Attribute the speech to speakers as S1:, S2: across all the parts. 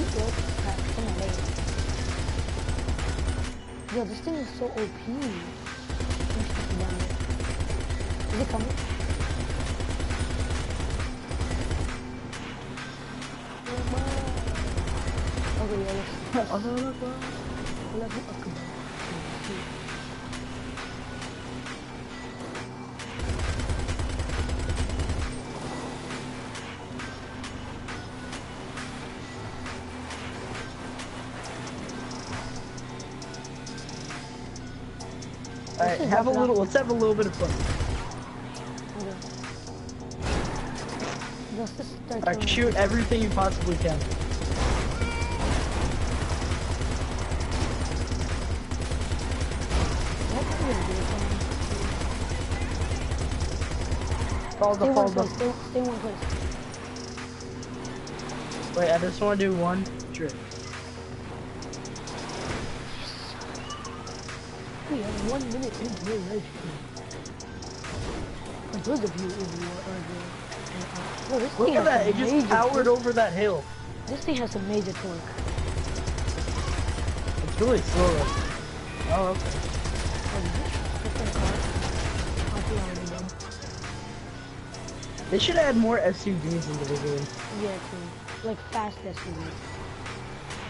S1: people. Come on, late. Yo, this thing is so OP. Let me shut it down there. Is it coming? Oh, okay, yeah, let's
S2: Allah Akbar.
S1: Allahu Akbar.
S2: Have a little, let's have a little bit of fun.
S1: Okay. Just just start
S2: Alright, shoot everything you possibly can.
S1: What are you doing?
S2: Fall
S1: Stay
S2: the, fall the.
S1: Stay, stay one place.
S2: Wait, I just want to do one trick.
S1: One minute in the live stream. For those of you who are there, and, whoa, uh, this
S2: uh,
S1: uh,
S2: Look
S1: at
S2: that, it just powered
S1: torque.
S2: over that hill.
S1: This thing has some major torque.
S2: It's really slow. Oh, okay.
S1: Different car. I'll be already done.
S2: They should add more SUVs into the game.
S1: Yeah, too. Like fast SUVs.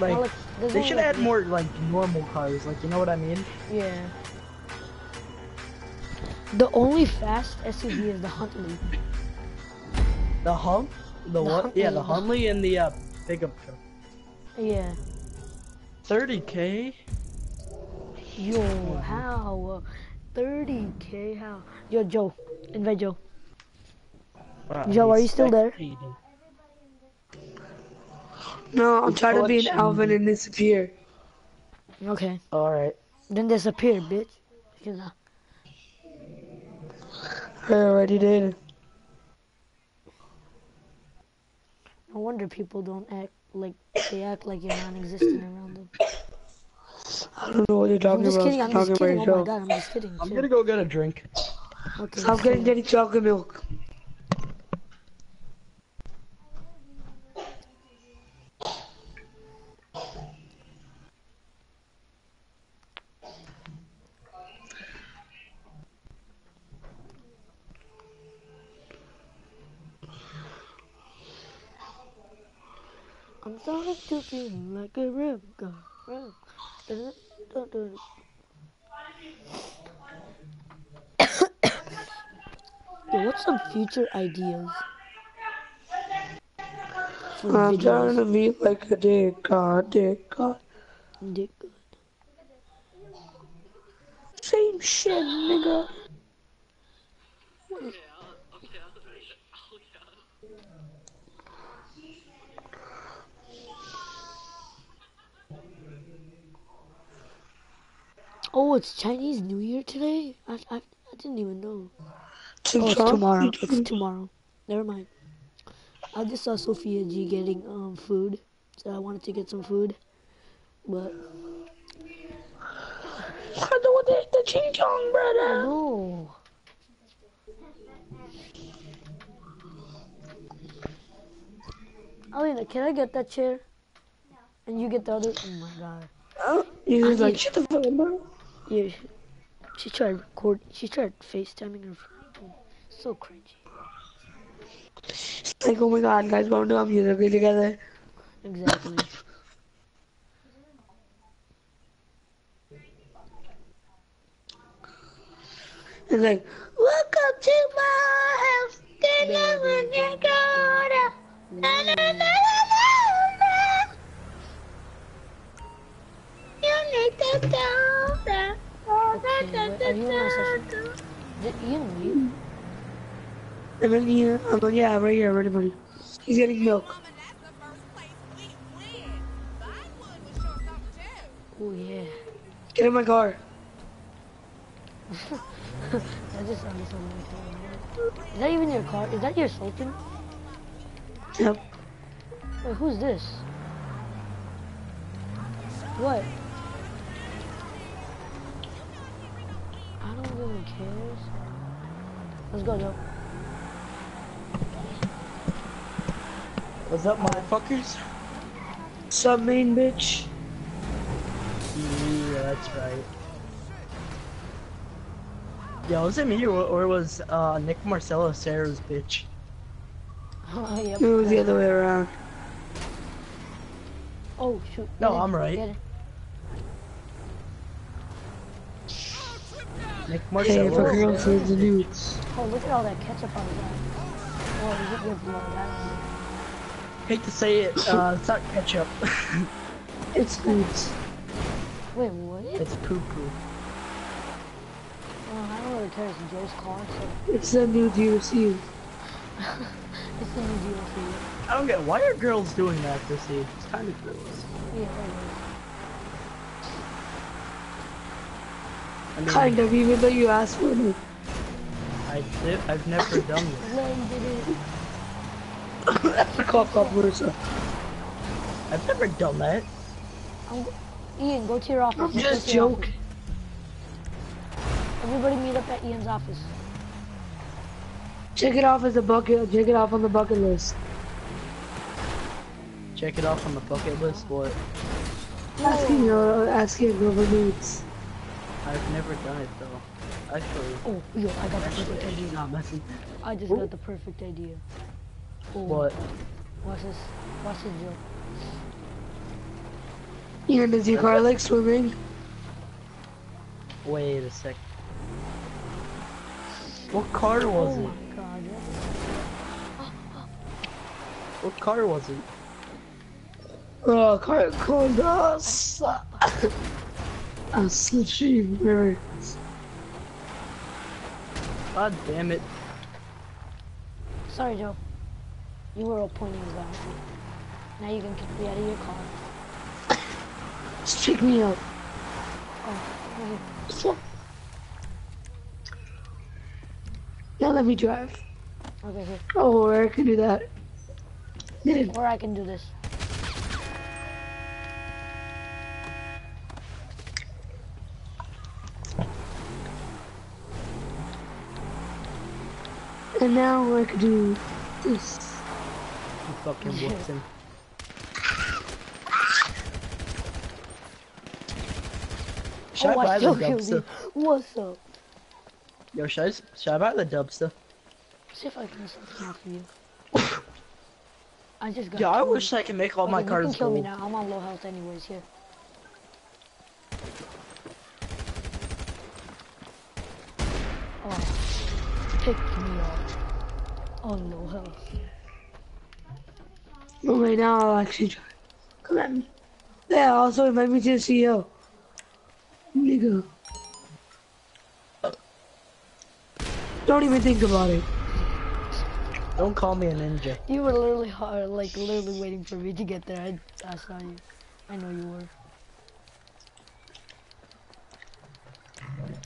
S2: Like,
S1: like,
S2: they should
S1: like,
S2: add more, like, normal cars. Like, you know what I mean?
S1: Yeah. The only fast SUV is the Huntley.
S2: The hump? The,
S1: The
S2: what? Yeah, the
S1: Huntley.
S2: Huntley and the uh, pickup truck.
S1: Yeah.
S2: 30k?
S1: Yo, how? 30k, how? Yo, Joe. Invite Joe.
S2: Wow,
S1: Joe, are you still there?
S3: No, I'm trying to be an
S2: Collection.
S3: Alvin and disappear.
S1: Okay.
S2: Alright.
S1: Then disappear, bitch. You know.
S3: I already did.
S1: No wonder people don't act like they act like you're non-existent around them.
S3: I don't know what you're talking
S1: I'm
S3: talking
S1: just
S3: about.
S1: kidding. I'm
S3: talking
S1: just kidding. Oh my god, I'm just kidding.
S2: I'm
S1: chill.
S2: gonna go get a drink.
S1: Okay.
S3: Stop getting
S1: chill.
S3: Daddy chocolate milk.
S1: Starting to feel like a real guy. real- dun- dun- dun- Yo, what's some future ideas? For
S3: I'm trying to be like a dick god, dick god.
S1: Dick.
S3: Same shit, nigga.
S1: Oh, it's Chinese New Year today? I, I, I didn't even know. Oh, it's
S3: Tomorrow?
S1: tomorrow. It's tomorrow. Never mind. I just saw Sophia G getting um food, so I wanted to get some food, but
S3: I don't want the, the ching chong, brother.
S1: no. Alina, can I get that chair? And you get the other. Oh my god.
S3: Oh, you was
S1: I
S3: like, shut the fuck up, bro.
S1: Yeah, she, tried record. She tried FaceTiming her friend. So cringy.
S3: Like, oh my god, guys, want to do our music together?
S1: Exactly.
S3: It's like, welcome to my house. Then I will get going. Na na na na na. You need to da,
S1: Okay, are you my
S3: da,
S1: session?
S3: da.
S1: Did Ian?
S3: I'm in here. I'm yeah, right here, ready, buddy. He's getting milk.
S4: Woman, that's the first place we win. Vinewood was sure something too.
S1: Oh yeah.
S3: Get in my car.
S1: That just sounded so weird. Is that even your car? Is that your Sultan?
S3: Yep.
S1: Wait, who's this? What? I don't really cares. Let's go, Joe.
S2: What's up, motherfuckers?
S3: Sub main bitch.
S2: Yeah, that's right. Yeah, was it me or, or was uh, Nick Marcello Sarah's bitch?
S1: Oh, yep.
S3: It was the other way around.
S1: Oh shoot.
S2: No, I'm right.
S1: Get it.
S2: Nick
S3: Hey,
S2: Marcello.
S3: if a girl says the nudes.
S1: Oh, look at all that ketchup on the ground. Oh, is it your blood? I don't know.
S2: Hate to say it, uh, it's not ketchup.
S3: It's nudes.
S1: Wait, what?
S2: it's poo poo.
S1: Oh, I don't really care. If it's Joe's car, so
S3: It's the new you received.
S1: it's the new deal for you.
S2: I don't get why are girls doing that this age? It's kind of gross.
S1: Yeah, it
S2: I mean,
S3: Kind of, even though you asked for it.
S2: I did, I've never done
S1: is.
S2: this.
S1: Len did it.
S3: Cough up, Marissa.
S2: I've never done that.
S1: I'm Ian, go to your office.
S3: I'm
S1: Go
S3: just
S1: to your
S3: joking.
S1: Everybody meet up at Ian's office.
S3: Check it off as a bucket. Check it off on the bucket list.
S2: Check it off on the bucket list. What?
S3: Asking your asking girl for nudes.
S2: I've never done it though. Actually,
S1: Oh, yo, I got the perfect idea.
S2: not messy.
S1: I just
S2: Ooh.
S1: got the perfect idea. Oh,
S2: What?
S1: Watch this. Watch this, Joe.
S3: Ian, does your car like swimming?
S2: Wait a sec. What oh car was
S1: oh
S2: it?
S1: my god.
S2: What car was it?
S3: Oh, car called Oh, us. A slipstream river.
S2: God damn it.
S1: Sorry, Joe. You were all pointing us out. Now you can kick me out of your car.
S3: Just pick me up.
S1: Oh,
S3: Now let me drive.
S1: okay, here.
S3: Oh, or I can do that. Did
S1: Or I can do this.
S3: And now I could do this.
S2: You fucking him. Should
S1: oh,
S2: I buy
S1: I
S2: the
S1: you.
S2: Dubsta?
S1: What's up?
S2: Yo, should I, s- should I buy the Dubsta?
S1: See if I can do something out for you. I just got
S2: Yeah, I wish I could make all
S1: Okay,
S2: my
S1: you
S2: cars
S1: can kill me now. I'm on low health anyways here. Oh, pick me up. On low health.
S3: Okay, now I'll actually try. Come at me. Yeah, also invite me to the CEO. Nigga. Don't even think about it.
S2: Don't call me a ninja.
S1: You were literally hard, like literally waiting for me to get there. I, I saw you. I know you were.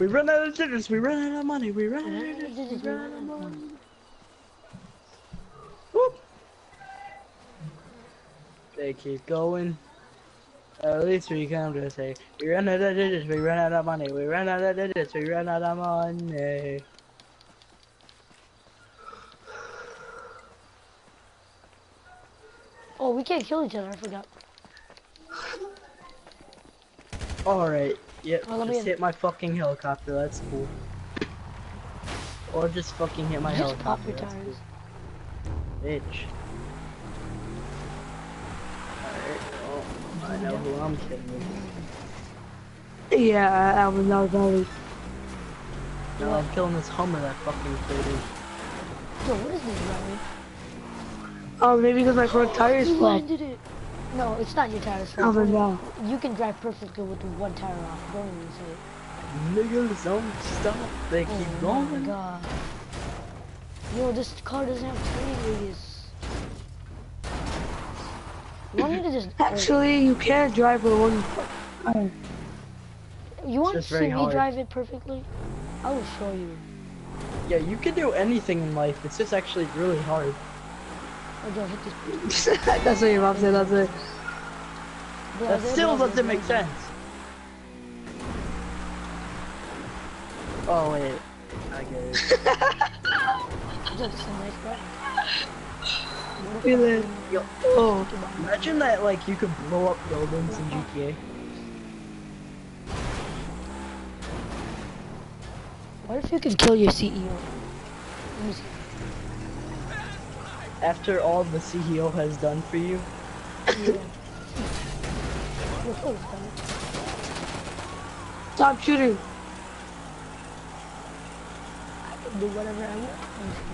S2: We run out of dinners, we run out of money, we run out of dinners, we run out of money. Whoop. They keep going. At least we come to say, we run out of digits, we run out of money, we run out of digits, we run out of money.
S1: Oh, we can't kill each other. I forgot.
S2: Alright, yep,
S1: Oh,
S2: just hit my fucking helicopter, that's cool. Or just fucking hit my
S1: Just pop
S2: helicopter,
S1: your
S2: that's
S1: tires.
S2: cool. Bitch. Alright, well, I know who I'm killing.
S3: Yeah, I, I was not valid.
S2: No, I'm killing this Hummer that fucking created.
S1: Yo, what is this, Riley?
S3: Oh, maybe because my front tire is
S1: You
S3: flat.
S1: landed it. No, it's not your tires.
S3: Oh my
S1: fault.
S3: god.
S1: You can drive perfectly with one tire off. Don't even say it.
S2: Niggas don't stop, they keep
S1: oh my
S2: going.
S1: god. Yo, this car doesn't have turning radius. You want me to just?
S3: Actually, you can't drive with one tire.
S1: you want to see me
S2: hard.
S1: drive it perfectly? I will show you.
S2: Yeah, you can do anything in life, it's just actually really hard.
S1: Oh, Joe, hit this.
S3: That's what your mom said, that's it.
S1: Blah,
S2: That still doesn't make
S1: blah.
S2: sense. Oh wait, I get it.
S1: That's a nice car. What
S3: Feel it.
S2: Yo,
S3: Oh,
S2: imagine that like you could blow up buildings in GTA.
S1: What if you could kill your CEO? Let me see.
S2: After all the CEO has done for you.
S1: Yeah. Look, damn it.
S3: stop shooting.
S1: I can do whatever I want.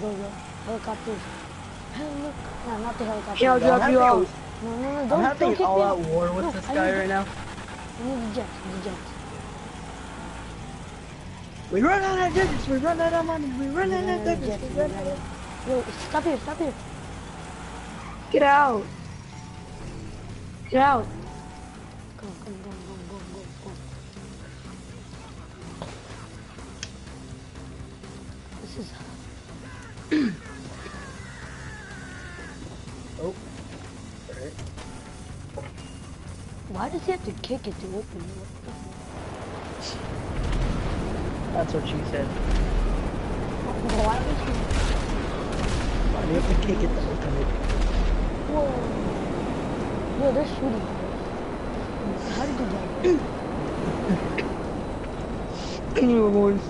S3: Go,
S1: go. Helicopters. Hey, look. No, not the helicopter.
S3: Yeah, I'll drop you off.
S1: No, no, no,
S2: I'm
S1: don't,
S2: having
S1: don't kick
S2: all-out
S1: me.
S2: war with
S1: No,
S2: this
S1: I
S2: guy right now.
S1: I need the jets, the jets.
S2: We run out of digits. We run out of money. We run out of digits. We run out of.
S1: Yo, stop here, stop here.
S3: Get out. Get out.
S2: Oh. Alright.
S1: Why does he have to kick it to open it?
S2: That's what she said.
S1: Why would you?
S2: Why do you have to kick it to open it?
S1: Whoa. Yo, they're shooting. How did you get?
S3: Can you avoid?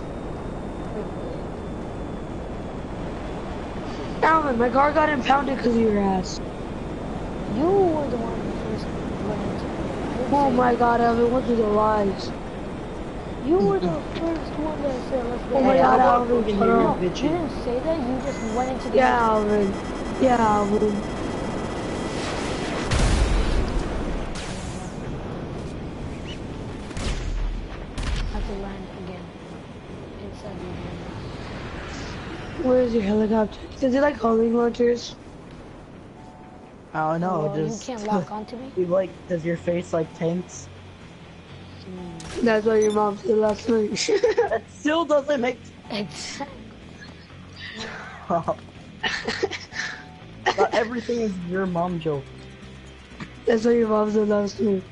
S3: Alvin, my car got impounded because of your ass.
S1: You were the one who first went into it. I didn't
S3: Oh my god, Alvin, what are the lies?
S1: You were the first one that said let's go.
S3: Oh my god, Alvin,
S2: you.
S1: No, you didn't say that. You just went into the.
S3: Yeah, Alvin. Yeah, Alvin.
S1: have to land again inside the.
S3: Where is your helicopter? Is it like homing launchers?
S2: I don't know.
S1: Oh, well,
S2: just
S1: you can't lock onto me.
S2: You like? Does your face like tense?
S3: That's what your mom said last night.
S2: That still doesn't make.
S1: Exactly.
S2: Not everything is your mom joke.
S3: That's what your mom said last night.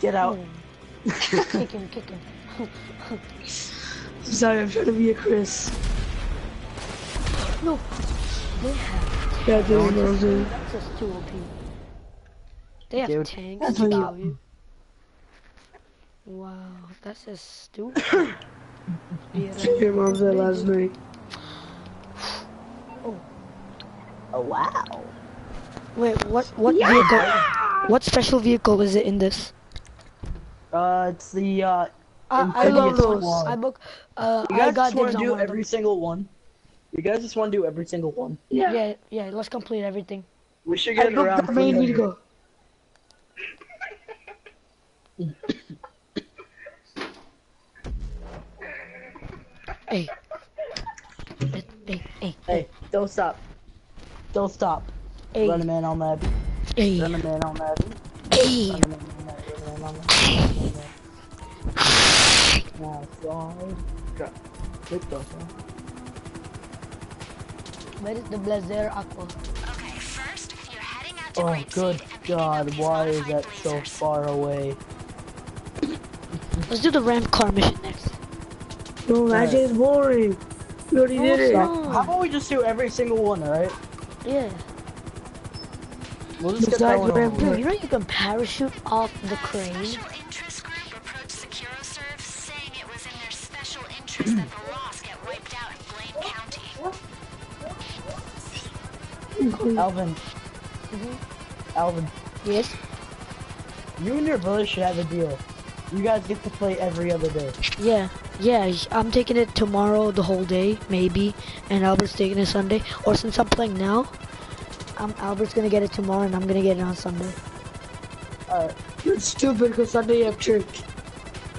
S2: Get out. Hmm.
S1: kick him, kick him.
S3: I'm sorry, I'm trying to be a Chris.
S1: no. They have.
S3: Yeah, dude, no, dude.
S1: That's just too OP. They have
S2: Dude.
S1: tanks
S3: That's
S1: to
S3: what you-
S1: kill you. Wow, that's just stupid.
S3: That's your mom said last night.
S2: Oh wow.
S1: Wait, what? What vehicle? What special vehicle is it in this?
S2: Uh, it's the uh.
S1: I, I love those.
S2: Squad.
S1: I book. Uh,
S2: You
S1: I
S2: guys
S1: got
S2: just want to do every
S1: them.
S2: single one. You guys just want to do every single one.
S3: Yeah.
S1: Yeah, yeah. Let's complete everything.
S2: We should
S3: I
S2: get
S3: booked
S2: around.
S3: the main
S2: 300.
S3: vehicle.
S1: Hey. Hey, hey, hey,
S2: Hey, don't stop. Don't stop.
S1: hey,
S2: Run a man on that.
S1: hey,
S2: Run a man on that.
S1: hey.
S2: Run a man on that. Run a man on that. Now, slide. Drop. Click those, huh?
S1: Where is the Blazer Aqua?
S5: Okay, first, you're heading out to
S2: Oh,
S5: Grapeseed
S2: good
S5: and
S2: God, why is
S5: modified
S2: that so far away?
S1: Let's do the ramp car mission next.
S3: No, that shit is boring. We already
S1: Oh,
S3: did it.
S1: so-
S2: How about we just do every single one, alright?
S1: Yeah.
S2: We'll just get
S3: Besides
S2: that one
S3: the
S2: over
S3: ramp
S2: with.
S1: Dude, you know you can parachute off the crane?
S2: Alvin.
S1: Mm-hmm.
S2: Alvin,
S1: Yes.
S2: you and your brother should have a deal. You guys get to play every other day.
S1: Yeah, yeah. I'm taking it tomorrow, the whole day, maybe, and Albert's taking it Sunday. Or since I'm playing now, I'm, Albert's gonna get it tomorrow, and I'm gonna get it on Sunday.
S2: Alright.
S3: You're stupid because Sunday you have church.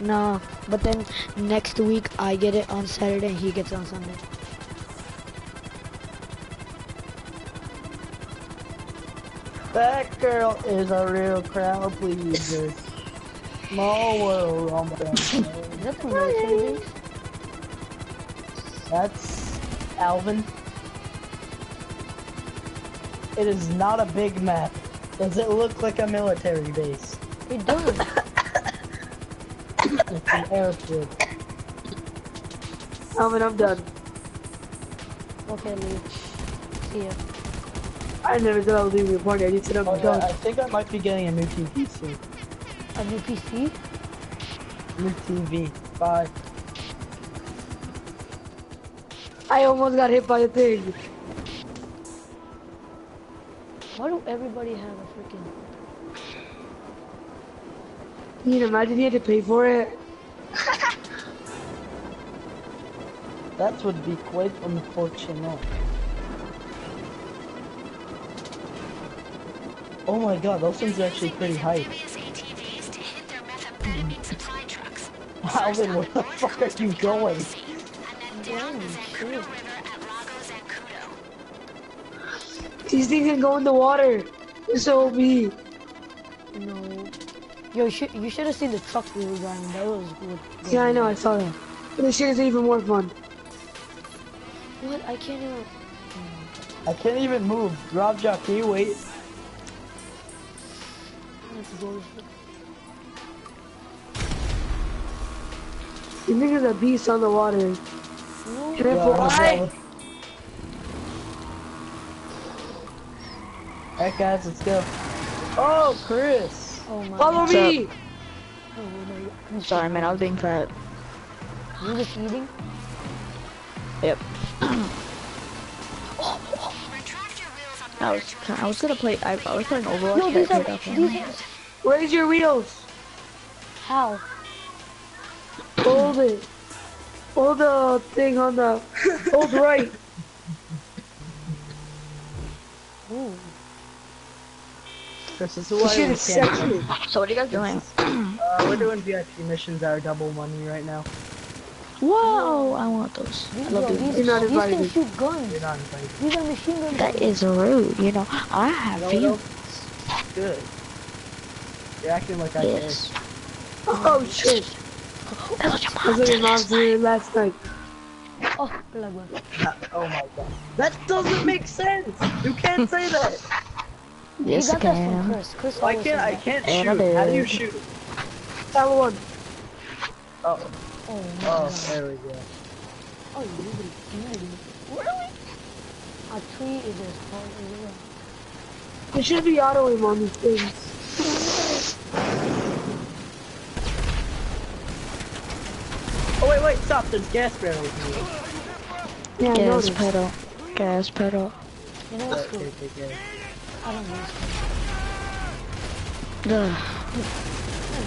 S1: Nah, but then next week I get it on Saturday, and he gets it on Sunday.
S2: That girl is a real crowd pleaser. Small world, oh my God.
S1: Is that the military?
S2: That's Alvin. It is not a big map. Does it look like a military base?
S1: It does.
S2: It's an airfield.
S3: Alvin, I'm done.
S1: okay, Leech. See ya.
S3: I never thought I was leaving your party. I just said I'm
S2: Oh, yeah. I think I might be getting a new TV soon.
S1: A new PC?
S2: New TV. Bye.
S3: I almost got hit by a thing.
S1: Why do everybody have a freaking...
S3: Can you imagine you had to pay for it?
S2: That would be quite unfortunate. Oh my god, those things are actually pretty high.
S5: Amphibious ATVs hit their methamphetamine supply trucks.
S2: Alvin, where the fuck are you going?
S5: And then down the Zancudo River at Lago Zancudo.
S3: These things can go in the water. It's so me.
S1: No. Yo, you should, you should have seen the truck we were driving. That was good.
S3: Yeah, I know. I saw that. But this shit is even more fun.
S1: What? I can't even...
S2: I can't even move. Rob Jock, can you wait?
S1: Let's go.
S3: You think there's a beast on the water.
S1: No.
S3: Can
S2: Yeah, I
S3: fly?
S2: Alright guys, let's go. Oh, Chris!
S1: Oh my
S3: Follow
S1: god.
S3: me!
S1: Oh, no, I'm
S6: Sorry, man, I was being fat.
S1: You just eating?
S6: Yep.
S5: Retract your wheels on
S6: I was, I was gonna play. I, I was playing Overwatch.
S1: No, these are... These are...
S3: Raise your wheels.
S1: How?
S3: Hold it. Hold the thing on the. Hold right.
S1: Ooh.
S2: Chris, this is
S3: This
S2: why
S3: shit is sexy.
S6: So what are you guys doing?
S2: Uh, we're doing VIP missions that are double money right now.
S6: Whoa! I want those. I love
S1: yo,
S6: doing
S1: these,
S3: You're not
S1: these
S3: invited.
S1: can shoot guns.
S2: You're not invited.
S1: These are machine guns.
S6: That is rude. You know, I have
S2: No,
S6: feelings.
S2: Good. You're acting like I
S6: Yes.
S3: Oh shit.
S6: That's what
S3: That's what your mom's doing last night.
S1: Oh, like what?
S2: care. Oh my god. That doesn't make sense! You can't say that!
S6: Yes,
S1: he
S6: I
S1: got that from
S6: can.
S1: Chris. Chris
S2: Why
S1: always
S2: can't I can't
S6: And I
S2: shoot? How do you shoot?
S3: That one.
S2: Oh.
S1: Oh, my
S2: oh, there we go.
S1: Oh, you really, really. Really? A tree is as hard as well.
S3: There should be auto aim on these things.
S2: Wait, wait, stop! There's gas barrels here.
S3: Yeah, I
S6: Gas
S3: noticed.
S6: pedal. Gas pedal.
S1: You know what's cool?
S2: okay, okay.
S1: I don't know.
S6: Ugh.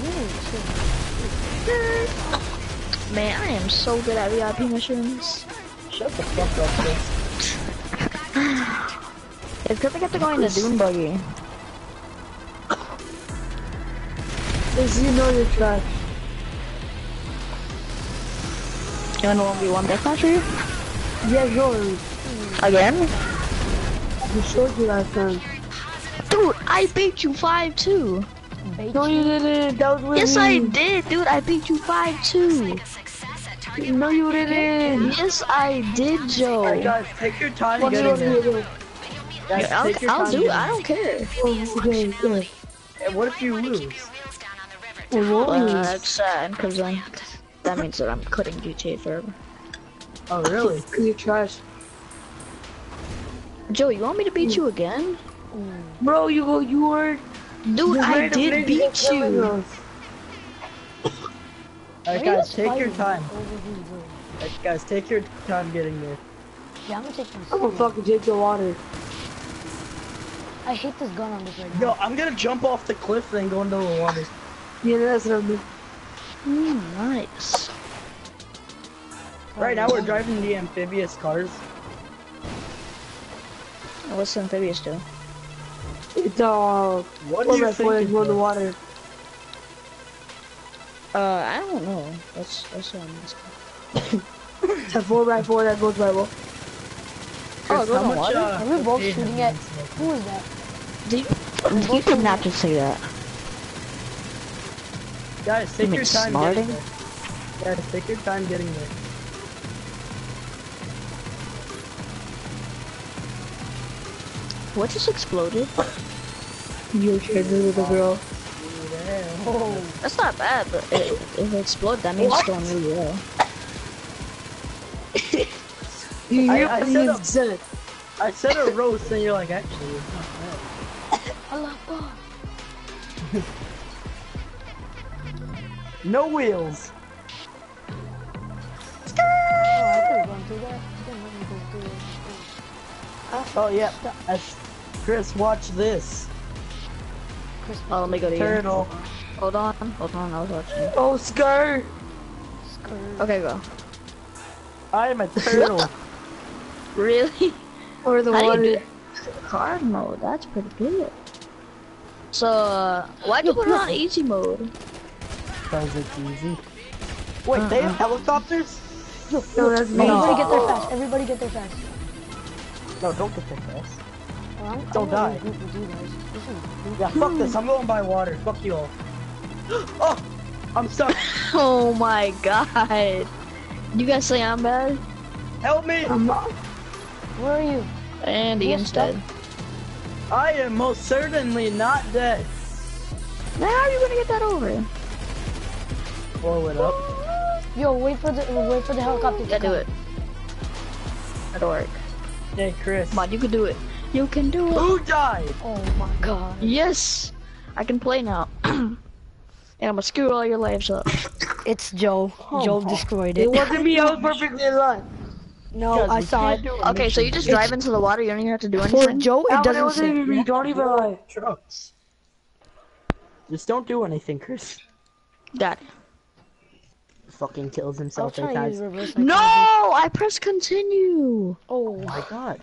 S1: Really? Shit.
S6: Man, I am so good at VIP missions.
S2: Shut the fuck up, Chris.
S6: It's because I get to go in the Dune buggy.
S3: Is you know you're trash.
S6: You want to 1v1 deathmatch for you?
S3: Yeah, sure.
S6: Again?
S3: I showed you last time.
S6: Dude, I beat you 5-2.
S3: No, you
S1: you?
S3: didn't. That was with
S6: Yes,
S3: me.
S6: I did, dude. I beat you 5-2.
S5: A success at target
S3: No, you didn't.
S6: Yes, I did, Joe.
S2: Alright guys, take your time
S3: What
S2: getting
S3: do
S2: there. Guys,
S6: Yeah, I'll,
S2: take your
S6: I'll
S2: time
S6: do it. I don't care.
S3: Oh, okay, okay.
S2: there. What if you lose?
S5: your wheels down on the river.
S3: I won't
S6: Uh, that's sad, because then that means that I'm quitting GTA forever.
S2: Oh really?
S3: Cause you're trash.
S6: Joe, you want me to beat you again?
S3: Bro, you go, you were.
S6: Dude,
S3: the
S6: I did beat you.
S2: Alright guys, take your time.
S1: over here, bro?
S2: Alright guys, take your time getting there.
S1: Yeah, I'm gonna take this.
S3: I'm gonna fucking take the water.
S1: I hate this gun on this right now.
S2: Yo, I'm gonna jump off the cliff and go into the water.
S3: Yeah, that's what I'm doing.
S6: Mm, nice.
S2: Right now we're driving the amphibious cars.
S6: What's the amphibious do?
S3: It's uh,
S2: What do
S3: four
S2: you
S3: by four
S2: think?
S3: that go in the water.
S6: Uh, I don't know. That's that's um.
S3: It's a four by four that goes by what?
S6: Oh,
S2: Chris,
S6: go
S2: how
S6: on water?
S2: uh,
S1: Are we both shooting
S2: have
S1: at-
S2: you been smoking?
S1: Who is that?
S6: Do you, You did not just say that.
S2: Guys, take
S6: You
S2: your time
S6: smarting?
S2: getting there. Guys, take your time getting there.
S6: What just exploded?
S3: You scared with a girl.
S2: Oh,
S6: That's not bad, but it, if it exploded, that means it's going really well.
S2: I- I
S3: what
S2: said
S3: you
S2: a-
S3: said.
S2: I said a roast and you're like, actually, it's not bad. No wheels. Oh, yeah. That's- Chris, watch this.
S6: Oh, let me go to you.
S2: Turtle.
S6: Hold on, hold on, I was watching.
S3: Oh, skirt.
S6: Okay, go.
S2: I am a turtle.
S6: Really?
S3: Or the
S6: How do you
S3: one.
S6: Hard mode, that's pretty good. So, uh, why'd you put it on easy mode?
S2: Because it's easy. Wait, they have uh-uh. helicopters?
S3: No, that's me.
S1: Everybody get there fast. Everybody get there fast.
S2: No, don't get there fast.
S1: Well, I'm,
S2: Don't
S1: I'm
S2: die.
S1: gonna group with you guys. This is
S2: Yeah, fuck this. I'm going by water. Fuck you all. Oh, I'm stuck.
S6: Oh my god. You guys say I'm bad?
S2: Help me.
S3: I'm not.
S1: Where are you?
S6: And
S1: You're
S6: Ian's dead.
S2: I am most certainly not dead.
S6: Now how are you gonna get that over?
S2: Blow it up.
S1: Yo, wait for the wait for the helicopter to
S6: Yeah,
S1: come.
S6: do it. That'll work.
S2: Hey, Chris.
S6: Come on, you can do it. You can do it.
S2: Who died?
S1: Oh my god.
S6: Yes! I can play now. and I'm gonna screw all your lives up.
S1: It's Joe. Oh Joe destroyed
S3: It
S1: it.
S3: wasn't me. I was perfectly alive.
S1: No, I saw
S2: can't
S1: it.
S6: Okay, so you just
S2: mission.
S6: drive into the water, you don't even have to do anything.
S1: For
S6: anything?
S1: Joe, it
S3: Alvin,
S1: doesn't
S3: wasn't even me. Don't even lie.
S2: Trucks. Just don't do anything, Chris.
S6: Got it.
S2: Fucking kills himself eight
S1: trying to
S2: times.
S1: reverse
S6: No! I press continue!
S1: Oh,
S2: Oh my god.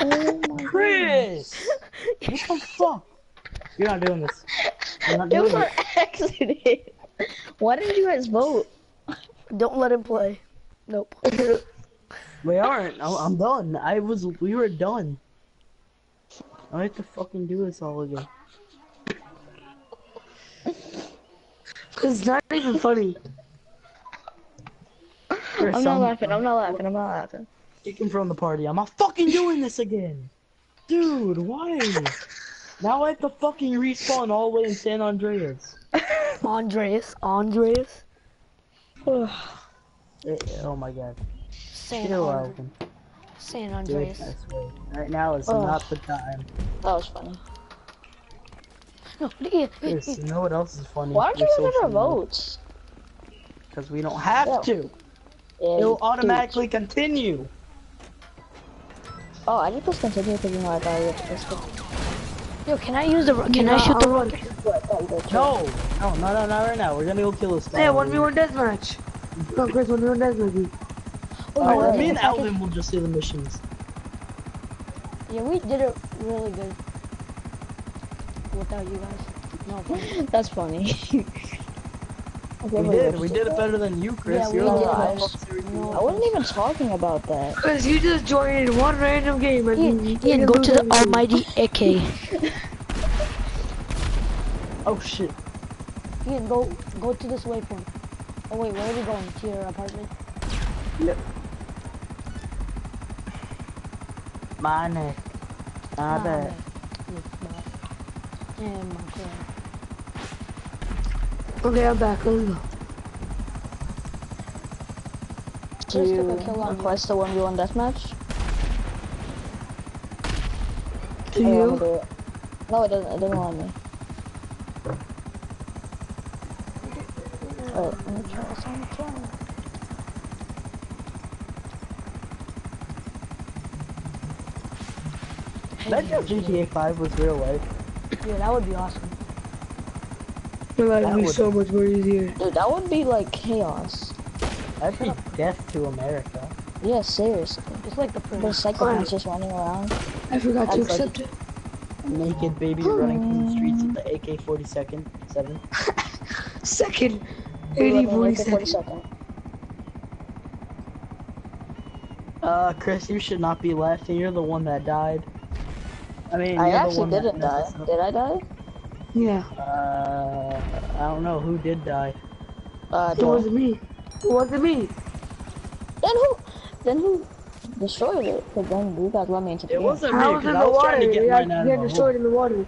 S6: Oh my
S2: Chris! what the fuck? You're not doing this. You're not
S6: It was
S2: doing
S6: an accident. Why didn't you guys vote?
S1: don't let him play. Nope.
S2: We aren't. I'm, I'm done. I was. We were done. I have to fucking do this all again.
S3: It's not even funny.
S6: I'm not laughing, I'm not laughing, I'm not laughing.
S2: Kick him from the party. I'm not fucking doing this again. Dude, why? now I have to fucking respawn all the way in San Andreas.
S1: Andreas. Andreas.
S2: Eh, Oh my god.
S1: San,
S2: You're
S1: Andre-
S2: welcome.
S1: San Andreas.
S2: Swear. Right now is
S6: Ugh.
S2: not the time.
S6: That was funny.
S1: No,
S2: Chris, you know what else is funny?
S6: Why don't you guys ever vote?
S2: Because we don't have
S6: Yeah.
S2: to.
S6: Yeah,
S2: It'll
S6: you-
S2: automatically continue.
S6: Oh, I didn't press continue because you know I thought you had to press continue.
S1: Yo, can I use the? ro- Can I shoot the rocket?
S2: No, no, no, no, not right now. We're gonna go kill this guy.
S3: Hey, one v one deathmatch. No, Chris, one v one deathmatch.
S1: Oh,
S2: Alright, me and
S1: if I
S2: Alvin will just do the missions.
S1: Yeah, we did it really good. Without you guys. No.
S6: That's funny.
S2: We did. We did it better than you, Chris.
S1: Yeah, we
S2: You're the
S1: did.
S2: one
S6: I
S1: No.
S6: I wasn't even talking about that.
S3: Cause you just joined one random game and
S1: Ian,
S3: you
S1: Ian, go to the
S3: everything.
S1: almighty AK.
S2: Oh shit.
S1: Ian, go go to this waypoint. Oh wait, where are we going? To your apartment?
S2: Yep. My neck. My
S1: Ah,
S2: bad.
S1: yeah. Yes, bye. And my god.
S3: Okay, I'm back. Let's go.
S6: Do
S1: Let's
S6: you
S1: take a kill on you.
S6: request a 1v1 deathmatch?
S3: To
S6: I wanna
S3: you?
S6: do it. No, it doesn't. It doesn't want me. Alright, let me try something.
S2: Imagine if GTA 5 was real life.
S1: Yeah, that would be awesome.
S3: It
S2: That
S3: would be so much more easier.
S6: Dude, that would be like chaos.
S2: That'd be death to America.
S6: Yeah, seriously.
S1: It's like the
S6: There's
S1: prince.
S6: psychopaths just running around.
S3: I forgot to
S6: That's like-
S3: accept it.
S2: Naked baby running through the streets with the AK-47. Seven.
S3: Second.
S6: Who
S3: 80
S6: running like a
S3: 40 second.
S2: Uh, Chris, you should not be laughing. You're the one that died. I mean,
S6: I actually didn't die. Did I die?
S3: Yeah.
S2: Uh, I don't know who did die.
S6: Uh,
S3: It wasn't me. It wasn't me.
S6: Then who? Then who destroyed it? Cause then you guys let me into the
S2: It wasn't me
S3: I was in
S2: I
S3: the
S2: was
S3: water.
S2: trying to get
S3: You
S2: mine out
S3: you
S2: of the
S3: destroyed in the water. It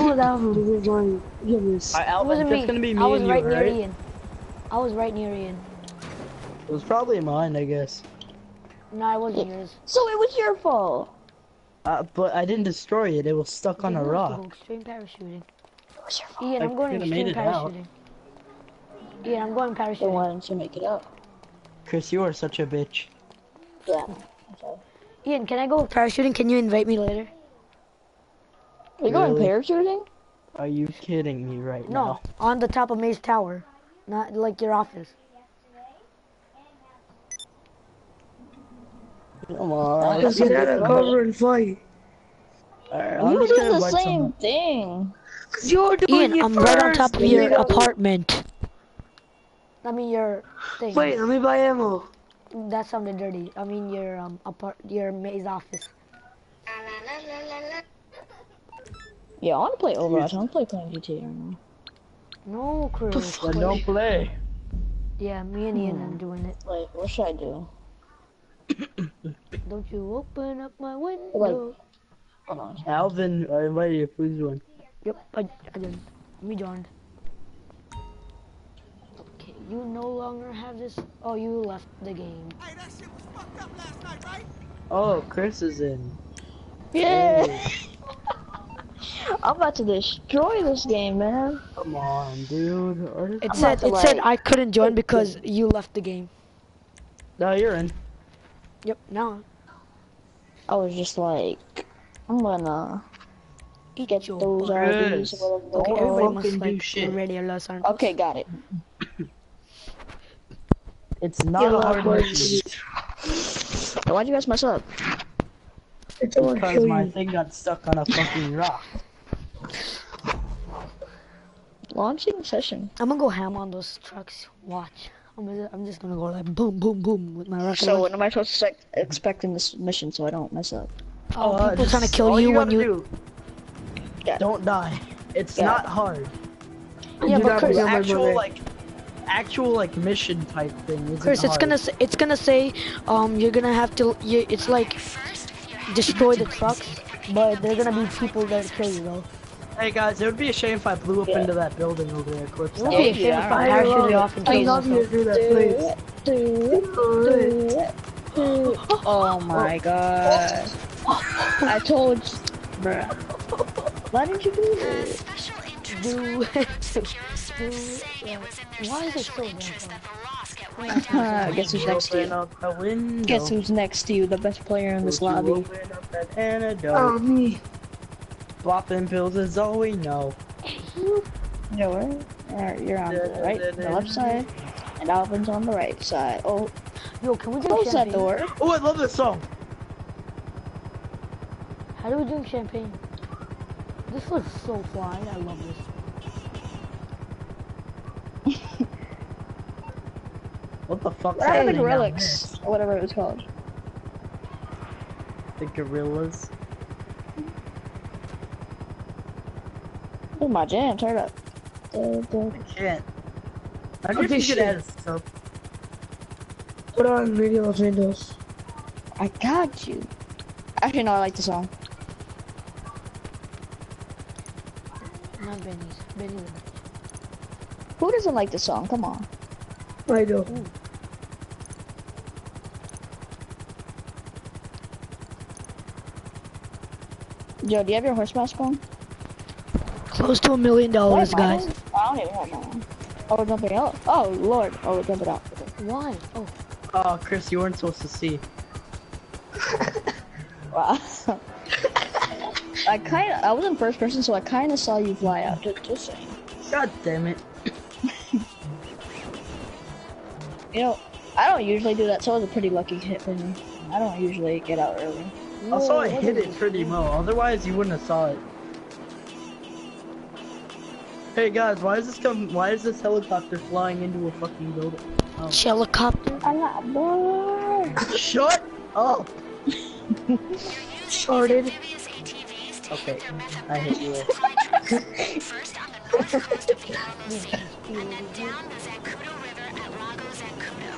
S3: was Alvin who was going to give this.
S1: It wasn't me.
S2: gonna be me
S1: I was
S2: and
S1: right
S2: you,
S1: near
S2: right?
S1: Ian. I was right near Ian.
S2: It was probably mine, I guess.
S1: No, it wasn't yours.
S6: So it was your fault.
S2: Uh, but I didn't destroy it. It was stuck on a rock.
S1: Extreme parachuting.
S6: It was your fault.
S1: Ian,
S2: I
S1: I'm going extreme
S2: made it out.
S1: parachuting. Ian, I'm going
S6: Then
S1: parachuting.
S6: why didn't you make it up?
S2: Chris, you are such a bitch.
S6: Yeah. Okay.
S1: Ian, can I go parachuting? Can you invite me later?
S6: Are you going parachuting?
S2: Are you kidding me right
S1: No,
S2: now?
S1: No, on the top of Maze Tower, not like your office.
S2: Come on.
S3: Just get out of cover and fight.
S2: Alright,
S6: You
S2: I'm
S6: were
S2: just
S6: doing the same
S2: someone.
S6: thing.
S3: Cause you're doing
S1: Ian,
S3: it
S1: I'm
S3: first.
S1: right on top of your
S3: you go.
S1: apartment. I mean your thing.
S3: Wait, let me buy ammo.
S1: That sounded dirty. I mean your um apart your maze office.
S6: Yeah, I want to play Overwatch. I want to play playing GTA right now.
S1: No, Chris.
S2: Then don't play.
S1: Yeah, me and Ian are doing it.
S6: Like, what should I do?
S1: Don't you open up my window?
S6: Hold on.
S2: Alvin, I invited you. Please join.
S1: Yep, I, I did. Me joined. Okay, you no longer have this. Oh, you left the game.
S4: Hey, that shit was fucked up last night, right?
S2: Oh, Chris is in.
S6: Yeah. I'm about to destroy this game, man.
S2: Come on, dude.
S1: It
S6: I'm
S1: said
S6: about to,
S1: it said I couldn't join because you left the game.
S2: No, you're in.
S1: Yep, now
S6: I was just like, I'm gonna
S1: eat
S6: get
S1: your
S6: those
S1: butt.
S6: RVs.
S2: Chris.
S6: or whatever.
S1: Okay,
S2: Don't
S1: everybody must like
S2: shit.
S1: radio Los Santos.
S6: Okay, got it.
S2: It's not
S3: Yeah,
S2: a hard
S3: boy.
S6: Why'd you guys mess up?
S3: It's
S2: because my
S3: you.
S2: thing got stuck on a fucking rock.
S6: Launching session.
S1: I'm gonna go ham on those trucks. Watch. I'm just, I'm just gonna go like boom, boom, boom with my rocket.
S6: So
S1: launcher.
S6: what am I supposed to expect, expect in this mission so I don't mess up?
S1: oh,
S2: uh,
S1: people trying to kill
S2: all
S1: you, when you.
S2: do,
S6: Yeah.
S2: Don't die. It's
S6: Yeah.
S2: not hard.
S1: Yeah,
S3: Do
S1: but
S3: not
S1: Chris,
S3: be on my
S2: actual like, actual like mission type thing. Isn't
S1: Chris, it's
S2: hard.
S1: gonna say, it's gonna say, um, you're gonna have to. You, it's like destroy the trucks, but there're gonna be people that kill you though.
S2: Hey guys, it would be a shame if I blew up
S6: Yeah.
S2: into that building over there, Clips.
S1: It would be a shame if I
S3: I
S1: parachuted
S3: love
S1: off and
S3: I
S1: killed
S3: love you to do that, please.
S6: Do it, do it, do it. Oh my god. I told you. Bruh. Why didn't you do
S5: The
S6: this?
S5: special interest
S1: Do
S5: group
S1: it.
S5: Secure it was in their
S1: Why is it so
S5: interest
S1: damn
S5: that the lost get wiped out.
S6: Uh, guess who's next to you?
S2: up the.
S6: Guess who's next to you? The best player in this lobby.
S2: Open up that antidote.
S3: Oh, me.
S2: Flopping pills is all we know.
S6: You know where? Uh, You're on the right, the left side, and Alvin's on the right side. Oh,
S1: Yo, can we drink
S6: close that
S1: champagne?
S6: door.
S2: Oh, I love this song.
S1: How do we drink champagne? This looks so fly. I love this.
S2: What the fuck?
S6: What happened to Relics? Or whatever it was called.
S2: The gorillas.
S6: This is my jam, turn it up. Uh,
S2: I can't. I wonder
S3: Okay,
S2: you could
S3: shit.
S2: add stuff.
S3: Put on Radio Los Angeles.
S6: I got you. Actually, no, I like the song.
S1: Not Benny's. Benny's.
S6: Who doesn't like the song? Come on.
S3: I do.
S6: Joe, do you have your horse mask on?
S1: Close to a million dollars,
S6: Why am I-
S1: guys.
S6: I don't even have mine. Oh, we're jumping out. Oh, Lord. Oh, we're jumping out.
S1: Why? Oh,
S2: Oh, Chris, you weren't supposed to see.
S6: Wow. I kind of, I was in first person, so I kind of saw you fly out. Just, just saying.
S2: God damn it.
S6: You know, I don't usually do that, so it was a pretty lucky hit for me. I don't usually get out early.
S2: Also, I
S1: saw what
S2: hit it pretty low. Otherwise, you wouldn't have saw it. Hey guys, why is this come? Why is this helicopter flying into a fucking building? Oh.
S1: Helicopter?
S6: I'm not bored.
S2: Shut up!
S3: Started.
S5: Amphibious ATVs to
S2: Okay, I hit you.
S5: methamphetamine First on the north coast of the Alamo and then down the Zancudo River at Lago Zancudo.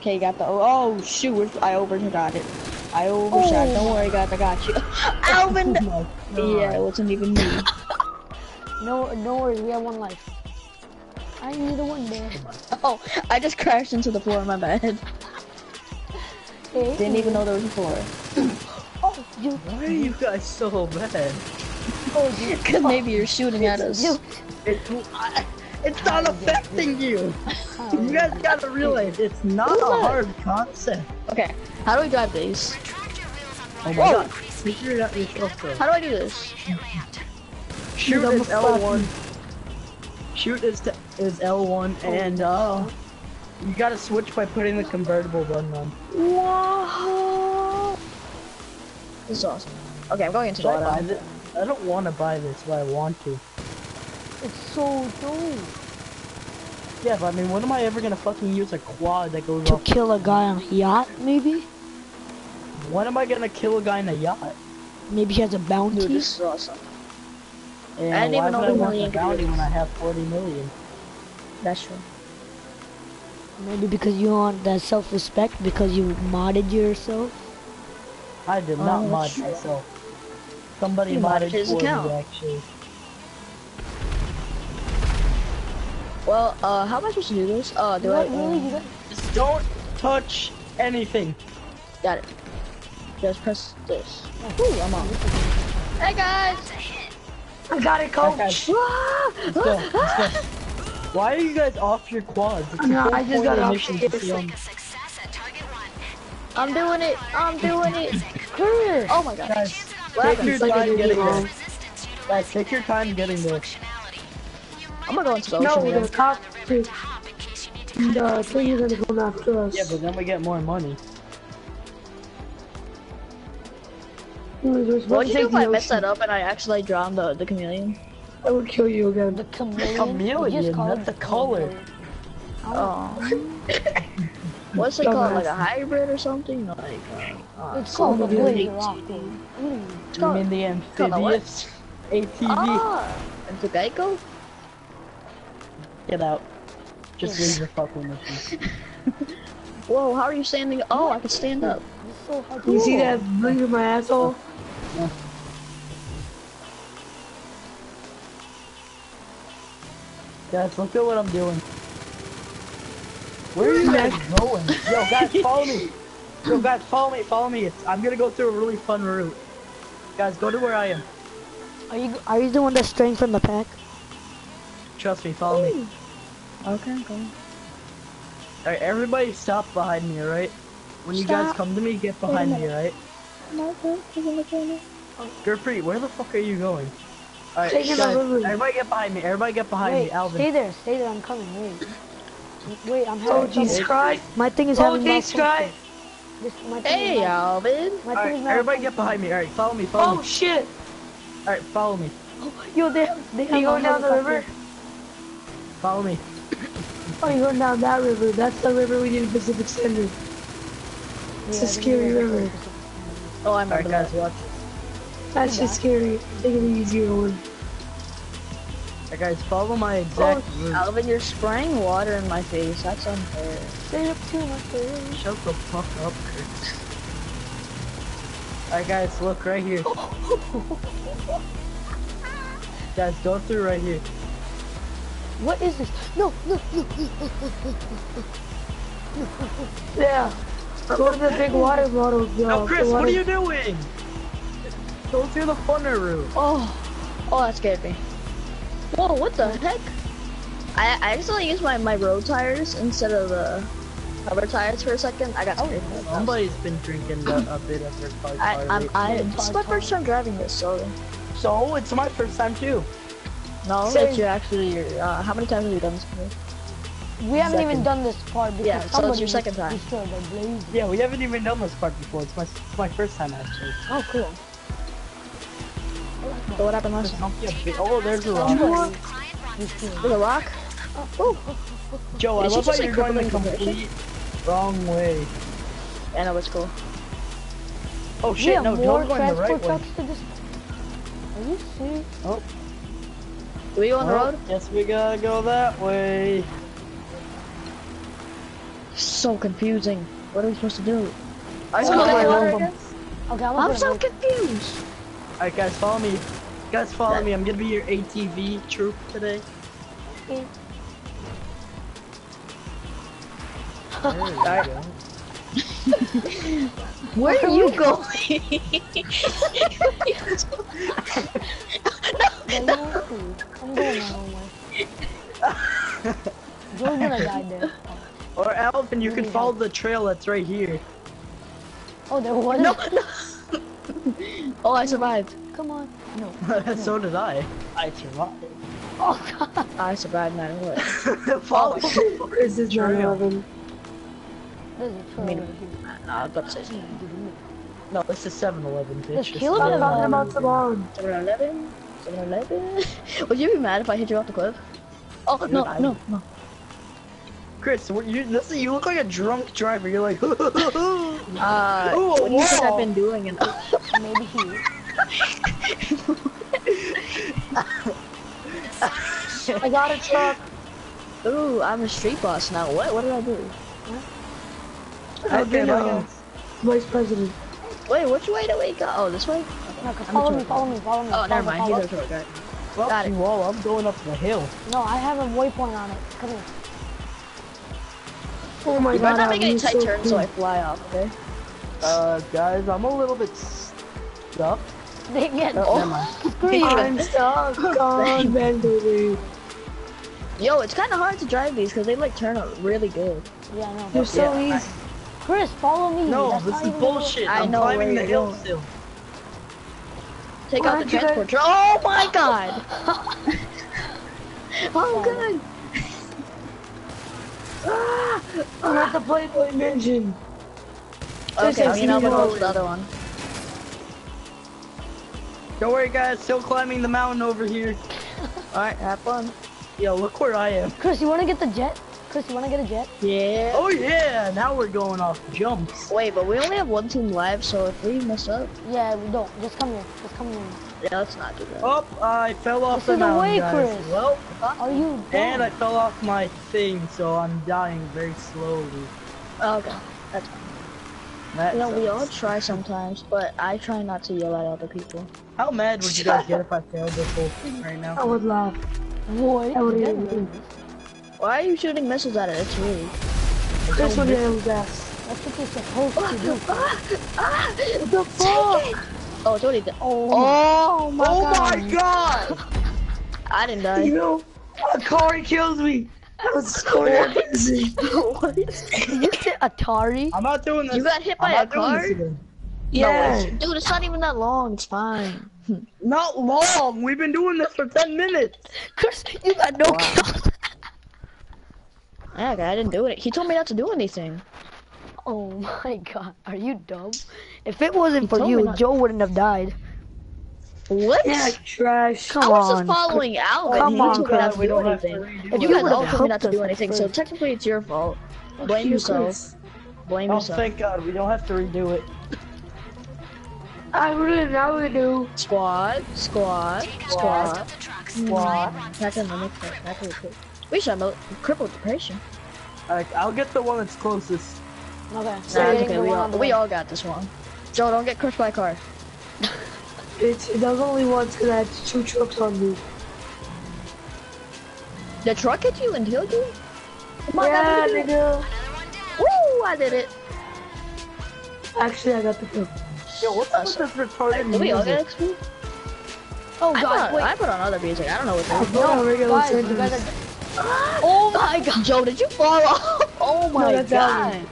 S6: Okay, you got the. Oh shoot! I overshot it. I overshot. Don't oh. worry, guys. I got you. Alvin.
S2: Oh my
S6: yeah, it wasn't even me.
S1: No, no worries. We have one life. I need a one there.
S6: Oh, I just crashed into the floor of my bed.
S1: Hey,
S6: Didn't even know there was a floor.
S1: Oh, you.
S2: Why are you guys so bad?
S1: Oh, you.
S6: Cause maybe you're shooting at us.
S1: You.
S2: It, I, it's not affecting you. You guys gotta realize it's not a hard concept.
S6: Okay, how do we drive these?
S5: Retract your wheels on
S2: Oh my
S5: to
S2: god,
S5: increase
S2: figure it out yourself though.
S6: How do I do this?
S2: Shoot
S1: I'm
S2: is
S1: a
S2: L1. Shoot is, t- is L1 and uh, you gotta switch by putting the convertible button on.
S6: Whoa! This is awesome. Okay, I'm going into the
S2: Should I buy
S6: water.
S2: this? I don't want to buy this, but I want to.
S1: It's so dope.
S2: Yeah, but I mean, when am I ever gonna fucking use a quad that goes
S1: To
S2: off?
S1: kill a guy on a yacht, maybe?
S2: When am I gonna kill a guy in a yacht?
S1: Maybe he has a bounty.
S6: Dude, this is awesome.
S2: And
S6: I didn't
S2: why
S6: even know
S2: would I
S6: the
S2: want
S6: million
S2: a bounty when I have 40 million?
S6: That's true.
S1: Maybe because you want that self-respect because you modded yourself.
S2: I did
S6: Oh,
S2: not
S6: that's
S2: mod
S6: true.
S2: myself. Somebody
S6: He
S2: modded
S6: modded his
S2: for
S6: account.
S2: me, actually.
S6: Well, uh, how am I supposed to do this? Uh, do I?
S1: What, really? You
S6: uh,
S1: got-
S2: Just don't touch anything.
S6: got it. Just press this. Ooh, I'm on. Hey guys!
S3: I got it,
S2: Okay,
S3: coach.
S2: let's go. Let's go. Why are you guys off your quads? It's
S3: No,
S2: the
S3: I just got
S2: point of
S3: off
S2: mission
S3: it.
S2: to film.
S5: A success at target one.
S6: I'm doing it! I'm doing it!
S1: Chris!
S6: Oh my god.
S2: Guys,
S6: What
S2: take your
S6: happened?
S2: time getting there. Guys, take your time getting there.
S5: Functionality.
S6: I'm gonna go into the
S3: No,
S6: ocean
S3: the
S6: again.
S3: cop, the,
S5: Hop in you need to
S3: the thing is gonna come after us.
S2: Yeah, but then we get more money.
S6: What do you do if I
S3: the
S6: mess that up and I actually drown the, the chameleon?
S3: I would kill you again.
S1: The chameleon.
S2: Chameleon,
S1: You just call it
S2: the color.
S6: Oh. What's it called? Like a hybrid or something? Like, uh, uh,
S1: It's called the
S3: Chameleon.
S1: Blazer Aqua, dude.
S6: it's
S2: You
S6: called,
S2: mean the
S6: called a what?
S2: amphibious ATV?
S6: ah, and the Geico?
S2: Get out. Just leave your fucking me.
S6: Whoa, how are you standing? Oh, I can stand up.
S1: So
S3: You see that blink in my asshole?
S2: Guys, look at what I'm doing. Where are you guys going? Yo, guys, follow me. Yo, guys, follow me, follow me. It's, I'm gonna go through a really fun route. Guys, go to where I am.
S1: Are you are you the one that's straying from the pack?
S2: Trust me, follow me.
S6: Okay, okay.
S2: Alright, everybody stop behind me, alright? When you guys come to me, get behind me, alright?
S6: Okay.
S2: Gurpreet, where the fuck are you going? Alright, guys, everybody get behind me, everybody get behind
S1: Wait,
S2: me, Alvin.
S1: stay there, stay there. I'm coming. Wait, wait. I'm having
S3: Oh. Jesus Christ.
S1: My thing is
S3: Oh,
S1: having
S3: Jesus. Christ.
S1: This, my thing
S6: Hey,
S1: is
S6: Alvin.
S1: my
S2: Alright,
S1: thing is
S2: everybody get behind me, alright, follow me, follow
S3: Oh,
S2: me.
S3: shit.
S2: Alright, follow me,
S1: Yo, they they have
S3: You going down the
S1: helicopter.
S3: river?
S2: Follow me.
S3: Oh, you're going down that river. That's the river we did in Pacific Standard. It's
S1: Yeah,
S3: a scary river.
S6: Oh, I
S2: Alright,
S6: remember
S2: guys,
S6: that.
S2: watch.
S3: That's just scary. Take it easy, Owen.
S2: Alright, guys, follow my exact oh, route.
S6: Alvin, you're spraying water in my face. That's unfair.
S1: Stay up to my face.
S2: Shut the fuck up, Kurt. Alright guys, look right here. guys, go through right here.
S1: What is this? No, no, no.
S3: Yeah. Go to the big water bottle.
S2: No, Chris, what are you doing? Go through the funner route.
S6: Oh, oh, that scared me. Whoa, what the heck? I, I accidentally used my, my road tires instead of the rubber tires for a second. I got oh, scared.
S2: Somebody's been drinking a, a bit of their car.
S6: I, I'm, I, this is my first time driving this, so
S2: So, it's my first time too.
S6: No,
S3: Same.
S6: it's you actually. Uh, how many times have you done this? before?
S1: We haven't even done this part because
S6: Yeah, so it's your second time.
S1: destroyed the blaze.
S2: Yeah, we haven't even done this part before. It's my, it's my first time actually.
S1: Oh, cool.
S6: So what happened last time?
S2: Don't a bit- Oh, there's a rock.
S6: There's a rock.
S1: Oh,
S2: Joe, I
S6: It's
S2: love how
S6: like
S2: you're going the complete wrong way.
S6: I know it's cool.
S2: Oh shit, no,
S1: more
S2: don't go in the
S1: transport
S2: right way.
S1: to this. Are you serious?
S2: Oh,
S6: Do we go on the
S2: well,
S6: road?
S2: guess we gotta go that way.
S6: So confusing. What are we supposed to do? Are you
S1: Oh,
S6: supposed to
S1: no,
S6: get
S1: no,
S6: water
S1: no.
S6: again?
S1: Okay, I'm,
S6: I'm so confused.
S2: Alright guys, follow me. Guys, follow me. I'm gonna be your ATV troop today. Mm. Alright.
S6: Where are you going?
S1: Yeah, you want to. I'm going my own way. Joe's gonna die there.
S2: Or Alvin, you can follow the trail that's right here.
S1: Oh, there was.
S6: no, no. oh, I survived.
S1: Come on. No.
S2: so did I. I survived.
S1: Oh God.
S6: I survived no matter what.
S2: follow oh.
S3: Is this
S2: Trail.
S6: Nah, I was about to
S2: No, this is 7-Eleven, bitch.
S1: There's
S2: This is
S1: kill him.
S3: talking about Salon.
S6: 7-Eleven? 7-Eleven? Would you be mad if I hit you off the cliff? Oh,
S2: Dude,
S6: no,
S2: I-
S6: no, no.
S2: Chris, what you, this, you look like a drunk driver. You're like,
S6: Uh,
S2: Ooh,
S6: what do you think. I've been doing? And
S1: Maybe he.
S3: I got a truck.
S6: Ooh, I'm a street boss now. What? What did I do?
S3: I've been
S2: bye,
S3: uh, vice president.
S6: Wait, which way do we go? Oh, this way?
S1: No, 'cause
S6: I'm
S1: follow me, follow me, follow me.
S6: Oh,
S1: follow
S6: never mind.
S1: follow
S6: He's
S1: me.
S6: a truck guy.
S2: Fuck
S6: Got it.
S2: you all. I'm going up the hill.
S1: No, I have a waypoint on it. Come here.
S3: Oh my
S6: You
S3: god,
S6: better not make any tight
S3: so
S6: turns so I fly off, okay?
S2: Uh, guys, I'm a little bit stuck.
S1: They get
S2: Oh, never mind.
S3: cool. I'm stuck on Bentley.
S6: Yo, it's kind of hard to drive these because they like turn out really good.
S1: Yeah, I know.
S3: You're so
S2: Yeah, I-
S3: easy.
S1: Chris, follow me.
S2: No,
S1: That's
S2: this is bullshit.
S6: I
S2: I'm
S6: know
S2: climbing the hill
S6: going.
S2: still.
S6: Take
S3: Why
S6: out the
S3: don't
S6: transport truck. Oh my god!
S3: Oh, good. ah, I'm at the Playboy Mansion. Just
S6: Okay,
S3: like
S6: me and Alvin
S3: you
S6: go to the other one.
S2: Don't worry, guys. Still climbing the mountain over here.
S6: Alright, have fun.
S2: Yo, look where I am.
S1: Chris, you wanna get the jet? Chris, you wanna get a jet?
S6: Yeah.
S2: Oh yeah, now we're going off jumps.
S6: Wait, but we only have one team live, so if we mess up,
S1: Yeah, we don't. Just come here. Just come here.
S6: yeah, let's not do that.
S2: Oh, I fell off
S1: This
S2: the
S1: is the
S2: mountain,
S1: way,
S2: guys.
S1: Chris.
S2: Well,
S1: Are you
S2: and I fell off my thing, so I'm dying very slowly.
S6: Oh, okay, that's fine.
S2: That
S6: You know, we all try sometimes, but I try not to yell at other people.
S2: How mad would you guys get if I failed this whole thing right now?
S3: I would laugh.
S1: What?
S3: I would
S1: Get
S3: even
S1: me.
S6: Why are you shooting missiles at it? It's rude.
S3: Chris would hit his ass.
S1: That's what you're supposed to do. Ah!
S3: What the fuck?
S6: Oh, it's already dead.
S1: Oh,
S6: Oh my
S2: Oh, oh
S6: god!
S2: my god!
S6: I didn't die.
S3: You know, uh, a car kills me. I was so embarrassing.
S6: what?
S1: you said Atari?
S2: I'm not doing this.
S6: You got hit
S2: I'm
S6: by a car?
S2: this again.
S3: Yeah.
S6: Dude, it's not even that long. It's fine.
S2: Not long. We've been doing this for 10 minutes.
S1: Chris, you got no kills.
S6: Yeah, I didn't do it. He told me not to do anything.
S1: Oh my god, are you dumb? If it wasn't for you, Joe wouldn't have died.
S6: What?
S3: Yeah, trash.
S1: Come
S6: I was
S1: on.
S6: just following Alvin.
S1: Come
S6: he
S1: on,
S6: told me not
S1: Chris,
S6: to
S2: we
S6: do
S2: don't to
S6: anything.
S2: redo
S6: But you
S1: You
S6: guys
S1: would've
S6: all told me not to do anything, so technically it's your fault. Oh, Blame
S3: Thank you,
S6: yourself. Blame
S2: Oh,
S6: yourself.
S2: thank God. We don't have to redo it.
S3: I really now we do.
S6: Squad, squad, squad.
S5: The trucks.
S2: Squad.
S6: Back in the next one. Back in the quick. We should have a crippled depression.
S2: Alright, I'll get the one that's closest.
S1: Okay,
S6: Nah,
S1: so
S6: it's okay. We all, we
S1: all.
S6: all got this one. Joe, don't get crushed by a car.
S3: It's, it does only one because I had two trucks on me.
S6: The truck hit you and killed you? Come on,
S3: yeah,
S6: I did it.
S3: nigga.
S6: Woo! I did it.
S3: Actually, I got the kill.
S2: Yo, what's up with this retarded
S6: Did we all
S2: music?
S6: get XP?
S1: Oh
S6: I
S1: god,
S6: put,
S1: wait.
S6: I put on other music. I don't know what
S3: I
S6: that
S3: put on regular
S1: guys, you
S3: sentence.
S1: guys are... Oh my god.
S6: Joe, did you fall off? Oh my
S3: that's
S6: god.
S3: Alvin.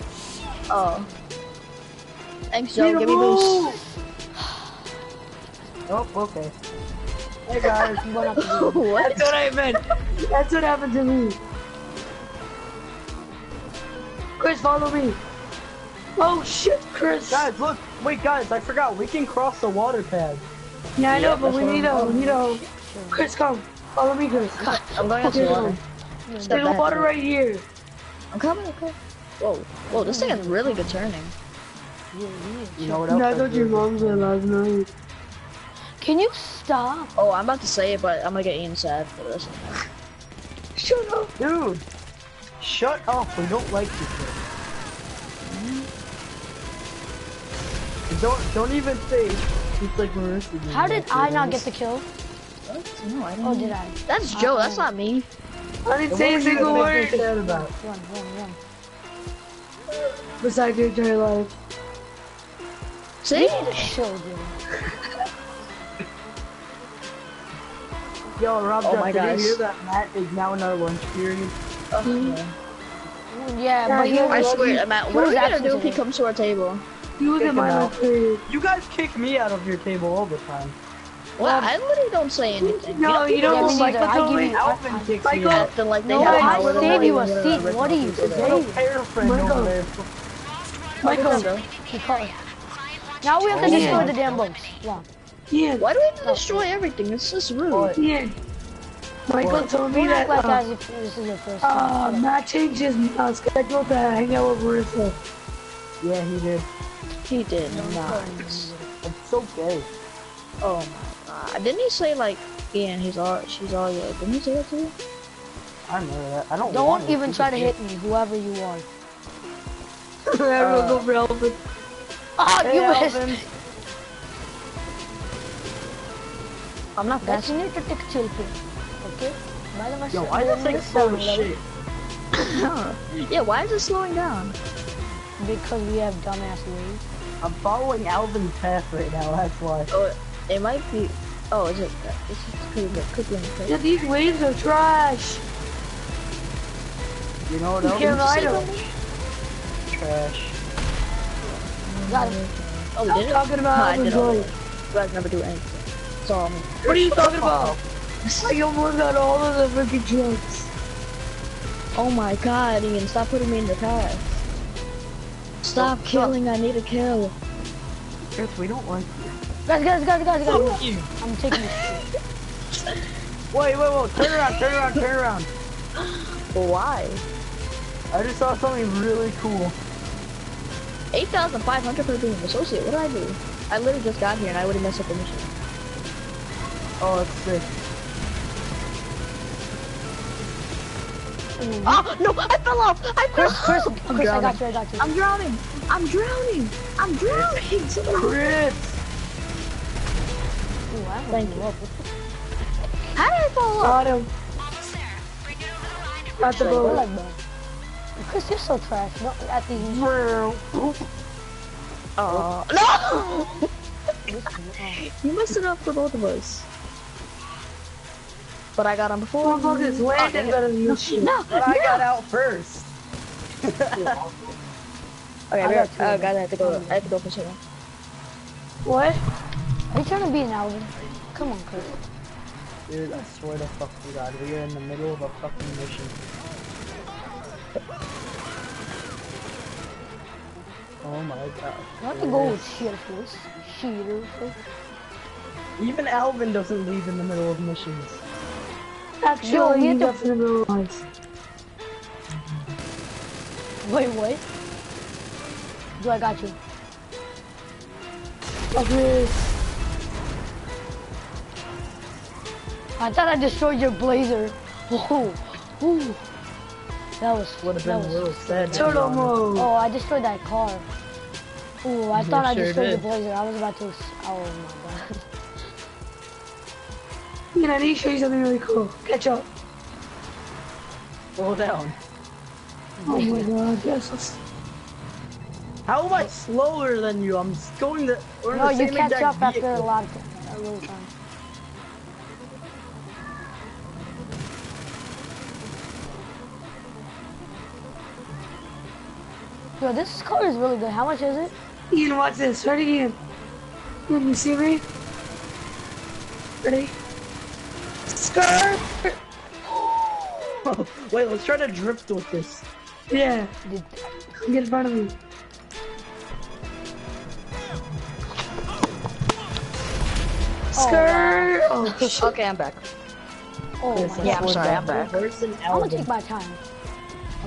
S6: Oh. Thanks, Joe. Give me boost.
S2: Oh, okay. Hey guys,
S1: I'm going after you.
S6: what?
S3: That's what I meant. That's what happened to me. Chris, follow me. Oh shit, Chris.
S2: guys, look. Wait, guys, I forgot. We can cross the water pad.
S3: Yeah, I know, but we
S6: that's
S3: need
S6: what
S3: a, we need a. Chris, come. Follow me, Chris.
S6: I'm going out to the water. Step
S3: There's
S6: back.
S3: water right here.
S6: I'm coming, okay. Whoa, whoa, this thing is really good turning.
S2: You know what else?
S3: No, I
S2: I
S3: thought your
S2: do?
S3: mom's there last night.
S1: Can you stop?
S6: Oh, I'm about to say it, but I'm gonna get Ian sad for this.
S3: Shut up.
S2: Dude, shut up. We don't like you. kid. Don't don't even say it's like Marissa. did
S1: How did I not get the kill?
S6: What? No, I don't
S1: Oh,
S6: know.
S1: did I?
S6: That's Joe, that's oh. not me.
S3: I didn't say a single
S2: gonna make me
S3: word
S2: sad about?
S1: Run, run, run.
S3: besides your entire life.
S6: See?
S1: Children.
S2: Yo, Rob,
S6: Oh
S2: Jeff,
S6: my
S2: did
S6: gosh.
S2: you hear that Matt is now in our lunch period? Mm-hmm.
S1: Yeah, but he
S3: Yeah,
S6: I swear, Matt,
S1: he
S6: what are we gonna do if he comes to our table?
S3: He was in my
S2: out.
S3: life period.
S2: You guys kick me out of your table all the time.
S6: Well, I literally don't say anything.
S3: No, you don't
S1: Yeah, me
S3: like
S1: neither. I
S3: told
S1: give you-
S2: Alvin kicks me
S3: Michael,
S2: out.
S6: Acting like they
S1: No,
S6: have
S1: I
S6: power to
S1: saved you a seat. What do you
S6: people do
S2: Little
S1: say?
S2: pair friend
S3: Michael.
S2: over there.
S3: Michael,
S1: Now we have to
S3: Oh.
S1: destroy the damn boats. Come
S3: Ian,
S6: Why do we have to destroy everything? It's just rude.
S3: Yeah. Michael
S2: What?
S3: told me
S1: Don't
S3: that
S1: like
S3: uh,
S1: as if this is your first
S3: uh,
S1: time.
S3: Matt changed his uh, schedule to hang out with Marissa.
S2: Yeah, he did.
S6: He did not.
S2: It's okay.
S6: Oh my god. Didn't he say like, Ian, he's all, she's all yours. Didn't he say that to you?
S2: I remember that. I don't.
S1: Don't
S2: want it.
S1: even try to hit me, whoever you are.
S3: Everyone go for Elvin.
S1: Ah,
S2: Hey,
S1: you missed.
S2: Alvin.
S6: I'm not
S1: That's
S6: passing.
S1: need to take chill pill. Okay? By the way,
S2: Yo, why does this slow as shit?
S6: yeah, why is it slowing down?
S1: Because we have dumbass ways.
S2: I'm following Alvin's path right now. That's why.
S6: Oh, it might be. Oh, is it? This is pretty good. Cooking.
S3: Yeah, these waves are trash.
S2: You know what
S3: You
S2: else?
S3: can't ride them.
S2: Trash.
S1: Got him.
S6: Oh, we
S3: I'm
S6: did it?
S3: talking about
S6: No, I did all You guys never do anything. It's all me.
S3: What are you talking about? I almost got all of the freaking jokes.
S6: Oh my god, Ian, stop putting me in the past. Stop killing, I need a kill.
S2: Chris, we don't like you.
S1: Guys, guys, guys, guys, guys.
S2: Fuck you.
S1: I'm taking this.
S2: Wait, wait, wait. Turn around, turn around, turn around.
S6: Why?
S2: I just saw something really cool.
S6: 8,500 for being an associate, what did I do? I literally just got here and I would have messed up the mission.
S2: Oh, it's sick.
S6: Oh, no, I fell off! I fell
S1: Chris, Chris,
S6: off!
S1: Oh, Chris, I got you, I got you.
S6: I'm drowning! I'm drowning! I'm drowning!
S2: Chris!
S1: Ooh, I
S6: Thank
S1: you.
S6: you. How did I fall off?
S3: Got him.
S5: Almost there. Bring it over the line.
S3: Got the boat.
S1: like. Chris, you're so trash. No, at the
S6: Oh, no! you messed it up for both of us. But I got on before.
S3: Motherfuckers landed oh, better than you.
S6: No,
S2: But I got out first.
S6: Okay,
S1: I
S6: we're,
S1: got two
S6: oh
S1: of
S6: god, I have to go. I have to go for second.
S3: What?
S1: Are you trying to be an Alvin? Come on, Chris.
S2: Dude, I swear to fuck to God, we are in the middle of a fucking mission. Oh my god.
S1: You have to go with sheer face. Sheer.
S2: Even Alvin doesn't leave in the middle of missions.
S3: Actually,
S1: Yo,
S3: you
S1: you
S3: got the realize.
S1: Wait, what? Do I got you?
S3: Fuck
S1: I thought I destroyed your blazer. Oh, ooh. That was
S2: Would have been a little sad.
S3: Turtle
S2: honest.
S3: mode.
S1: Oh, I destroyed that car. Ooh, I
S2: You
S1: thought I
S2: sure
S1: destroyed your
S2: did.
S1: blazer. I was about to. Oh my god.
S3: Ian, I need to show you something really cool. Catch up.
S2: Slow down.
S3: Oh my god, yes. let's-
S2: How am I slower than you? I'm going the. We're
S1: No,
S2: the
S1: you catch
S2: exact
S1: up after a lot of a little time. Yo, this car is really good. How much is it?
S3: Ian, watch this. Ready, Ian? Ian, you see me? Ready? Skirt!
S2: Wait, let's try to drift with this.
S3: Yeah, get in front of me. Oh. Skirt! Oh, shit.
S6: Okay, I'm back.
S1: Oh my
S6: Yeah,
S2: I
S6: I'm
S2: swear
S6: sorry, I'm back.
S2: you're Worse than
S1: I'm gonna take my time.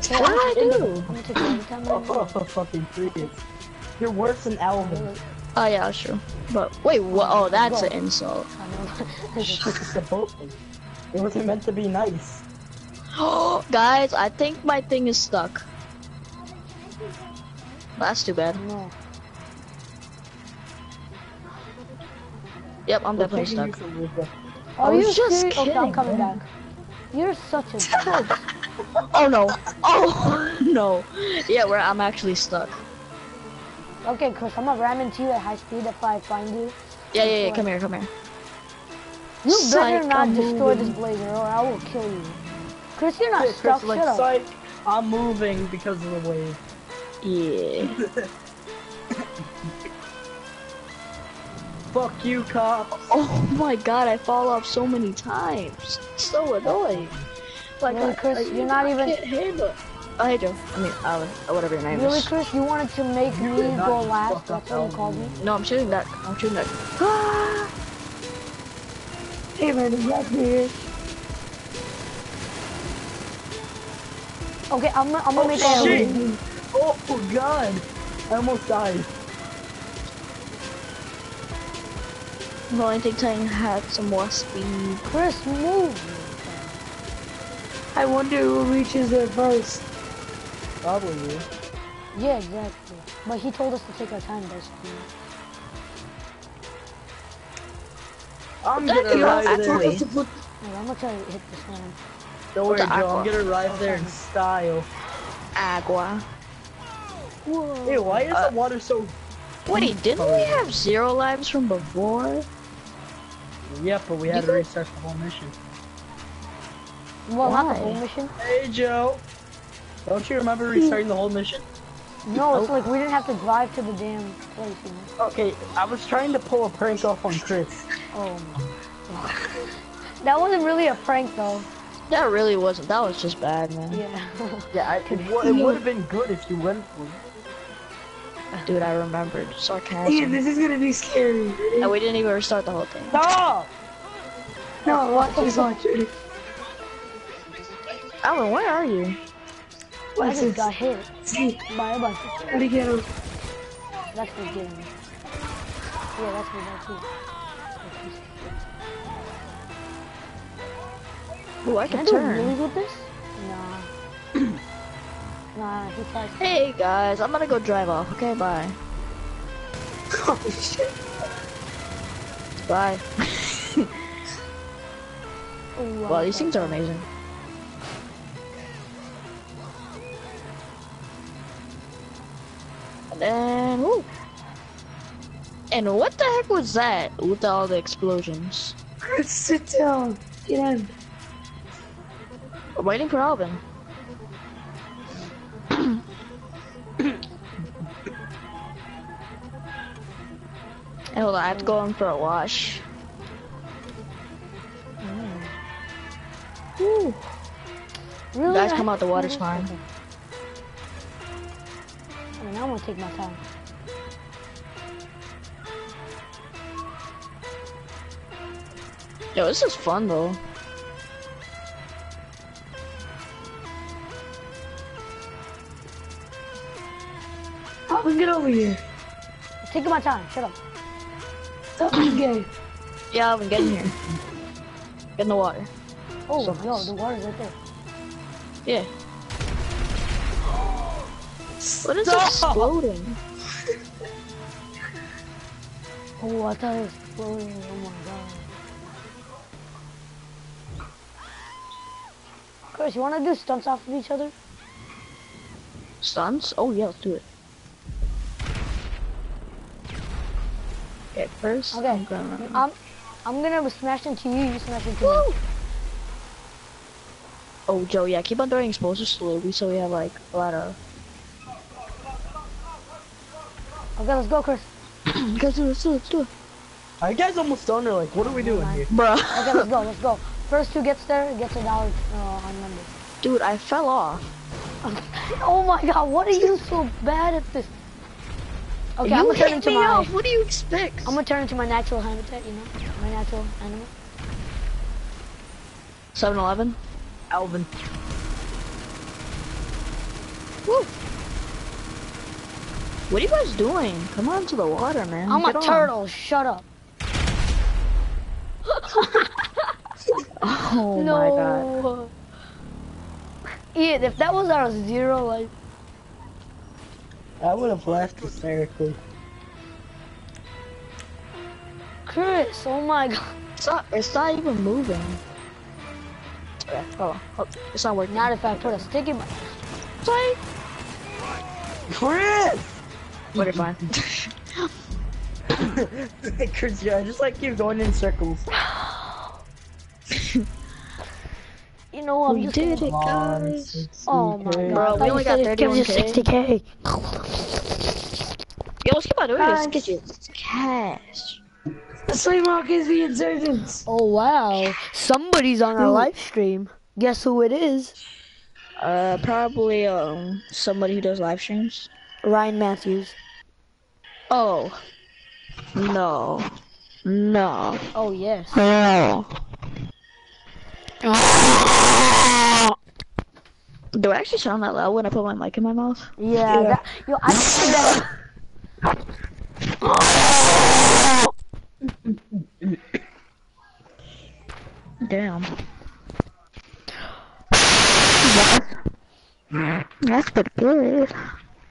S1: Okay,
S6: What did I do?
S1: gonna take my time.
S2: Oh, oh, oh, fucking serious. You're worse than Alvin.
S6: Oh yeah, that's true. But wait, what? Oh, that's an insult.
S1: I know.
S2: It's supposed to. It wasn't meant to be nice.
S6: Guys, I think my thing is stuck. That's too bad.
S1: no.
S6: Yep, I'm
S2: We're
S6: definitely stuck.
S2: from Luca.
S1: Are
S6: was
S1: you
S6: just
S1: serious? Okay, I'm coming
S6: man.
S1: back. You're such a bitch.
S6: Oh no! Oh no! Yeah, where I'm actually stuck.
S1: Okay, Chris, I'm gonna ram into you at high speed if I find you.
S6: Yeah, yeah, yeah. Come here, come here.
S1: You better not
S6: I'm
S1: destroy
S6: moving.
S1: this blazer or I will kill you. Chris, you're not
S2: Chris,
S1: stuck.
S2: like,
S1: Shut up.
S2: psych, I'm moving because of the wave.
S6: Yeah.
S2: Fuck you, cops.
S6: Oh my god, I fall off so many times. It's so annoying. Like,
S1: Really, Chris,
S6: I-
S1: you're not
S6: I
S1: even-
S6: can't handle it. Oh, hey, Joe. I mean, Alan, or whatever your name
S1: Really,
S6: is.
S1: Chris, you wanted to make
S2: You
S1: me go last. That's what you called me.
S6: No, I'm shooting that. I'm shooting that.
S3: Hey man, is that here?
S1: Okay, I'm gonna, I'm gonna make oh, all
S2: shit.
S1: the
S2: Oh god. I almost died.
S6: No, I think Titan had some more speed.
S1: Chris, move.
S3: I wonder who reaches there first.
S2: Probably you.
S1: Yeah, exactly. But he told us to take our time, basically.
S2: I'm gonna
S6: could
S2: arrive
S6: actually-
S2: there.
S1: Wait, I'm gonna try to hit this one.
S2: Don't worry, Joe.
S6: aqua?
S2: I'm gonna arrive there in style.
S6: Agua.
S1: Whoa.
S2: Hey, why is
S6: Uh,
S2: the water so?
S6: Wait, didn't we have zero lives from before?
S2: Yep, but we had to restart the whole mission.
S1: Well, not the whole mission.
S2: Hey, Joe. Don't you remember restarting the whole mission?
S1: No, it's oh. like we didn't have to drive to the damn place, you know.
S2: Okay, I was trying to pull a prank off on Chris.
S1: Oh my. That wasn't really a prank, though.
S6: That really wasn't. That was just bad, man.
S1: Yeah.
S2: Yeah, I, it, it would have been good if you went for it.
S6: Dude, I remembered.
S3: Man,
S6: Sarcasm.
S3: this is gonna be scary.
S6: And we didn't even restart the whole thing.
S2: Stop!
S3: No, watch this, watch it.
S6: Alan, where are you?
S1: I just
S3: this.
S1: got hit by a bunch.
S3: how to get him.
S1: That's what's getting me. Yeah, that's me, that's me.
S6: Ooh, I
S1: Can I
S6: can
S1: do
S6: turn.
S1: really with this? Nah. nah, he tries.
S6: Hey guys, I'm gonna go drive off. Okay, bye.
S3: Oh shit.
S6: Bye. Wow,
S1: I
S6: these things are amazing. And woo. And what the heck was that with all the explosions?
S3: Sit down. Get in.
S6: I'm waiting for Alvin. Hold on, I have to go in for a wash. Woo.
S1: Really?
S6: Guys, come out, the water's fine.
S1: Okay. I mean, I'm gonna take my time.
S6: Yo, this is fun though.
S3: Alvin, get over here.
S1: Taking my time. Shut up.
S3: Stop being gay.
S6: Yeah, Alvin, get in here. Get in the water.
S1: Oh,
S6: So
S1: yo,
S6: nice.
S1: the water's right there.
S6: Yeah. What is exploding?
S1: Oh, I thought it was exploding. Oh my god. Chris, you wanna do stunts off of each other?
S6: Stunts? Oh yeah, let's do it. Okay, first
S1: Okay.
S6: I'm gonna...
S1: I'm, I'm gonna smash into you. You smash into me.
S6: Oh, Joe, yeah, keep on throwing explosives slowly so we have like a lot of...
S1: Okay, let's go, Chris.
S6: Let's do it, let's do it, let's do it.
S2: Are you guys almost done or like, what are we doing here?
S1: Okay, let's go. Let's go. First who gets there gets a dollar uh, on Monday.
S6: Dude, I fell off.
S1: Oh my god, what are you so bad at this? Okay,
S6: you
S1: I'm gonna turn into
S6: me
S1: my.
S6: off, what do you expect?
S1: I'm gonna turn into my natural habitat. You know, my natural animal.
S6: 7-Eleven.
S2: Alvin.
S6: What are you guys doing? Come on to the water, man.
S1: I'm a
S6: on.
S1: turtle. Shut up.
S6: Oh
S1: no.
S6: my god.
S1: Ian, if that was our zero, like,
S2: I would have laughed hysterically.
S1: Chris, oh my god.
S6: It's not, it's not even moving. Yeah, Oh, oh, it's not working.
S1: Not if I put a stick in my.
S6: Sorry.
S2: Chris!
S6: But it's fine.
S2: Chris, yeah, I just like you going in circles.
S1: You know, I'm
S6: we did it, guys.
S1: Oh my god.
S6: Bro, we only got
S1: said it gives you
S6: 31K.
S1: 60k.
S6: Yo, let's keep on doing
S3: Guys.
S6: this. Get you cash.
S3: Slay Marcus the Insurgents.
S1: Oh wow. Somebody's on our live stream. Guess who it is?
S6: Uh, probably um somebody who does live streams.
S1: Ryan Matthews.
S6: Oh, no, no,
S1: Oh yes.
S6: no. Do I actually sound that loud when I put my mic in my mouth?
S1: Yeah. That, yo, I that.
S6: Damn. That's pretty good.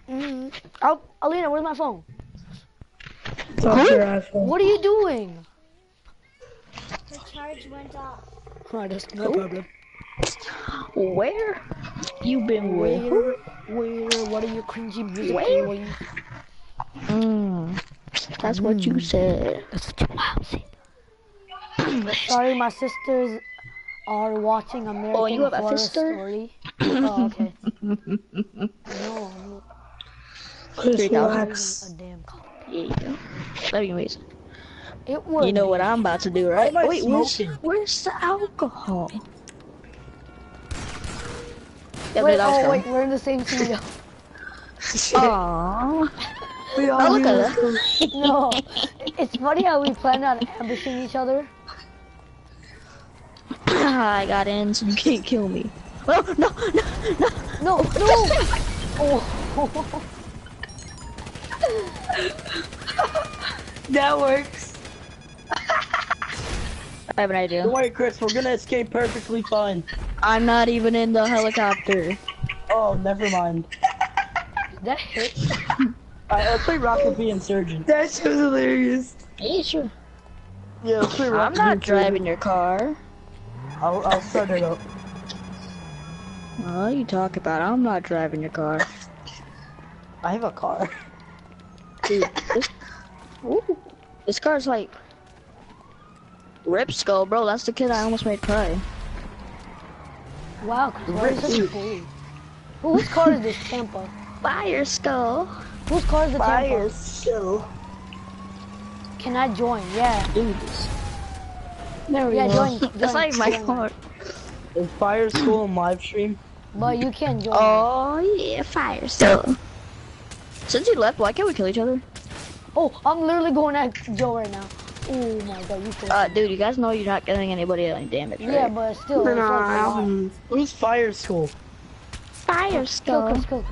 S1: Mm. Oh, Alina, where's my phone?
S2: Talk your ass off.
S1: What are you doing?
S3: The charge went off.
S1: Oh, that's no problem.
S6: Where? You been
S1: Where,
S6: with?
S1: where, what are your cringy music
S6: Where?
S1: doing?
S6: Mm, that's what you said.
S1: That's what you want to say. Sorry, my sisters are watching American
S6: Oh, you have a sister?
S1: Story. oh, okay. no,
S2: Chris,
S6: Three
S2: relax.
S1: I'm a damn cop.
S6: Yeah. Anyways,
S1: It
S6: you know what I'm about to do, right?
S2: Why am I
S6: Wait, where's,
S2: smoking?
S6: where's the alcohol? Yeah,
S1: Wait,
S6: dude, I was
S1: oh
S6: going.
S1: wait, we're in the same studio.
S6: Aww.
S2: We all
S6: look at that.
S1: no, it's funny how we planned on ambushing each other.
S6: I got in, so you can't kill me. Oh, no, no, no.
S1: No, no. oh.
S2: That works.
S6: I have an idea.
S2: Don't worry, Chris. We're gonna escape perfectly fine.
S6: I'm not even in the helicopter.
S2: Oh, never mind.
S1: that hit.
S2: Alright, let's play Rocket the Insurgent.
S3: That shit was hilarious.
S6: Yeah, sure.
S2: Yeah, let's play
S6: I'm not
S2: the
S6: driving your car.
S2: I'll, I'll start it up.
S6: Oh, you talk about? I'm not driving your car.
S2: I have a car.
S6: Dude, this, ooh, this car's like Rip Skull, bro. That's the kid I almost made cry.
S1: Wow, Chris, why are you such a bully? Whose car is this Tampa?
S6: Fire Skull.
S1: Whose car is the Tampa?
S2: Fire Skull.
S1: Can I join? Yeah.
S6: Dude,
S3: There we
S1: Yeah,
S3: go.
S1: join. join
S6: that's like my car.
S2: Is Fire Skull in live stream?
S1: But you can join.
S6: Oh yeah, Fire Skull. Since you left, why can't we kill each other?
S1: Oh, I'm literally going at Joe right now. Oh my god, you can.
S6: Uh, dude, you guys know you're not getting anybody any damage, right?
S1: yeah, but still.
S3: No,
S1: it's
S3: no,
S1: like a lot.
S2: Who's Fire School?
S6: Fire
S1: Kill
S6: Skull.
S1: Chris, kill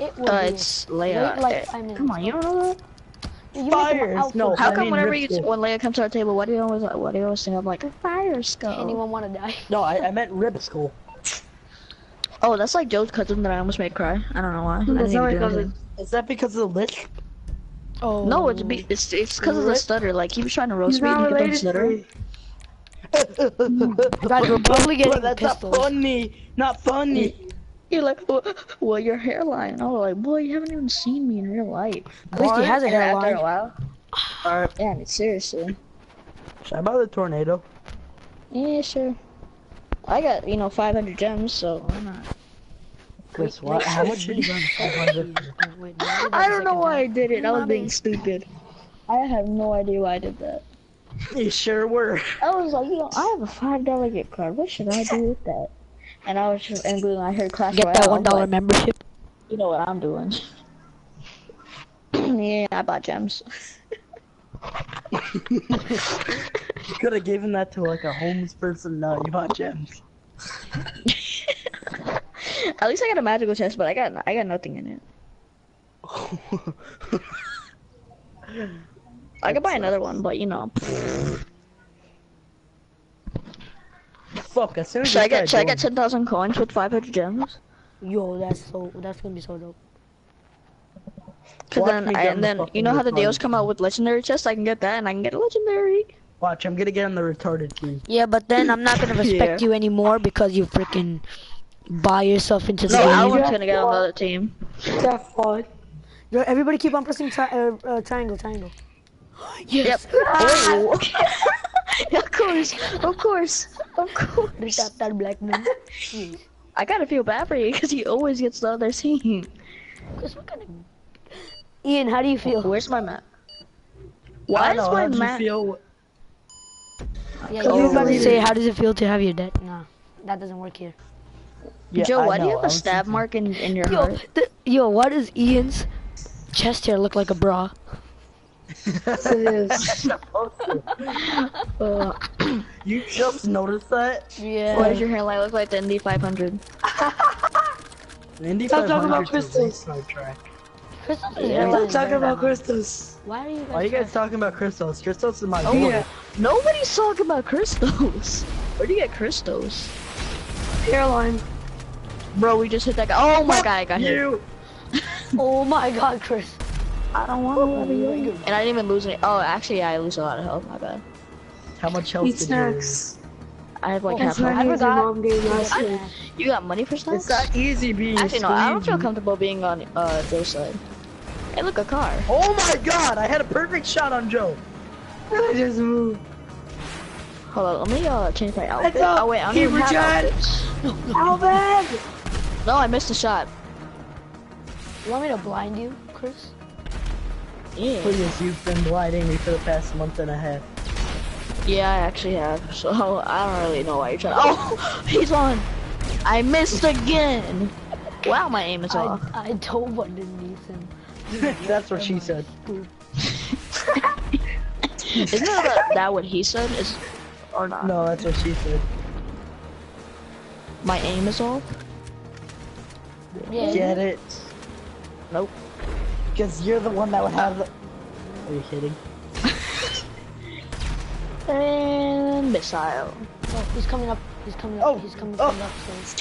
S1: It would
S6: Uh, it's Leia.
S1: Wait like five.
S6: Come on, you don't know that?
S1: You
S2: Fires, no.
S6: How
S2: I
S6: come
S2: mean
S6: whenever you
S2: Skull.
S6: when Leia comes to our table, what do you always what do you always think of like Fire Skull?
S1: Anyone want to die?
S2: No, I, I meant Rib School.
S6: Oh, that's like Joe's cousin that I almost made cry. I don't know why.
S3: That's
S6: didn't
S3: how
S6: even
S3: it
S6: do
S3: goes.
S6: anything.
S2: Is that because of the lisp?
S1: Oh.
S6: No, it's be, it's it's because of the stutter. Like he was trying to roast
S3: He's
S6: me
S3: not
S6: and he kept on stuttering.
S1: Guys, we're probably getting
S2: Bro, that's
S1: pistols.
S2: not funny. Not funny.
S6: You're like, well, well, your hairline. I was like, boy, you haven't even seen me in real life.
S1: At least he has a
S6: And after
S1: hairline.
S6: a while,
S2: Alright,
S6: yeah, I mean, seriously.
S2: should I buy the tornado?
S6: Yeah, sure. I got you know 500 gems, so why not?
S2: Chris, what? How much did you run? 500?
S6: I don't know why I did it. I was being stupid. I have no idea why I did that.
S2: You sure were.
S6: I was like, you know, I have a five dollar gift card. What should I do with that? And I was just, and then I heard Clash
S1: Get
S6: Royale.
S1: that one
S6: like,
S1: membership.
S6: You know what I'm doing? yeah, I bought gems.
S2: You could have given that to like a homeless person. No, you bought gems.
S6: At least I got a magical chest, but I got I got nothing in it. I could buy another one, but you know.
S2: Fuck, as soon as
S6: Should I
S2: this guy
S6: get should I get ten thousand coins with five hundred gems?
S1: Yo, that's so that's gonna be so dope.
S6: Cause
S2: Watch
S6: then I,
S2: get
S6: and
S2: the
S6: then you know how the deals come out with legendary chests? I can get that and I can get a legendary.
S2: Watch, I'm gonna get on the retarded team.
S1: Yeah, but then I'm not gonna respect
S6: Yeah.
S1: you anymore because you freaking buy yourself into the
S6: No,
S1: game.
S6: Alan's gonna get on the other team.
S3: That's fun.
S1: Yo, everybody keep on pressing tri- uh, uh, triangle, triangle.
S6: Yep. Oh. of course, of course, of course.
S1: Retard that black man.
S6: I gotta feel bad for you because he always gets the other team.
S1: Chris, what kind of... Ian, how do you feel?
S6: Where's my map?
S2: I
S6: Why
S2: don't
S6: is my
S2: how'd you
S6: map?
S2: feel?
S1: Yeah, you were about to say, how does it feel to have your debt? Nah, that doesn't work here.
S2: Yeah,
S6: Joe,
S2: I
S6: why do you have
S2: I
S6: a
S2: was
S6: stab
S2: thinking-
S6: mark in, in your
S1: Yo,
S6: heart?
S1: th- yo, why does Ian's chest hair look like a bra?
S3: Yes, it is.
S6: Uh,
S2: You just noticed that?
S1: Yeah.
S6: why does your hairline look like the Indy 500?
S2: Indy
S3: Stop talking
S2: 500
S3: about
S2: is a
S3: crystals.
S2: Star Trek.
S6: Yeah.
S3: Stop talking about
S1: long.
S3: crystals.
S1: Why are you guys?
S2: Why are you guys
S1: trying-
S2: talking about crystals? Crystals is my
S6: Oh,
S2: boy.
S3: Yeah.
S6: Nobody's talking about crystals. Where do you get crystals?
S3: Hairline.
S6: Bro, we just hit that guy. Oh my god, I got hit.
S1: Oh my God, Chris.
S6: I don't want to love you. And I didn't even lose any. Oh, actually, yeah, I lose a lot of health. My bad.
S2: How much health
S3: Eat
S2: did
S3: snacks.
S6: I have like
S1: Oh,
S6: half
S3: That's
S6: health.
S3: I
S1: forgot.
S3: mom gave last
S6: I-
S3: year.
S6: You got money for
S2: you?
S6: snacks?
S2: It's not easy being
S6: Actually, no, I don't feel comfortable being on uh Joe's side. Hey, look, a car.
S2: Oh my god, I had a perfect shot on Joe.
S3: I just moved.
S6: Hold on, let me uh change my outfit. Oh wait, I don't even have
S3: Hebrew
S6: outfits.
S3: Alvin!
S6: No, I missed a shot.
S1: You want me to blind you, Chris?
S6: Yeah.
S2: Please, you've been blinding me for the past month and a half.
S6: Yeah, I actually have. So I don't really know why you're trying. Oh, he's on. I missed again. Wow, my aim is
S1: I,
S6: off.
S1: I don't want to Ethan.
S2: That's what she said.
S6: Isn't that, that what he said? Is or not?
S2: No, that's what she said.
S6: My aim is off.
S1: Yeah.
S2: Get it?
S6: Nope.
S2: Because you're the one that would have the... Are you kidding?
S6: And missile.
S1: Oh, he's coming up. He's coming up.
S2: Oh,
S1: He's coming
S2: oh.
S1: from the upstairs.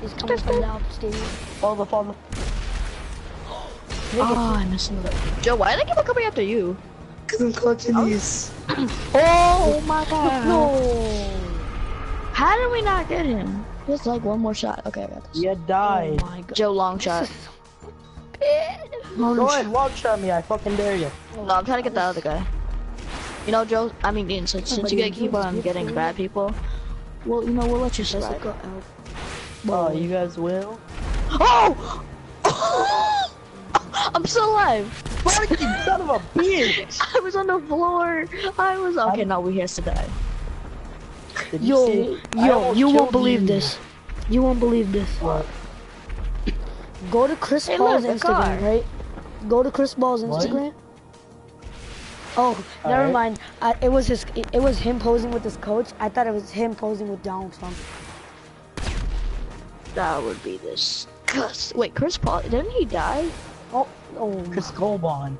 S1: He's coming from the upstairs.
S2: Follow, follow.
S6: Oh, I missed another. Joe, why do they keep on coming after you?
S3: Cause I'm clutching oh. these.
S6: Oh my god.
S1: No.
S6: How did we not get him? Just like one more shot. Okay, I got this.
S2: You
S1: Oh
S2: died.
S1: my god.
S6: Joe, long shot.
S2: Go ahead, long shot me. I fucking dare you.
S6: No, I'm trying to get the other guy. You know, Joe. I mean, Ian, since, since you get keep on getting bad people, well, you know, we'll let you
S1: Jessica
S6: slide.
S1: out.
S2: Oh, you guys will?
S6: Oh! I'm still alive.
S2: Fucking son of a bitch!
S6: I was on the floor. I was okay. now we has to die.
S2: Did you
S1: Yo,
S2: see?
S1: Yo, you won't believe
S2: you.
S1: this. You won't believe this.
S2: What?
S1: Go to Chris
S6: Hey,
S1: Paul's
S6: look,
S1: Instagram,
S6: car.
S1: right? Go to Chris Paul's
S2: What?
S1: Instagram. Oh, never
S2: Alright.
S1: mind. I, it was his. It, it was him posing with his coach. I thought it was him posing with Donald Trump.
S6: That would be disgusting. Wait, Chris Paul? Didn't he die?
S1: Oh, oh,
S2: Chris Colbon.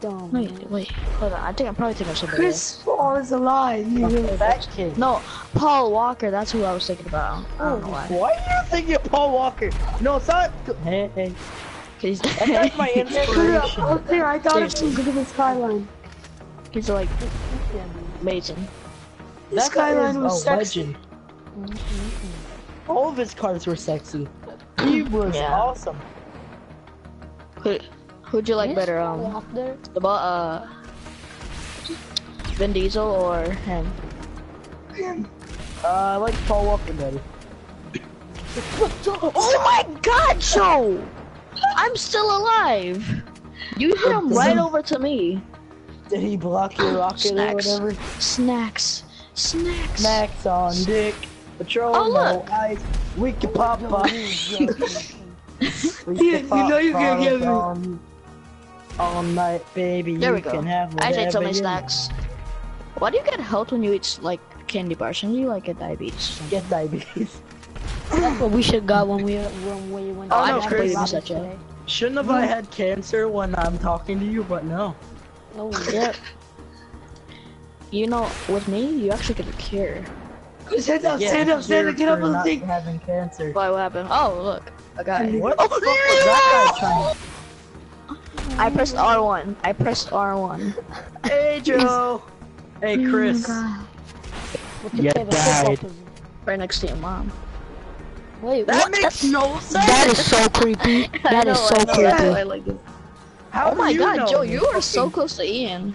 S1: dumb.
S6: Wait,
S1: man.
S6: wait. Hold on. I think I'm probably thinking of somebody else.
S3: Chris Paul is alive. You know.
S2: That kid.
S6: No, Paul Walker. That's who I was thinking about. I don't oh, know why.
S2: Why are you thinking of Paul Walker? No, it's not. Hey, hey.
S6: 'Cause
S2: That's my
S3: Look
S2: inspiration.
S3: up there. I got it from Look at the skyline.
S6: he's like amazing.
S3: The
S2: That guy
S3: skyline was sexy.
S2: legend. All of his cars were sexy. He was
S6: Yeah.
S2: awesome.
S6: Who, who'd you like
S1: Yes,
S6: better? Um, the bo- uh, Vin Diesel or him?
S2: Uh, I like Paul Walker better.
S6: Oh my God, Joe! I'm still alive. You hit him right over to me.
S2: Did he block your ah, rocket
S6: Snacks.
S2: or whatever?
S6: Snacks, snacks.
S2: Max on dick. Patrol,
S6: Oh,
S2: no
S6: look.
S2: ice. We can pop we
S3: Yeah, you know you can give me-
S2: on All night, baby.
S6: There
S2: you
S6: we go.
S2: Can have
S6: I ate so many snacks. Why do you get health when you eat like candy bars? Shouldn't you like get diabetes?
S2: Get diabetes.
S1: That's what we should got when we when we went
S2: Oh,
S1: to
S2: no,
S1: Baskin
S2: Chris.
S6: Such a-
S2: Shouldn't have I had cancer when I'm talking to you, but no.
S1: No,
S6: Yeah. You know, with me, you actually get a cure.
S3: Stand up,
S2: Yeah,
S3: stand up, stand up, get up
S2: for
S3: on the
S2: not
S3: thing.
S2: Having cancer.
S6: Why? What happened? Oh, look, a guy.
S2: What the fuck was that guy trying?
S6: I pressed R1. I pressed R1.
S2: Hey Joe. Hey Chris.
S1: What's your
S2: You died.
S6: Right next to your mom.
S1: Wait,
S2: That
S1: what?
S2: makes
S1: That's-
S2: no sense.
S1: That is so creepy.
S6: I
S1: That
S6: know,
S1: is so
S6: I know, that's why I
S1: creepy.
S6: like.
S2: How
S6: Oh my
S2: you
S6: god,
S2: know
S6: Joe,
S2: me?
S6: you are so close to Ian.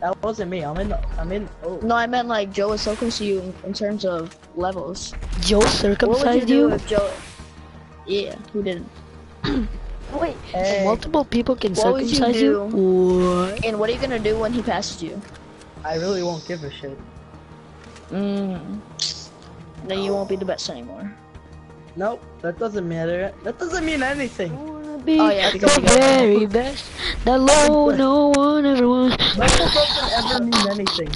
S2: That wasn't me. I'm in. I'm in. Oh.
S6: No, I meant like Joe is so close to you in, in terms of levels.
S1: Joe circumcised
S6: What would you
S1: circumcised
S6: do
S1: you?
S6: if Joe? Yeah, who didn't?
S1: Wait,
S2: Hey.
S1: multiple people can
S6: What would you
S1: circumcise you? What?
S6: And what are you gonna do when he passes you?
S2: I really won't give a shit.
S6: Mm. Then you won't be the best anymore.
S2: Nope. That doesn't matter. That doesn't mean anything.
S1: Be
S6: Oh, yeah,
S1: the
S6: you got-
S1: very best. That low no one ever wants.
S2: Level doesn't ever mean anything.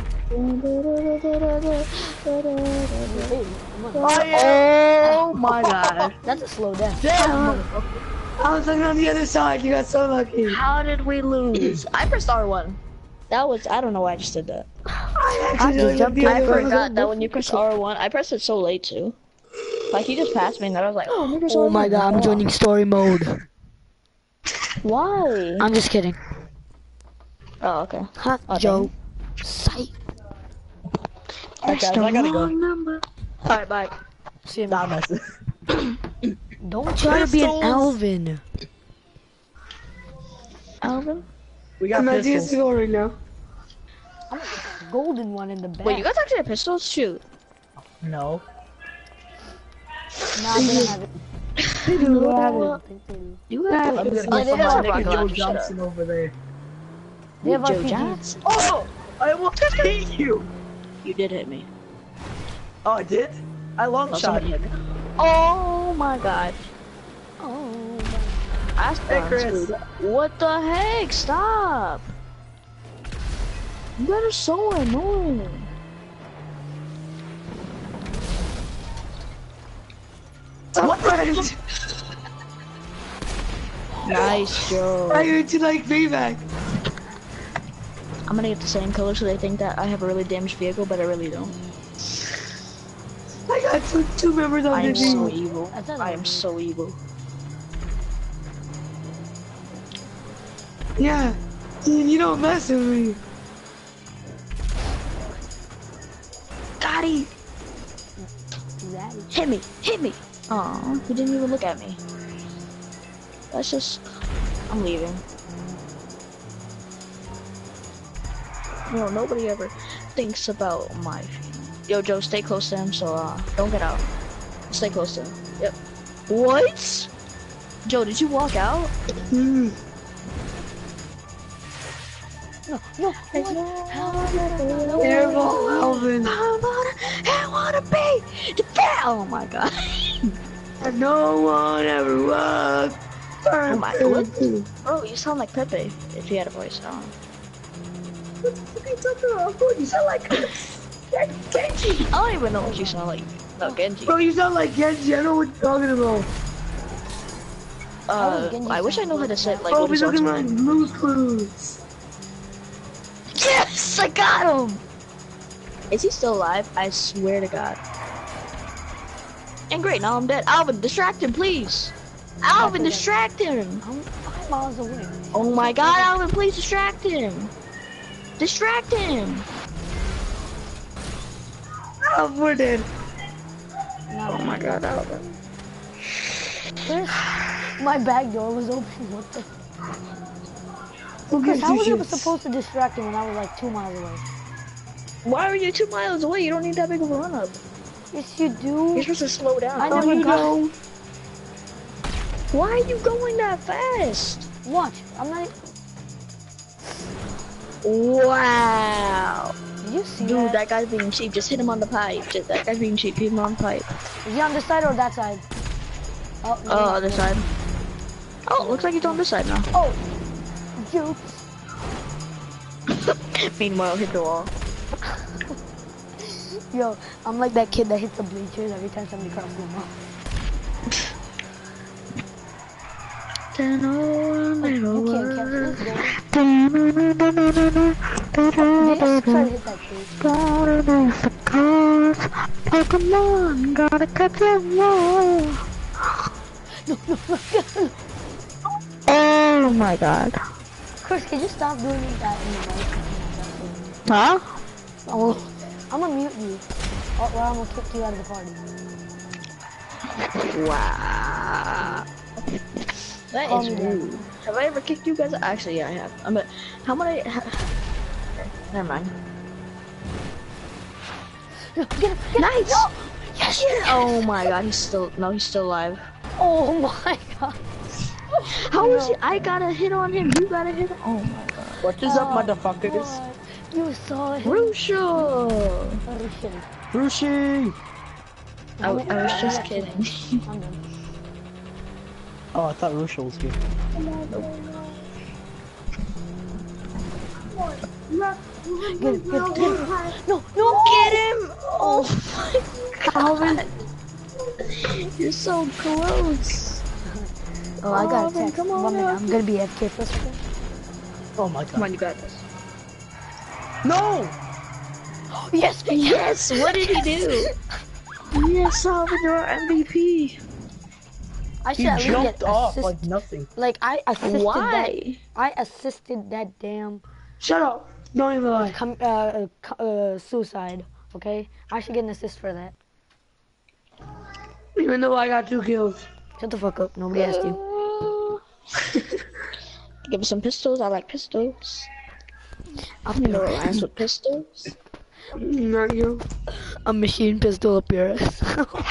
S6: Oh my god.
S1: That's a slow down.
S2: Damn.
S3: I was looking on the other side. You got so lucky.
S6: How did we lose? I pressed R1. That was, I don't know why I just did that.
S3: I
S1: just jumped
S6: I forgot that when you press R1, I pressed it so late too. Like he just passed me and I was like, oh, oh let me press
S1: Oh my god, I'm joining story mode.
S6: Why?
S1: I'm just kidding.
S6: Oh, okay.
S1: Huh,
S6: Oh,
S1: Joe. Sight.
S2: Alright, guys, I gotta go.
S6: number. Alright, bye.
S1: See you,
S2: Stop messing.
S1: Don't try to be an
S2: Crystals.
S1: Alvin.
S6: Alvin?
S2: We got
S3: I'm at the
S2: pistols.
S3: score right now.
S1: Golden one in the back.
S6: Wait, you guys actually have pistols? Shoot.
S2: No.
S1: Nah, they don't have it.
S3: They do
S1: They
S3: have
S1: don't have it.
S6: You have
S2: gonna
S1: Oh,
S2: get
S1: they
S2: some
S1: have
S2: nigga Joe Johnson over there.
S1: They have
S6: Joe Johnson.
S2: Oh! I almost hit you!
S6: You did hit me.
S2: Oh, I did? I long shot
S6: somebody
S2: you.
S6: hit me. Oh my god. I
S2: Hey, Chris.
S6: What the heck? Stop. You guys are so annoying.
S3: What?
S6: Nice, job.
S3: I heard you like payback.
S6: I'm gonna get the same color so they think that I have a really damaged vehicle, but I really don't.
S3: I got two, two members of
S6: I
S3: the
S6: am so evil.
S1: That's
S6: I am so evil.
S3: Yeah. Ian, you don't mess with me.
S6: Got him. Hit me. Hit me. Aw, he didn't even look at me. That's just. I'm leaving. You know, nobody ever thinks about my. Yo, Joe, stay close to him, so uh, don't get out. Stay close to him. Yep. What? Joe, did you walk out?
S3: Mm.
S1: No, no. What?
S3: Careful, Alvin.
S6: I wanna be the best. Oh my god.
S3: And no one ever was.
S6: Oh my god. Bro, you sound like Pepe if he had a voice. Oh.
S3: You talking about? You sound like Genji.
S6: I don't even know what you sound like. No, Genji.
S3: Bro, you sound like Genji. I know what you're talking about.
S6: Uh,
S1: Genji
S6: I wish I
S1: sound
S6: knew how to say like
S3: oh,
S6: what
S3: we
S6: he sounds
S3: looking like Blue's Clues.
S6: Yes, I got him. Is he still alive? I swear to God. And great, now I'm dead. Alvin, distract him, please. Alvin, distract him.
S1: I'm five miles away.
S6: Oh my God, Alvin, please distract him. Distract him.
S3: Oh, we're dead.
S6: Oh my God, Alvin.
S1: Chris, my back door was open. What the? Chris, how was I
S3: shits?
S1: supposed to distract him when I was like two miles away?
S6: Why are you two miles away? You don't need that big of a run up.
S1: Yes, you do.
S6: You're supposed to slow down.
S1: I
S3: Oh,
S1: never got.
S3: know.
S6: Why are you going that fast?
S1: Watch. I'm not.
S6: Wow.
S1: Did you see
S6: Dude,
S1: that?
S6: that guy's being cheap. Just hit him on the pipe. Just, that guy's being cheap. Hit him on the pipe.
S1: Is he on this side or that side? Oh, no,
S6: Oh, other side. Oh, looks like he's on this side now.
S1: Oh, jokes.
S6: Meanwhile, hit the wall.
S1: Yo, I'm like that kid that hits the bleachers every time somebody crosses them off.
S6: Ten
S1: You can't catch this, baby. Just try to hit that tree.
S6: Pokemon, gotta catch them all. Oh my god.
S1: Chris, can you stop doing that in the mic?
S6: Huh?
S1: Oh, I'm gonna mute you. Or, or I'm gonna kick you out of the party.
S6: Wow. That is
S1: Call
S6: is
S1: me then.
S6: rude. Have I ever kicked you guys? Actually, yeah, I have. I'm a, how many? Ha, never mind.
S1: Get him, get
S6: Nice.
S1: No! Yes, yes.
S6: Oh my god, he's still no, he's still alive.
S1: Oh my god.
S6: How is he? I got a hit on him. You got a hit. Oh my god.
S2: What is up,
S1: Oh,
S2: motherfuckers?
S1: You saw it.
S6: Rusho.
S1: Oh.
S2: Rushi!
S6: I, I was just kidding.
S2: Oh, I thought Rusha was here.
S1: Get him, get him, get. No, no.
S6: Get him! Oh my god. You're so close.
S1: Oh, I got a
S6: Alvin,
S1: text.
S6: come on
S1: One minute. I'm gonna be FK for a second.
S2: Oh my god.
S6: Come on, you got this.
S2: No!
S1: Yes,
S6: Yes, what did he do? Yes, Salvador MVP.
S1: I should
S2: You
S1: at least
S2: jumped off
S1: assist.
S2: like nothing.
S1: Like I assisted that.
S6: Why?
S1: I assisted that damn
S3: Shut up. Don't even lie.
S1: com- uh, uh, uh, suicide. Okay, I should get an assist for that.
S3: Even though I got two kills.
S1: Shut the fuck up. Nobody asked you.
S6: Give me some pistols. I like pistols.
S1: Up
S6: You know
S1: your
S6: what rhymes
S1: ass.
S6: with pistols?
S3: Not you.
S1: A machine pistol up your ass.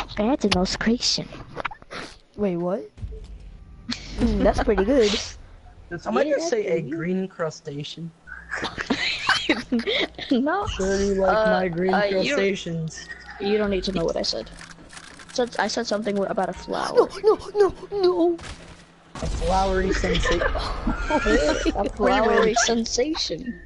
S6: Bad demonstration.
S1: Wait, what? Mm, that's pretty good.
S2: Did somebody just
S6: Yeah,
S2: say a green crustacean?
S6: no,
S2: Sure you like
S6: Uh,
S2: my green
S6: uh, you-
S2: crustaceans.
S6: you don't need to know what I said. Said I said something about a flower.
S1: No, no, no, no.
S2: A flowery sensation.
S6: a flowery sensation.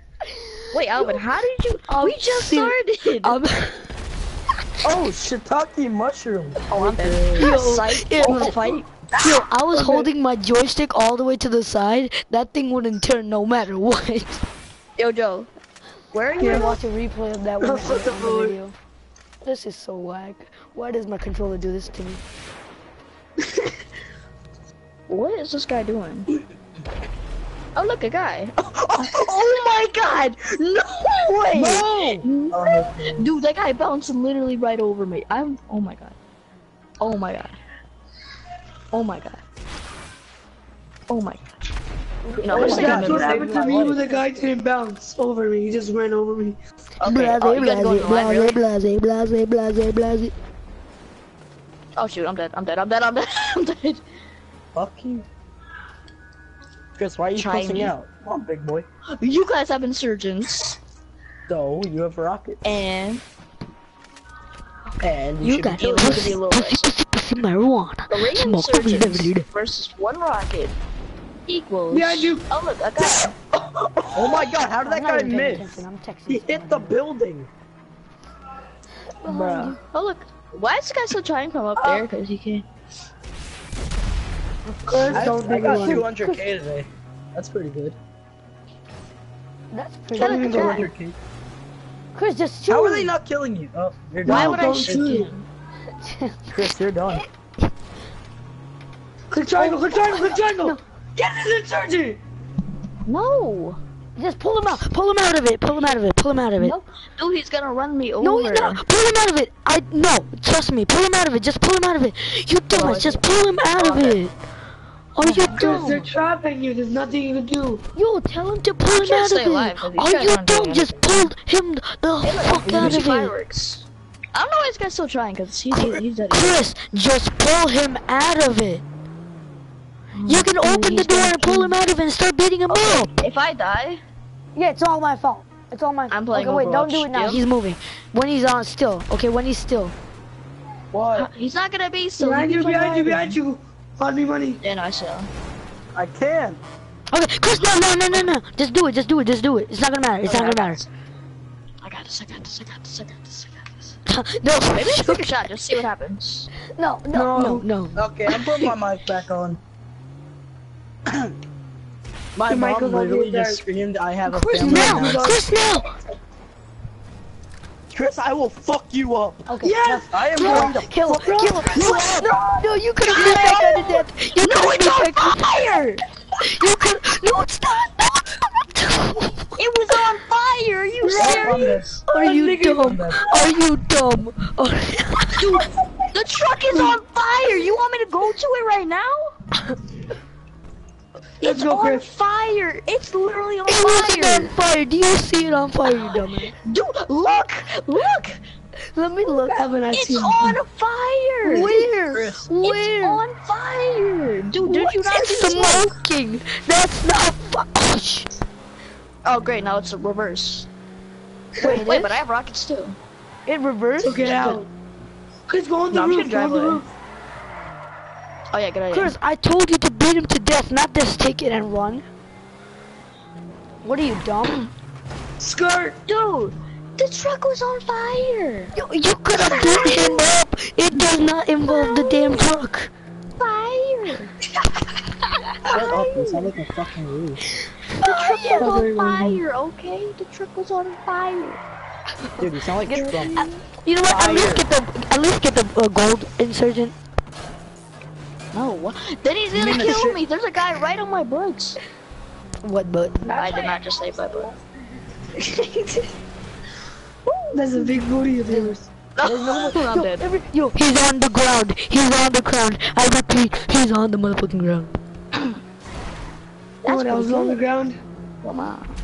S6: Wait, Alvin, how did you?
S1: Um,
S6: we just
S1: see-
S6: started.
S1: Um,
S2: oh, shiitake mushroom.
S6: oh, I'm dead.
S1: Yo,
S6: Psych.
S1: yo.
S6: Oh, fight.
S1: yo, I was holding my joystick all the way to the side. That thing wouldn't turn no matter what.
S6: Yo, Joe. Where are you?
S1: Here,
S6: you?
S1: watch a replay of that one
S3: the
S1: on the
S3: fuck?
S1: video. This is so whack. Why does my controller do this to me?
S6: What is this guy doing? Oh, look, a guy. Oh, my god! No way!
S2: No! Oh.
S6: Dude, that guy bounced literally right over me. I'm. Oh my god. Oh my god. Oh my god. Oh my god. You know,
S2: Oh my God,
S3: That's what happened to me
S2: life.
S3: when the guy didn't bounce over me. He just ran over me.
S6: Okay, oh, you guys going live, really?
S1: blase, blase, blase, blase.
S6: Oh shoot, I'm dead. I'm dead. I'm dead. I'm dead. I'm dead.
S2: Fuck you. Chris, why are you
S6: Try
S2: pussing
S6: me.
S2: out? Come on, big boy.
S6: You guys have insurgents,
S2: So, you have rockets.
S6: and
S2: And you,
S1: You
S2: should
S1: got
S2: be
S6: it
S2: killing
S6: was to be a little
S1: pussy, pussy, pussy, marijuana.
S6: the ring
S1: Smoke every
S6: insurgents versus one rocket equals.
S3: Behind you.
S6: Oh look, a guy.
S2: Oh my god, how did that
S1: I'm not
S2: guy miss?
S1: I'm
S2: He hit the
S1: somebody.
S2: building. Bruh.
S6: Oh look. Why is this guy still trying to come up uh, there? Cause he can't.
S3: Chris,
S2: I,
S3: don't
S2: I
S3: think
S2: got
S3: about it.
S2: 200k today. That's pretty good.
S1: That's pretty good.
S6: Jack.
S2: 200k.
S1: Chris, just shoot
S2: How are they not killing you? Oh, you're
S6: Why would I
S3: don't
S6: shoot
S3: shoot
S6: him?
S2: Chris, you're done.
S3: Click triangle, click triangle, click triangle. Get this insurgent.
S6: No.
S1: Just pull him out. Pull him out of it. Pull him out of it. Pull him out of it.
S6: Nope. Dude, he's gonna run me over.
S1: No, he's not. Pull him out of it. I no. Trust me. Pull him out of it. Just pull him out of it. You dumbass.
S6: okay.
S1: Just pull him out of it. Are you
S3: Chris, they're trapping you. There's nothing you can do.
S1: Yo, tell him to pull him
S6: can't
S1: out of
S6: alive,
S1: it. Are
S6: guys
S1: you dumb? Just pull him the
S6: Hey,
S1: fuck out of it.
S6: fireworks. I don't know why this guy's still trying, cause he's he's dead.
S1: Chris, just pull him out of it. You can open the door and pull him out of it and start beating him
S6: Okay,
S1: up.
S6: if I die,
S1: Yeah, it's all my fault. It's all my fault.
S6: I'm playing
S1: okay, wait, don't do it now.
S6: yep.
S1: He's moving. When he's on still. Okay, when he's still.
S2: What?
S6: he's not gonna be so.
S3: behind you, behind you, behind you. Money, money.
S6: Yeah, no, I saw.
S2: I can.
S1: Okay, Chris, no, no, no, no, no. Just do it. Just do it. Just do it. It's not gonna matter. It's not gonna matter.
S6: I got this, I got this, I got this, I got this, I got this.
S1: no,
S6: Maybe let's take a shot, just see what happens.
S1: no, no, no, no.
S2: Okay, I'm putting my mic back on. my
S3: The
S2: mom
S3: mic
S2: literally just
S3: dark.
S2: screamed, "I have a
S1: Chris,
S2: family
S1: now,
S2: now."
S1: Chris, now.
S2: Chris, I will fuck you up.
S1: Okay.
S2: Yes, I am
S1: No,
S2: going to
S1: kill him, kill him. No, no, no, you could have beat that guy to death. You could have beat that.
S6: Fire!
S1: You could. No, it's not. No, it's not.
S6: It was on fire! Are you
S2: Fuck
S6: serious?
S1: Are you dumb? Are you dumb?
S6: Dude, the truck is on fire! You want me to go to it right now? It's
S3: go,
S6: on fire! It's literally on
S1: It wasn't on
S6: fire!
S1: fire. Do you see it on fire, you dumbass?
S6: Dude, look! Look!
S1: Let me look.
S3: Haven't I
S6: It's
S3: seen
S6: on fire!
S1: Where?
S2: Chris.
S6: It's
S1: Where?
S6: on fire! Dude, did you not
S1: it's
S6: see the smoke?
S1: smoking. That's not. Fu- oh,
S6: great, now it's a reverse.
S1: Wait,
S6: Wait,
S1: it
S6: but I have rockets too.
S1: It reversed.
S3: So get out. Chris, go on the
S6: No,
S3: roof. Go on the roof.
S6: Oh yeah, good idea.
S1: Chris, I told you to beat him to death, not just take it and run. What are you dumb?
S3: Skirt.
S6: Dude, the truck was on fire!
S1: you you could have beat him up. It does not involve the damn truck.
S6: Fire!
S2: Shut up, you sound like a fucking roof.
S6: The truck was on
S3: Fire.
S6: fire, okay? The truck was on fire.
S2: Dude, you sound like Trump.
S1: You know what? At least get the at least get the uh, gold insurgent.
S6: No, what? Then he's gonna
S2: mean the
S6: kill me. There's a guy right on my butts.
S1: What but?
S6: I did not just say my butt.
S3: That's a big booty of yours.
S6: I'm
S1: Yo,
S6: dead.
S1: every, yo, he's on the ground. He's on the ground. I repeat, he's on the motherfucking ground.
S3: No one else
S6: pretty
S3: on the ground.
S6: Come on.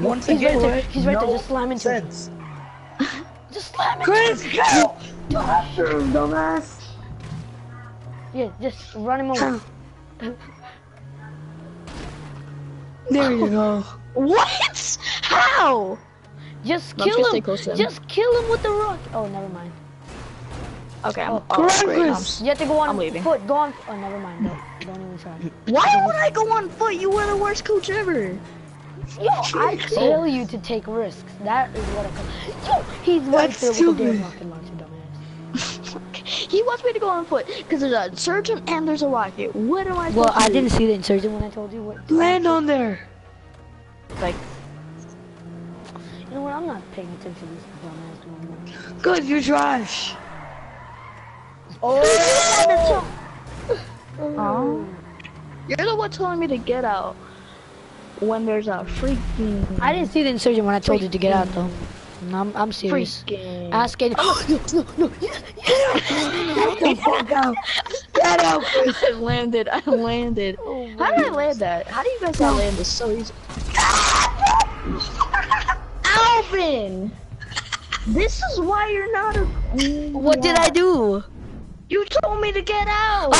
S2: Once
S1: He's
S2: again,
S1: right there. He's right there. Just slam into him. Just slam into
S3: Chris,
S1: him.
S3: go! Mushroom, dumbass.
S1: Yeah, just run him over.
S3: There you go.
S6: What? How?
S1: Just
S6: No,
S1: kill him.
S6: him.
S1: Just kill him with the rock. Oh, never mind.
S6: Okay, I'm.
S1: Oh,
S6: Oh, great. I'm
S1: You have to go on
S6: I'm leaving.
S1: foot. Go on. Oh, never mind. Don't, don't even try.
S6: Why would I go on foot? You were the worst coach ever.
S1: Yo, I tell you to take risks. That is what I call. Yo, he's right
S3: That's
S1: there with the damn rocket launcher, dumbass.
S6: He wants me to go on foot because there's a surgeon and there's a rocket. What am I supposed
S1: Well,
S6: to
S1: I
S6: do?
S1: didn't see the insurgent when I told you what.
S3: Land on there.
S6: like.
S1: You know what? I'm not paying attention to this dumbass no.
S3: Good, you're trash.
S6: Oh. You're the one telling me to get out when there's a freaking.
S1: I didn't see the insurgent when I told you to get out, though. No, I'm, I'm serious.
S6: freaking.
S1: Ask any. no, no, no. Yes,
S3: Get the fuck out. Get out, Chris.
S6: I landed. I landed. Oh, How did I land that? How do you guys not land this so easy? Alvin! This is why you're not a.
S1: What did I do?
S6: You told me to get out!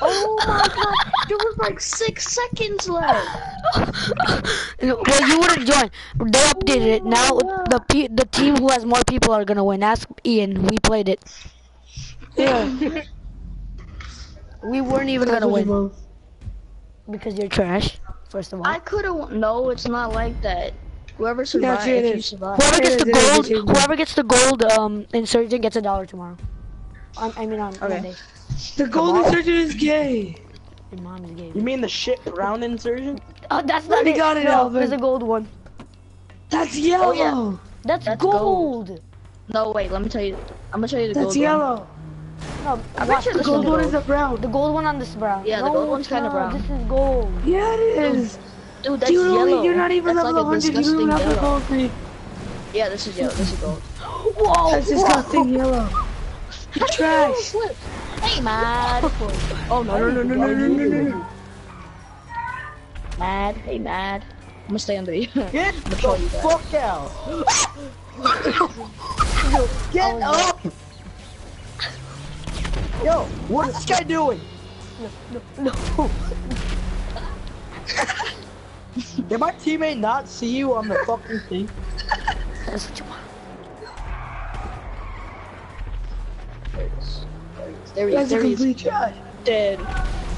S6: oh my god! There was like six seconds left!
S1: Well, you would have joined. They updated it. Now the pe- the team who has more people are gonna win. Ask Ian. We played it.
S3: Yeah.
S1: We weren't even gonna win because you're trash. First of all,
S6: I could've. No, it's not like that. Whoever survives,
S3: it
S6: if you survive.
S1: whoever gets the
S3: Yeah, yeah,
S1: gold,
S3: yeah, yeah.
S1: whoever gets the gold um insurgent gets a dollar tomorrow. On, I mean on
S6: Okay.
S1: Monday.
S3: The golden surgeon is gay.
S1: Your mom's gave.
S2: You mean the shit brown insurgent?
S1: Oh, that's not
S3: Already
S1: it.
S3: got it,
S1: no,
S3: Alvin.
S1: There's a gold one.
S3: That's oh, yellow.
S6: yeah.
S1: That's,
S6: That's
S1: gold.
S6: No, wait. Let me tell you. I'm gonna tell you the
S3: That's
S6: gold
S3: yellow.
S1: No,
S6: I'm
S1: watch
S6: sure
S1: the
S6: this
S1: gold one.
S3: gold is a brown.
S1: The gold one on this brown.
S6: Yeah, the gold one's kinda brown.
S1: This is gold.
S3: Yeah, it is.
S6: one. Dude, that's
S3: Dude,
S6: yellow.
S3: you're not even
S6: that's
S3: level
S6: like
S3: 100. You don't even have the gold green.
S6: Yeah, this is yellow. This is gold.
S1: Whoa,
S3: That's disgusting yellow. You're trash.
S6: Hey, mad.
S2: Oh no no no no no no no no! No.
S6: Mad. Hey, mad. I'm gonna stay under you.
S2: Get the
S6: show you that.
S2: fuck out! Get oh, up! Yo, what is this guy doing?
S1: no. No, no.
S2: Did my teammate not see you on the fucking thing?
S1: That's what you want.
S6: There he is.
S3: That's a
S6: There he is.
S3: complete trash.
S6: Dead.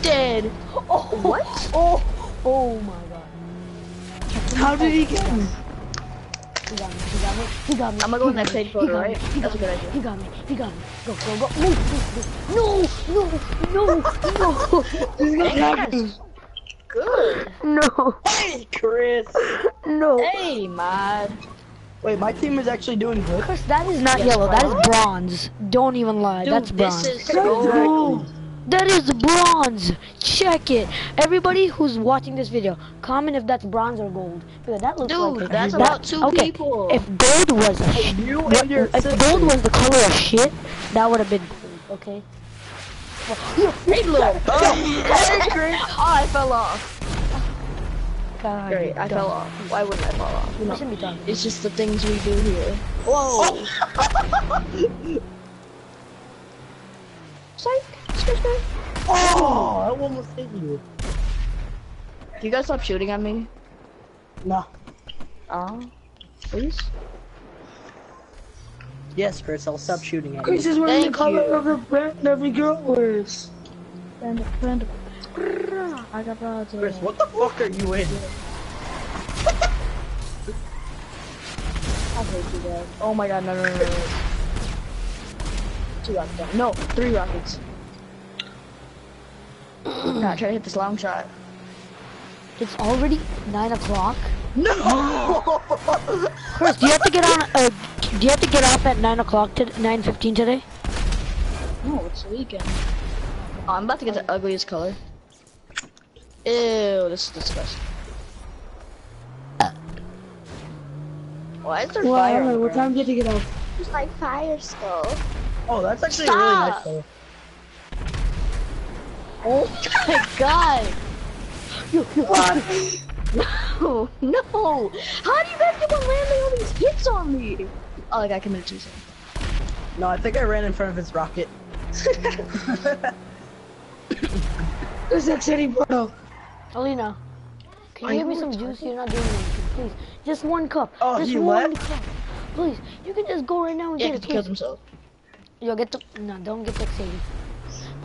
S6: Dead.
S1: Oh,
S6: What?
S1: Oh, oh my god.
S2: How did he get me?
S1: He got me. He got me. He got me.
S6: I'm gonna go in
S1: he
S6: that
S1: got
S6: photo, right?
S1: me, He
S6: That's a good idea.
S1: He got me. He got me. Go, go, go. Move, move, move. No, no, no, no.
S6: Good.
S1: No,
S2: Hey, Chris.
S1: no.
S6: Hey, man.
S2: Wait, my team is actually doing good.
S1: Chris, that is not yellow. That is bronze. Don't even lie.
S6: Dude,
S1: That's bronze.
S6: this is so...
S1: That is bronze. Check it. Everybody who's watching this video, comment if that's bronze or gold. Because that looks
S6: Dude,
S1: like
S6: that's
S1: that-
S6: about two
S1: okay,
S6: people.
S1: If gold was a sh-
S2: You
S1: what-
S2: your
S1: if
S2: sister.
S1: gold was the color of shit, that would have been gold. Okay.
S6: Hey, look. Oh, I fell off.
S1: God,
S6: Great, I
S1: dumb.
S6: fell off. Why wouldn't I fall off?
S1: I shouldn't be talking.
S6: It's just the things we do here. Whoa. Psych. Psych, psych.
S2: Oh, I almost hit you.
S6: You guys stop shooting at me?
S2: No.
S6: Oh. Please?
S2: Yes, Chris, I'll stop shooting at you.
S3: Chris is wearing
S6: Thank
S3: the color
S6: you.
S3: of the brand every girl wears.
S6: Friend, friend. I got brought
S2: Chris, what the fuck are you in?
S6: I hate you guys. Oh my god, no, no, no, no. Two rockets. No, three rockets. Nah, try to hit this long shot.
S1: It's already nine o'clock.
S2: No!
S1: Chris, do you have to get on? Uh, do you have to get off at nine o'clock to nine fifteen today?
S6: No, it's the weekend. Oh, I'm about to get the ugliest color. Ew, this is disgusting. Why is there
S3: Well,
S6: fire? on
S3: what time do you have to get off?
S6: There's like fire still.
S2: Oh, that's actually a really nice
S6: Stop!
S2: Color.
S6: Oh my god! No, no! How do you guys keep on landing all these hits on me? Oh, like I committed suicide.
S2: No, I think I ran in front of his rocket.
S3: There's that city photo.
S1: Alina, can you
S6: Are
S1: give me some juice? You're not doing anything, please. Just one cup.
S2: Oh,
S1: just
S2: he
S1: one
S2: left?
S1: cup. Please, you can just go right now and
S6: Yeah,
S1: get
S6: because
S1: it.
S6: he killed
S1: Please.
S6: himself.
S1: Yo, get the no, don't get fixated.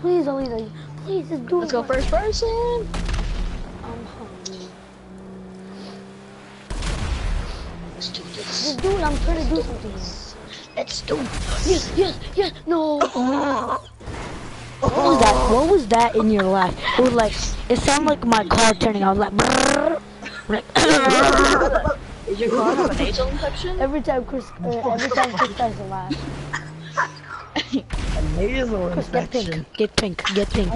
S1: Please, Alina, please just do
S6: Let's
S1: it.
S6: go first person.
S1: I'm hungry.
S6: Let's do this.
S1: Just do it. I'm trying to do something.
S6: Let's do this.
S1: Yes, yes, yes. No. What was that? What was that in your life? It was like it sounded like my car turning. I was like, brrrr. like
S6: Is your car have a nasal infection?
S1: every time Chris, uh, every time Chris to laugh.
S2: A nasal
S1: Chris, get pink, get pink, get pink.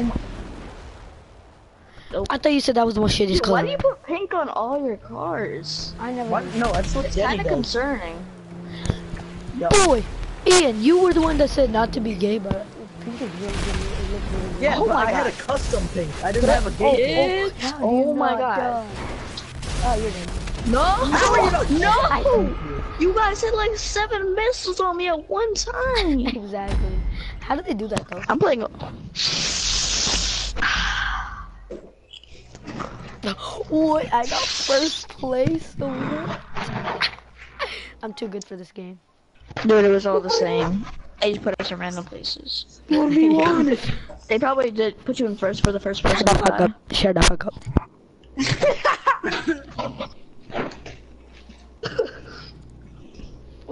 S6: Nope.
S1: I thought you said that was the most shittiest
S6: Why do you put pink on all your cars?
S1: I never.
S2: What? No, that's what
S6: It's kind of
S2: does.
S6: concerning.
S1: Boy, Ian, you were the one that said not to be gay, but pink is really good. It looks really good.
S2: Yeah,
S6: Oh
S2: but
S6: my
S2: I had a custom pink. I didn't have a
S6: Oh,
S2: gay pink.
S6: bitch.
S1: No,
S6: Oh,
S1: oh
S6: my
S1: not
S6: god.
S1: Oh, you're done.
S6: No!
S1: I
S6: No! You guys had like seven missiles on me at one time.
S1: Exactly. How did they do that though?
S6: I'm playing.
S1: What? I got first place. I'm too good for this game.
S6: Dude, it was all the same. They just put us in random places.
S3: You want to be wanted.
S6: They probably did put you in first for the first person.
S1: Shut the fuck up. Shut the fuck up.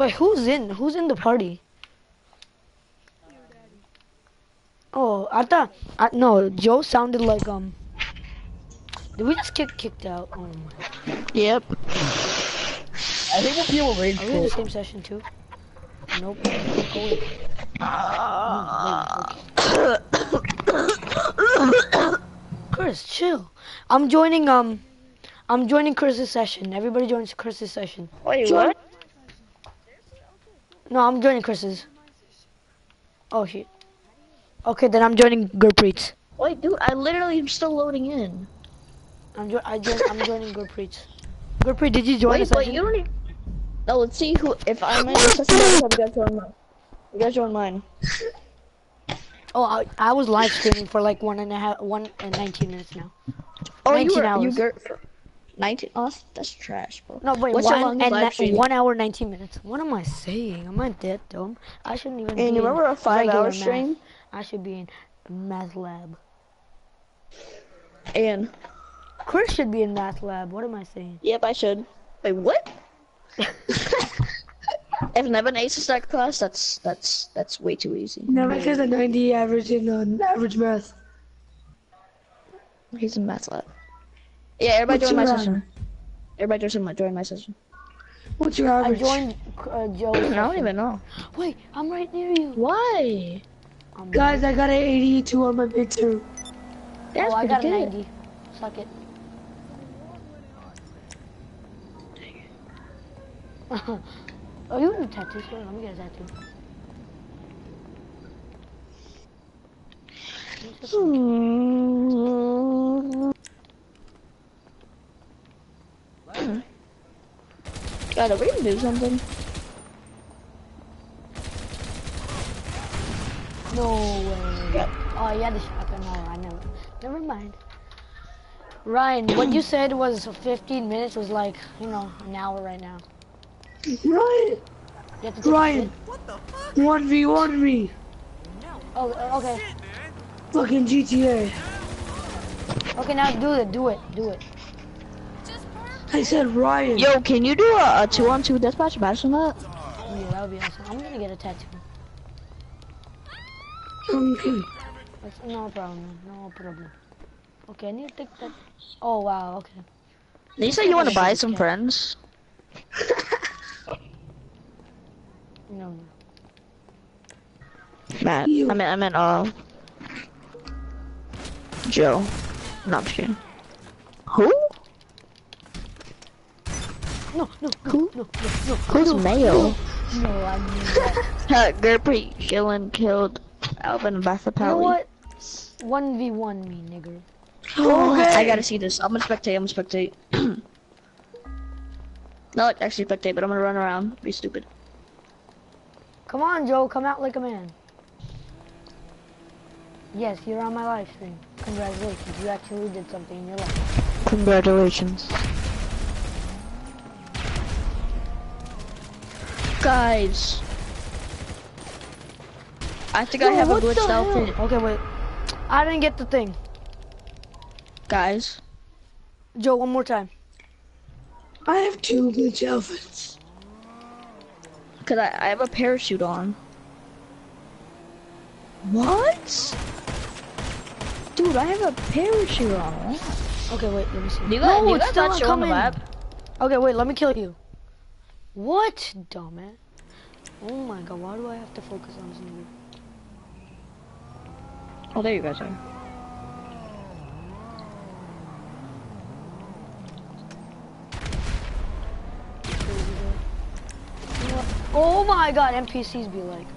S1: Wait, who's in? Who's in the party? Oh, I thought. I, no, Joe sounded like um. Did we just get kicked out? Oh my.
S6: Yep.
S2: I think we'll be able to rage
S1: Are we in the same session too? Nope. Go away. Chris, chill. I'm joining um. I'm joining Chris's session. Everybody joins Chris's session.
S6: Wait, what?
S1: No, I'm joining Chris's. Oh shit. Okay, then I'm joining Gurpreet's.
S6: Wait, dude, I literally am still loading in.
S1: I'm jo- I I'm joining Gurpreet's. Gurpreet, did you join
S6: Wait, but you don't even. No, let's see who. If I'm in the session, have you guys join mine? You guys join mine.
S1: Oh, I, I was live streaming for like one and a half, one and 19 minutes now.
S6: Oh, you were you
S1: hours.
S6: for 19. Oh, that's, that's trash, bro.
S1: No, wait,
S6: What's your
S1: one
S6: longest
S1: and
S6: live
S1: ni-
S6: stream?
S1: one hour 19 minutes. What am I saying? Am I dead dumb? I shouldn't even.
S6: And
S1: be
S6: you
S1: in
S6: remember a five
S1: regular
S6: hour
S1: math.
S6: stream?
S1: I should be in math lab.
S6: And
S1: Chris should be in math lab. What am I saying?
S6: yep, I should. Wait, what? if Nevin aces that class, that's that's that's way too easy.
S3: Never has a 90 average in uh, average math.
S6: He's in math lab. Yeah, everybody
S3: What's
S6: join my
S3: your
S6: session. Everybody join my join my session.
S3: What's your average?
S1: I joined uh, Joe's.
S6: I don't even know.
S1: Wait, I'm right near you.
S6: Why?
S1: Um,
S3: Guys, I got an 82 on my midterm.
S6: That's
S1: oh, I got a 90. Suck it. oh, you have a tattoo? Sure, let me get a tattoo.
S6: God, are we gonna do something?
S1: No way. Oh, yeah, the shotgun. No, I never. Never mind. Ryan, what you said was 15 minutes was like, you know, an hour right now.
S3: Ryan,
S1: You have to take a
S3: Ryan, 1v1 me.
S1: Oh, uh, okay.
S3: Fucking GTA.
S1: Okay, now do it, do it, do it.
S3: I said Ryan.
S6: Yo, can you do a, a two on two deathmatch match on that?
S1: Yeah, that would be awesome. I'm gonna get a tattoo.
S3: Okay.
S1: That's no problem, no problem. Okay, I need to take that. Oh, wow, okay.
S6: You say you want to buy some friends?
S1: No, no.
S6: Matt,
S3: You.
S6: I meant, I meant, uh, Joe. No, I'm just kidding. Who?
S1: No, no,
S6: Who?
S1: no, no, no.
S6: Who's Mayo?
S1: No, I mean that.
S6: Gerpy killing killed Alvin
S1: You know what? 1v1 me, nigger.
S3: Oh, oh, okay.
S6: I gotta see this. I'm gonna spectate. I'm gonna spectate. Not actually spectate, but I'm gonna run around. Be stupid.
S1: Come on, Joe, come out like a man. Yes, you're on my live stream. Congratulations, you actually did something in your life.
S6: Congratulations. Guys. I think I have a
S1: what the
S6: glitched outfit.
S1: Okay, wait. I didn't get the thing.
S6: Guys.
S1: Joe, one more time.
S3: I have two glitch outfits.
S6: Cause I, I have a parachute on. What? Dude, I have a parachute on.
S1: Okay, wait, let me see.
S6: You guys,
S1: no,
S6: you
S1: it's
S6: guys
S1: still
S6: not
S1: not
S6: showing the
S1: coming.
S6: map?
S1: Okay, wait, let me kill you. What, dumbass? Oh my god, why do I have to focus on something?
S6: Oh, there you guys are.
S1: Oh my god, NPCs be like.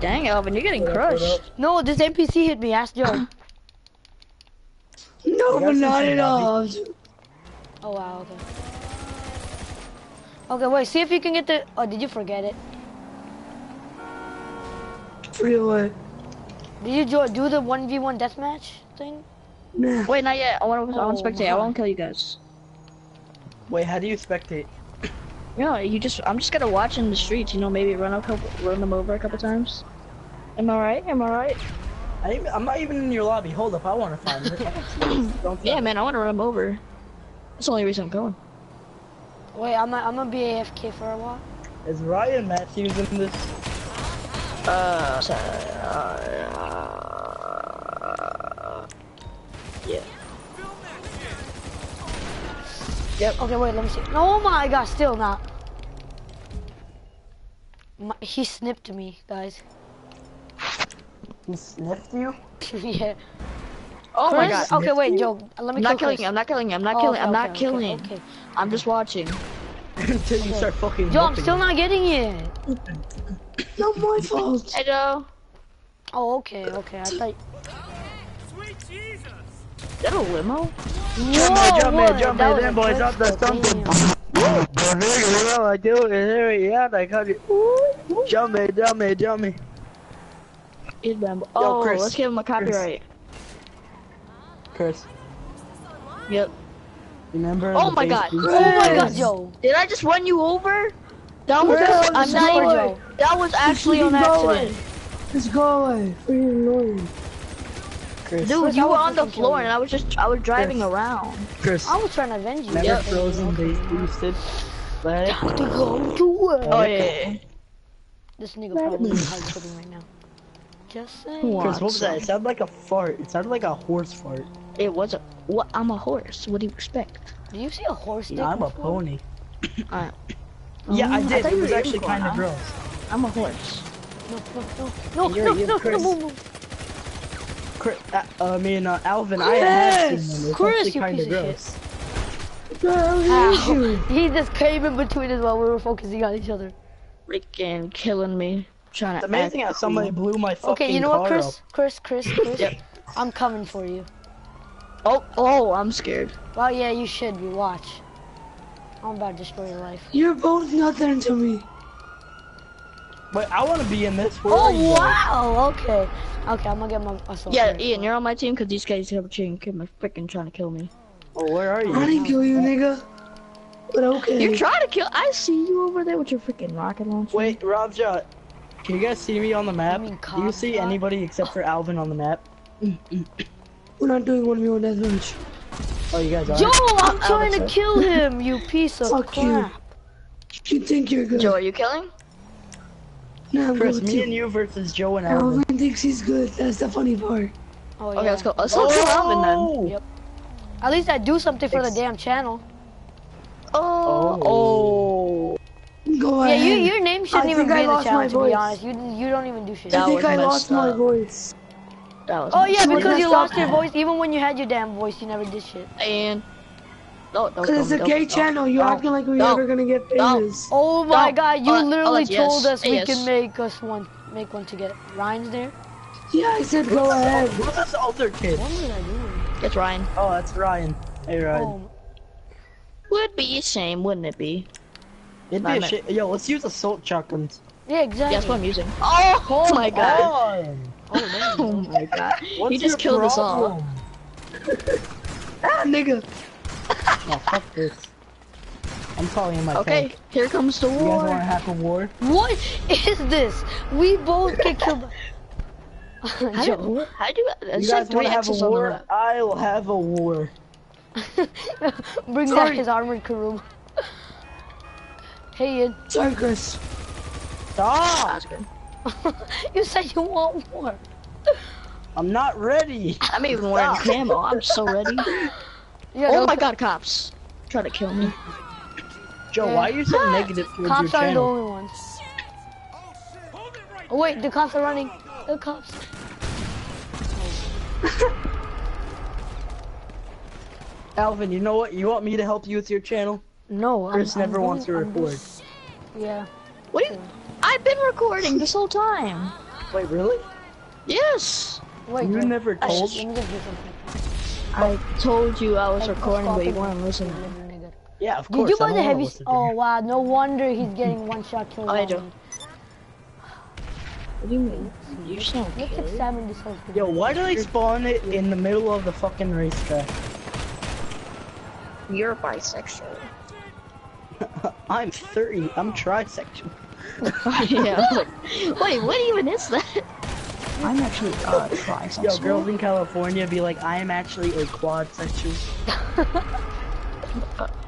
S6: Dang, Alvin, you're getting crushed.
S1: No, this NPC hit me, ask Joe.
S3: No, but not at all.
S1: Oh wow, okay. Okay, wait, see if you can get the. Oh, did you forget it?
S3: Forget what?
S1: Did you jo- do the 1v1 deathmatch thing?
S3: Nah.
S6: Wait, not yet. I want to. I want
S1: Oh,
S6: to spectate. I won't kill you guys.
S2: Wait, how do you spectate?
S6: No, you just. I'm just gonna watch in the streets. You know, maybe run a couple, run them over a couple times. Am I right? Am I right?
S2: I I'm not even in your lobby. Hold up, I want to find it. Don't
S6: Yeah, man. I want to run them over. That's the only reason I'm going.
S1: Wait, I'm gonna I'm gonna be AFK for a while.
S2: Is Ryan Matthews in this?
S6: Uh, so, uh, yeah.
S1: Okay, wait, let me see. Oh my god, still not. My, he snipped me, guys.
S2: He sniffed you?
S1: yeah.
S6: Oh my god.
S1: Okay, wait, Joe. Let me
S6: I'm not
S1: kill
S6: killing
S1: Chris.
S6: you. I'm not killing you. I'm not
S1: Oh,
S6: killing.
S1: okay,
S6: I'm not
S1: okay,
S6: killing.
S1: Okay, okay.
S6: I'm just watching.
S2: Until you start fucking
S1: Joe, I'm still not getting it.
S3: Not my fault.
S6: Hey, Joe.
S1: Oh, okay, okay. I thought.
S6: Is that a limo?
S1: Whoa,
S2: jump
S1: what?
S2: in, jump
S1: That
S2: in,
S1: was
S2: them
S1: a
S2: boys up the
S1: though,
S2: something.
S1: damn.
S2: I do it. Here we are. I got it. Jump me, jump me, jump me.
S6: He's Bambo. Oh,
S2: Chris.
S6: let's give him a copyright.
S2: Chris,
S6: Yep.
S2: remember?
S6: Oh,
S2: oh
S6: my God.
S2: beat?
S1: Oh my god,
S3: Chris.
S1: Joe.
S6: Did I just run you over? That was.
S3: Chris,
S6: I'm not
S1: Super
S6: even.
S1: Joe.
S6: That was actually on
S3: going.
S6: accident.
S3: Just go away. Freaking annoying.
S2: Chris,
S6: Dude,
S1: Chris, I
S6: you were on the floor
S1: killing
S6: and I was just I was driving
S2: Chris.
S6: around.
S2: Chris,
S1: I was trying to avenge you.
S2: never
S6: Yep.
S2: frozen base boosted. Let oh, it
S1: To go to work.
S6: Oh yeah. yeah, yeah.
S1: This nigga probably is high coding right now. Just saying.
S2: Chris, what was that? It sounded like a fart. It sounded like a horse fart.
S6: It was a what? I'm a horse. What do you expect?
S1: Did you see a horse dick
S2: I'm a
S1: before?
S2: pony.
S6: Alright.
S2: Yeah, I
S6: Oh, I
S2: did.
S6: thought
S2: it was actually kind of gross.
S6: I'm a horse.
S1: No, no, no, no,
S2: You're-
S1: no,
S2: you're
S1: no, no,
S2: Chris.
S1: boom, boom.
S2: Chris, uh, I mean, uh, Alvin, I have
S3: Chris!
S2: seen them. It's
S1: Chris,
S2: actually
S1: you
S2: kind
S1: piece
S2: of
S1: of
S2: gross.
S3: What the hell is you?
S1: He just came in between us while we were focusing on each other.
S6: Freaking killing me. Trying
S2: It's
S6: to.
S2: amazing how
S6: act
S2: somebody blew my fucking
S1: Okay, you know what,
S2: car
S1: Chris?
S2: up.
S1: Chris, Chris, Chris.
S6: Yep.
S1: I'm coming for you.
S6: Cool. Oh, oh, I'm scared.
S1: Well, yeah, you should be. Watch. I'm about to destroy your life.
S3: You're both nothing to me.
S2: But I want to be in this. Where are you
S1: Oh,
S2: guys?
S1: wow. Okay. Okay, I'm gonna get my assault.
S6: Yeah,
S1: rifle.
S6: Ian, you're on my team because these guys have a chain. Kill freaking trying to kill me.
S2: Oh, where are you?
S3: I didn't kill you, nigga. But okay.
S6: You're trying to kill. I see you over there with your freaking rocket launcher.
S2: Wait, Robja, can you guys see me on the map?
S1: mean
S2: Do you see anybody except for Alvin on the map?
S3: We're not doing one v one deathmatch.
S2: Oh, you guys are.
S1: Joe, I'm
S6: I
S1: trying to kill him, you piece of
S3: Fuck you.
S1: crap.
S3: You think you're good?
S6: Joe, are you killing?
S3: Nah, I'm
S2: Chris,
S3: good
S2: me
S3: too.
S2: and you versus Joe and Alvin.
S3: Alvin thinks he's good. That's the funny part.
S1: Oh,
S6: Okay,
S1: yeah.
S6: let's go. Let's go kill Alvin oh! then.
S2: Oh!
S1: Yep. At least I do something for the damn channel.
S6: Oh,
S2: Oh.
S3: Go
S1: Yeah,
S3: ahead.
S1: you, your name shouldn't
S3: I
S1: even be
S3: I
S1: in the channel,
S3: my
S1: to be honest. You you don't even do shit.
S6: That
S3: I think I
S6: messed
S3: lost my voice.
S6: That was.
S1: Oh yeah, because you lost your voice. Even when you had your damn voice, you never did shit.
S6: And no, don't.
S3: Cause it's a gay
S6: don't-
S3: channel. You're acting like we're
S6: don't-
S3: ever gonna get
S6: don't.
S3: famous.
S1: Oh my
S6: No,
S1: god, you
S6: I'll- I'll
S1: literally
S6: let
S1: told
S6: yes.
S1: us we can make us one, make one together. Ryan's there.
S3: Yeah, I said go ahead.
S2: Who's this other kid?
S1: What was I doing?
S6: It's Ryan.
S2: Oh, that's Ryan. Hey, Ryan.
S1: Oh,
S6: Would be a shame, wouldn't it be?
S2: It'd
S6: I
S2: be a shame. Yo, let's use assault shotguns.
S1: yeah, exactly.
S6: Yeah, that's what I'm using. Oh, oh my god.
S1: Oh, you
S6: Oh my god.
S2: What's
S6: he just killed us all.
S2: problem?
S3: Ah, nigga.
S2: Oh, fuck this. I'm calling in my
S6: Okay,
S2: tank.
S6: here comes the war.
S2: You guys want to have a war?
S1: What is this? We both get killed.
S6: How do, how do it
S2: You guys want to have a
S6: X's on the
S2: war? I'll have a war.
S1: brings out
S3: Sorry.
S1: his armored Kuruma. hey, Ian.
S3: Sorry, Chris.
S2: Stop!
S1: You said you want war.
S2: I'm not ready.
S6: I'm even wearing camo. Oh, I'm so ready.
S1: Yeah,
S6: Oh my god, cops. Trying to kill me.
S2: Joe,
S1: Yeah.
S2: why are you so negative towards your
S1: Cops aren't the only ones. Oh wait, the cops are running. The cops.
S2: Alvin, you know what? You want me to help you with your channel?
S1: No, I'm-
S2: Chris
S1: I'm
S2: never wants to
S1: I'm
S2: record.
S1: Yeah.
S6: What do you, I've been recording this whole time.
S2: Wait, really?
S6: Yes.
S1: Wait,
S2: You
S1: Joe,
S2: never told?
S1: Me just.
S6: I told you I was
S1: Hey,
S6: recording, but you weren't listening.
S2: Yeah, of course.
S1: Did
S2: you
S1: buy the heavy? Oh wow, no wonder he's getting one shot kills.
S6: Hey,
S1: on
S6: Joe.
S1: me.
S6: What do you mean? You just don't
S1: Look at
S6: care.
S1: This whole thing.
S2: Yo, why do they spawn it in the middle of the fucking racetrack?
S6: You're bisexual.
S2: I'm 30. I'm trisexual.
S6: Yeah. Like, Wait, what even is that? I'm actually uh, trisexual.
S2: Yo, girls in California be like, I am actually a quadsexual.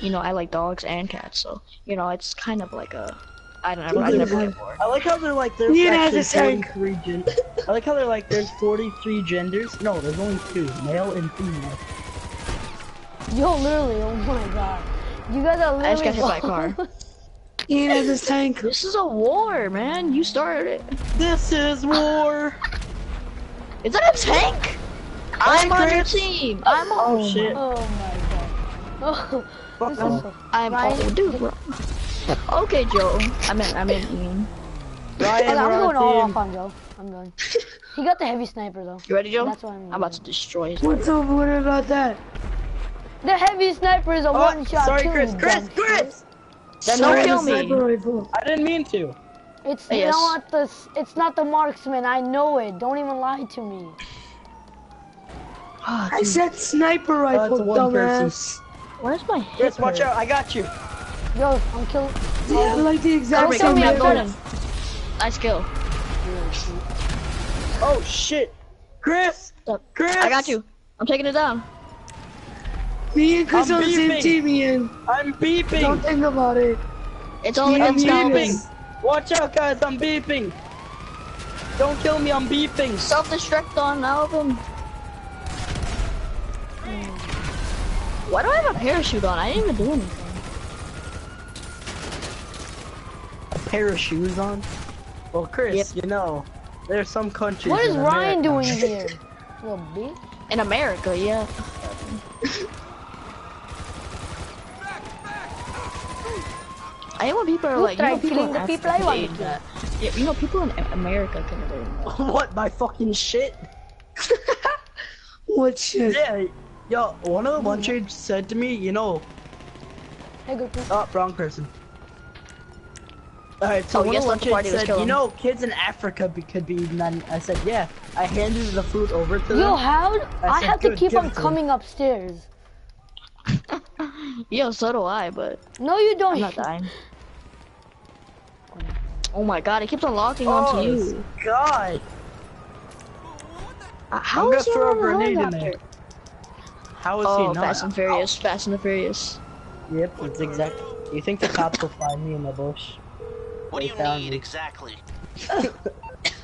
S6: You know, I like dogs and cats, so you know, it's kind of like a. I don't know. I
S3: Look
S6: never
S3: him.
S2: I like how they're like, there's
S3: Ian
S2: actually
S3: has a tank.
S2: 43 gen- I like how they're like, there's 43 genders. No, there's only two, male and female.
S1: Yo, literally, oh my god. You guys are literally.
S6: I just got hit by a car.
S3: Ian has his tank.
S6: This is a war, man. You started it.
S2: This is war!
S6: Is that a tank? I'm on your team. I'm on.
S2: Oh,
S6: on.
S2: shit.
S1: Oh my god. Oh, this
S2: them.
S1: is so.
S6: I'm
S1: Ryan?
S6: oh, dude, bro. Okay, Joe. I meant, I meant Ian.
S2: Ryan,
S1: Okay, I'm going all
S2: team.
S1: off on Joe. I'm going. He got the heavy sniper though.
S6: You ready, Joe?
S1: That's why I'm.
S6: I'm about to destroy his.
S3: What's so What about that?
S1: The heavy sniper is a
S2: Oh,
S1: one shot
S2: sorry,
S1: kill.
S2: Chris. Chris, Chris!
S6: Then
S3: Sorry,
S6: don't kill me.
S2: I didn't mean to.
S1: It's
S6: Yes.
S1: not the it's not the marksman. I know it. Don't even lie to me.
S3: Ah, I said sniper
S2: Oh,
S3: rifle,
S2: it's a one person.
S3: dumbass.
S6: Where's my hit?
S2: Chris, watch out, I got you.
S1: Yo, I'm killing.
S3: Yeah, like the exact
S6: Don't
S1: Don't
S6: kill
S3: same
S6: me. I'm
S1: kill
S6: going
S1: me.
S6: Nice kill.
S2: Oh shit! Chris!
S6: Stop.
S2: Chris!
S6: I got you. I'm taking it down.
S3: Me and Chris
S2: I'm
S3: on the same team, Ian.
S2: I'm beeping!
S3: Don't think about it.
S6: It's all
S3: Yeah,
S2: I'm
S6: against
S3: me
S2: beeping! Watch out guys, I'm beeping! Don't kill me, I'm beeping!
S6: Self-destruct on album. Why do I have a parachute on? I didn't even do anything.
S2: A pair of shoes on? Well Chris,
S6: Yep.
S2: you know, there's some countries
S1: What is
S2: in
S1: Ryan
S2: America-
S1: doing here? Little B?
S6: In America, yeah. I hate when people are
S1: You
S6: like, you know, people
S1: killing
S6: in
S1: the
S6: Africa
S1: people I
S6: can
S1: wanted
S6: do
S1: to.
S6: that. Yeah, you know, people in America can do that.
S2: What, my fucking shit?
S3: What shit?
S2: Yeah, yo, one of the lunchers said to me, you know,
S1: Hey, good. good.
S2: oh, wrong person. Alright, so
S6: Oh,
S2: one
S6: yes,
S2: of the
S6: let the party
S2: lunchers
S6: was
S2: said, you know, kids in Africa be, could be none. I said, yeah. I handed the fruit over to
S1: Yo,
S2: them.
S1: Yo, how?
S2: I
S1: I
S2: said,
S1: have to keep
S2: give
S1: on
S2: it to him."
S1: coming upstairs.
S6: Yo, so do I, but
S1: No, you don't.
S6: I'm not dying. Oh my god, it keeps unlocking onto
S2: Oh,
S6: you.
S2: God.
S6: Uh, how
S2: gonna
S6: is he
S2: throw a grenade in there. How is
S6: Oh,
S2: he not?
S6: Fast and Furious, Fast and the Furious.
S2: Yep, that's exactly. You think the cops will find me in the bush?
S7: What do you
S2: found
S7: need
S2: me.
S7: exactly?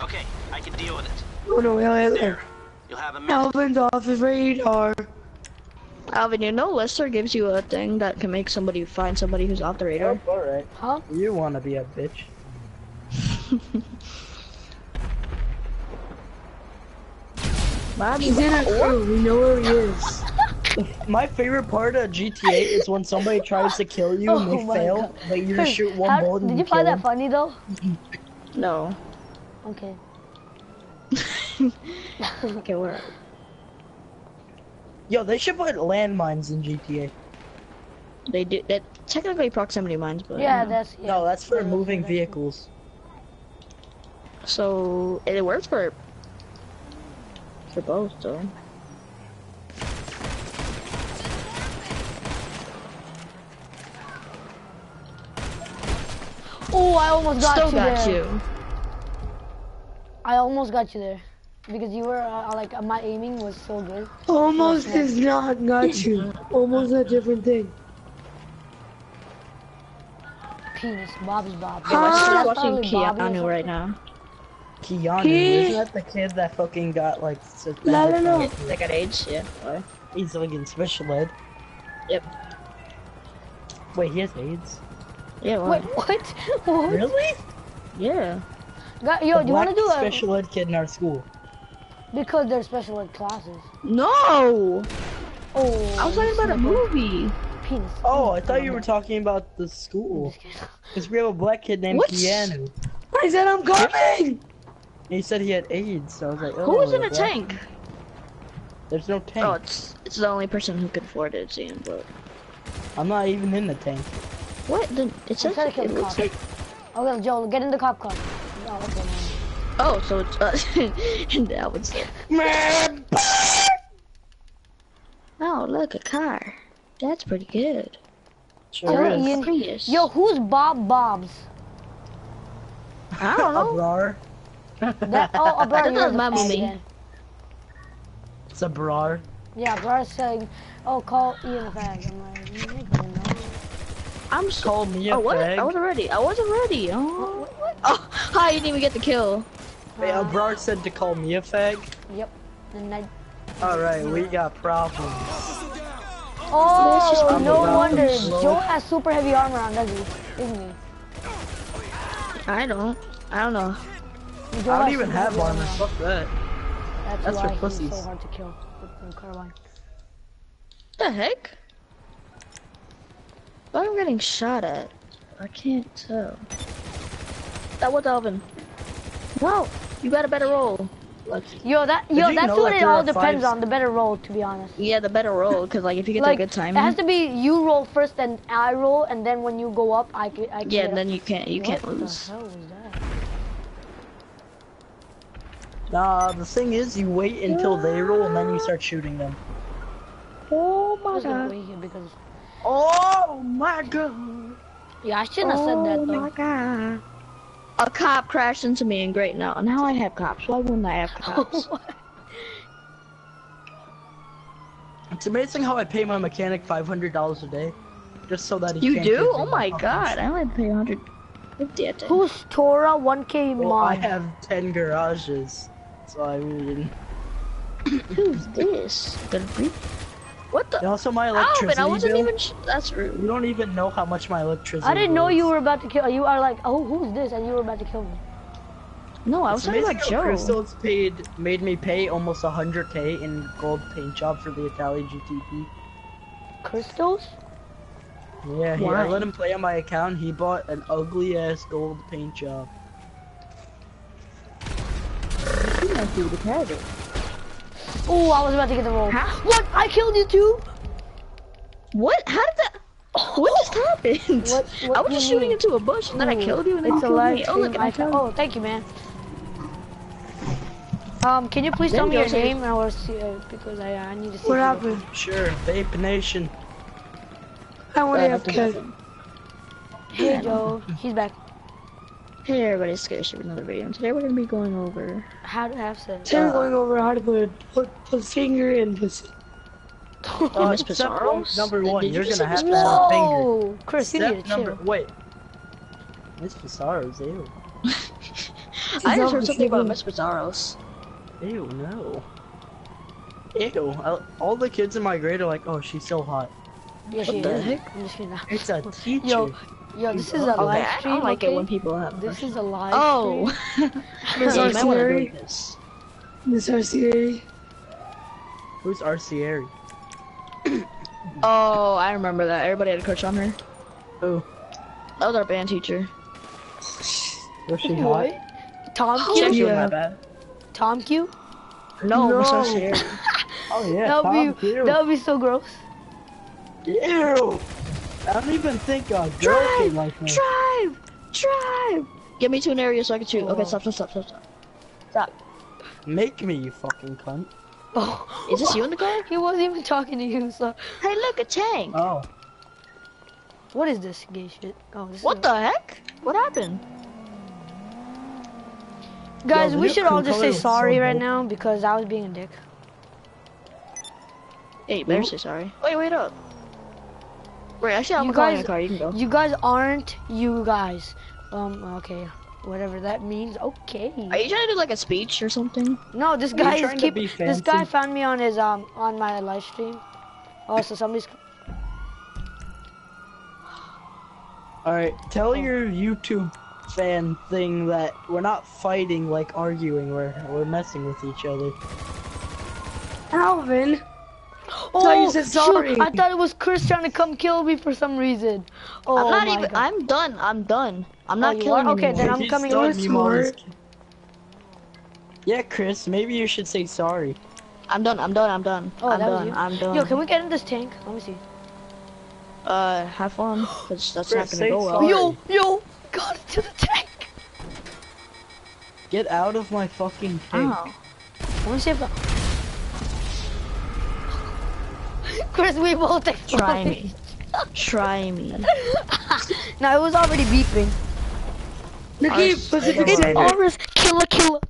S7: okay, I can deal with it.
S3: Oh no, wait, wait, wait.
S7: There. You'll have a minute.
S3: Alvin's off his radar.
S6: Alvin, you know Lester gives you a thing that can make somebody find somebody who's off the radar?
S2: Oh, alright.
S1: Huh?
S2: You wanna be a bitch.
S3: He's in a crew. We know where he is.
S2: My favorite part of GTA is when somebody tries to kill you and
S1: Oh
S2: they
S1: my
S2: fail,
S1: God.
S2: but you just shoot one
S1: How-
S2: bullet and
S1: Did
S2: you
S1: you find that funny though?
S6: No.
S1: Okay.
S6: Okay, where?
S2: Yo, they should put landmines in GTA.
S6: They do that technically proximity mines, but
S1: Yeah, that's yeah.
S2: No, that's for
S1: Yeah,
S2: moving
S1: that's-
S2: vehicles.
S6: So it works for for both though.
S1: Oh, I almost got
S6: Still
S1: you
S6: got
S1: there.
S6: you.
S1: I almost got you there. Because you were, uh, like, uh, my aiming was so good.
S3: Almost is not got you. Almost a different thing.
S1: Penis, Bob's Bob.
S6: Yeah, my sister's
S1: That's
S6: watching
S1: probably Bobby or
S6: Keanu right now.
S2: Keanu,
S3: He-
S2: isn't that the kid that fucking got like suspended?
S3: La, la, la.
S2: from-
S6: They got AIDS, yeah. Why?
S2: He's like in special ed.
S6: Yep.
S2: Wait, he has AIDS?
S6: Yeah, why?
S1: Wait, what? what?
S2: Really?
S6: Yeah.
S1: Got- Yo,
S2: The
S1: do you want to do a...
S2: special ed kid in our school?
S1: Because they're special ed classes.
S6: No!
S1: Oh.
S6: I was talking about a movie.
S1: Penis.
S2: Oh, I thought you were talking about the school. Because we have a black kid named
S6: What?
S2: Keanu.
S3: I said I'm coming.
S2: He said he had AIDS, so I was like, oh.
S6: Who was in a
S2: black-
S6: tank?
S2: There's no tank.
S6: Oh, it's it's the only person who could afford it, it seems, but
S2: I'm not even in the tank.
S6: what? The, it says
S1: trying to kill
S6: it
S1: the
S6: looks
S1: cop.
S6: like
S1: Okay, Joel, get in the cop car. Oh, okay, man.
S6: Oh, so it's uh, that was say.
S2: Man,
S6: Oh, look, a car. That's pretty good.
S2: sure
S1: Yo,
S2: is.
S1: Yo, who's Bob Bob's?
S6: I don't know.
S2: Abrar.
S1: That, oh, Abrar,
S6: That
S1: you're
S6: doesn't
S1: fag
S6: mean-
S1: again.
S2: It's a brar.
S1: Yeah, Abrar's saying, oh, call Ian a fag. I'm like, you better know.
S6: I'm so.
S2: Call me a
S6: Oh, what?
S2: fag.
S6: I wasn't ready. I wasn't ready. Oh. Oh, hi, you didn't even get the kill.
S2: Hey, Abrar said to call me a fag.
S1: Yep. And I,
S2: Alright, we got problems.
S1: oh,
S2: I'm
S1: no wonder.
S2: to blow.
S1: Joel has super heavy armor on, does he? Isn't he?
S6: I don't. I don't know.
S1: Joel
S2: I don't
S1: has
S2: even have
S1: heavy
S2: armor.
S1: on.
S2: Fuck that.
S1: That's,
S2: That's
S1: why
S2: for
S1: he's
S2: pussies.
S1: so hard to kill with the carbine.
S6: The heck? What am I getting shot at? I can't tell. That was Alvin. No, you got a better roll.
S1: Yo, that yo, that's
S2: know
S1: what
S2: that
S1: it all depends
S2: five-
S1: on. The better roll, to be honest.
S6: Yeah, the better roll, because like if you get
S1: like
S6: the good time.
S1: it has to be you roll first, then I roll, and then when you go up, I can. I can
S6: yeah,
S1: get
S6: then you can't you
S1: up.
S6: can't lose.
S1: what
S6: lose.
S1: the hell was that?
S2: Nah, the thing is, you wait until they roll and then you start shooting them.
S6: Oh my god.
S1: because
S2: Oh my god!
S1: yeah, I shouldn't have said that.
S6: Oh
S1: my
S6: god. A cop crashed into me and great now. Now I have cops. Why wouldn't I have cops?
S2: It's amazing how I pay my mechanic five hundred dollars a day, just so that he
S6: you
S2: can't
S6: do? Oh my
S2: fucking
S6: god, I only pay 150 a day.
S1: Who's Tora 1K
S2: Well, I have ten garages, I mean.
S6: Who's this? Gonna be? What the?
S2: And also my electricity
S6: but I wasn't
S2: bill.
S6: even. That's rude.
S2: You don't even know how much my electricity.
S1: I didn't know
S2: bill
S1: you were about to kill. You are like, oh, who's this? And you were about to kill me.
S6: No, I was talking about Joe.
S2: Crystal's paid made me pay almost 100k in gold paint job for the Italian GTP.
S1: Crystals?
S2: Yeah, he, I let him play on my account. He bought an ugly ass gold paint job.
S6: You might be the target.
S1: Oh, I was about to get the roll.
S6: How?
S1: What? I killed you too?
S6: What? How did that? What just happened?
S1: What- what
S6: I was just shooting
S1: mean?
S6: into a bush and then I killed you and then
S1: It's
S6: you killed
S1: live
S6: me. Oh look,
S1: I
S6: I
S1: can-
S6: found.
S1: oh, thank you, man. Um, can you please tell me your name? I will see uh, because I I need to see.
S3: What
S1: you.
S3: happened?
S2: Sure, Vape Nation.
S3: I want
S6: Uh,
S3: to have kids.
S1: Hey Joe, he's back.
S6: Hey everybody, it's Scared with another video. And today we're gonna be going over.
S1: How to have sex?
S3: Today we're going over how to put put, put finger in pussy.
S2: Uh,
S6: Miss
S2: step
S6: Pizarro's?
S2: number one,
S6: Did you
S2: you're
S6: just
S2: gonna have to have a finger.
S1: Whoa, Chris, you need
S2: Step
S1: to chill.
S2: wait. Miss Pizarro's, ew.
S6: I just heard something about
S3: receiving-
S6: Miss Bizarros.
S2: Ew, no. Ew, I- all the kids in my grade are like, oh, she's so hot.
S1: Yeah, she
S6: What the
S1: is.
S6: heck?
S1: I'm just kidding.
S2: It's a teacher.
S1: Yo, yo, this is a
S6: Okay,
S1: live
S6: I
S1: stream.
S6: don't like
S1: okay?
S6: it when people have.
S1: This is a live
S6: Oh.
S3: Miss
S6: Yeah, you might wanna
S3: Arcieri.
S6: this.
S3: Miss Arcieri.
S2: Who's Arcieri?
S6: Oh, I remember that. Everybody had a crush on her.
S2: Who?
S6: That was our band teacher.
S2: Was she
S1: stream.
S2: hot?
S1: Tom
S6: Oh,
S1: Q?
S2: She
S3: yeah.
S1: Tom Q?
S6: No,
S3: No.
S6: Miss Arcieri.
S2: Oh yeah,
S1: that would be
S2: Q.
S1: that would be so gross.
S2: Ew! I don't even think a girl can like me.
S6: Drive! Drive! Get me to an area so I can shoot. Okay, oh. stop, stop, stop, stop, stop. Stop.
S2: Make me, you fucking cunt.
S1: Oh,
S6: Is this you in the car?
S1: he wasn't even talking to you. So,
S6: Hey, look, a tank.
S2: Oh.
S1: what is this gay shit? Oh, this
S6: What
S1: is
S6: the heck? What happened?
S1: guys,
S2: Yo,
S1: we should all just say
S2: was so
S1: sorry right now because I was being a dick.
S6: Hey, you better
S2: Who?
S6: say sorry. Wait, wait up. Wait, actually, I'm
S1: You
S6: calling
S1: guys-
S6: a car. You can go.
S1: You guys aren't you guys. Um, okay, whatever that means. Okay.
S6: Are you trying to do like a speech or something?
S1: No, this
S2: Are
S1: guy is
S2: trying to
S1: keep.
S2: be
S1: This guy found me on his um on my live stream. Oh, so somebody's.
S2: Alright, tell your YouTube fan thing that we're not fighting like arguing, we're we're messing with each other.
S3: Alvin.
S1: Oh,
S3: you said
S1: shoot. I thought it was Chris trying to come kill me for some reason. Oh
S6: I'm not even.
S1: God.
S6: I'm done. I'm done. I'm
S1: Oh,
S6: not
S1: you
S6: killing
S1: are? Okay,
S6: anymore.
S1: then I'm
S2: He's
S1: coming
S2: done,
S3: over.
S2: you mama's
S3: Smart.
S2: kid. Yeah, Chris, maybe you should say sorry.
S6: I'm done. I'm done. I'm done.
S1: Oh,
S6: I'm
S1: that was
S6: done.
S1: you?
S6: I'm done.
S1: Yo, can we get in this tank? Let me see.
S6: Uh, have fun, cause that's
S2: Chris,
S6: not
S2: say
S6: gonna go well.
S2: sorry.
S1: Yo, yo, got it to the tank.
S2: Get out of my fucking tank.
S6: Oh.
S1: Let me see if. I... Chris, we both
S6: Try me. Try me.
S1: no, it was already beeping.
S3: Nikki,
S6: Ars-
S3: Pacific
S1: It's
S3: Standard.
S1: Aris killer killer.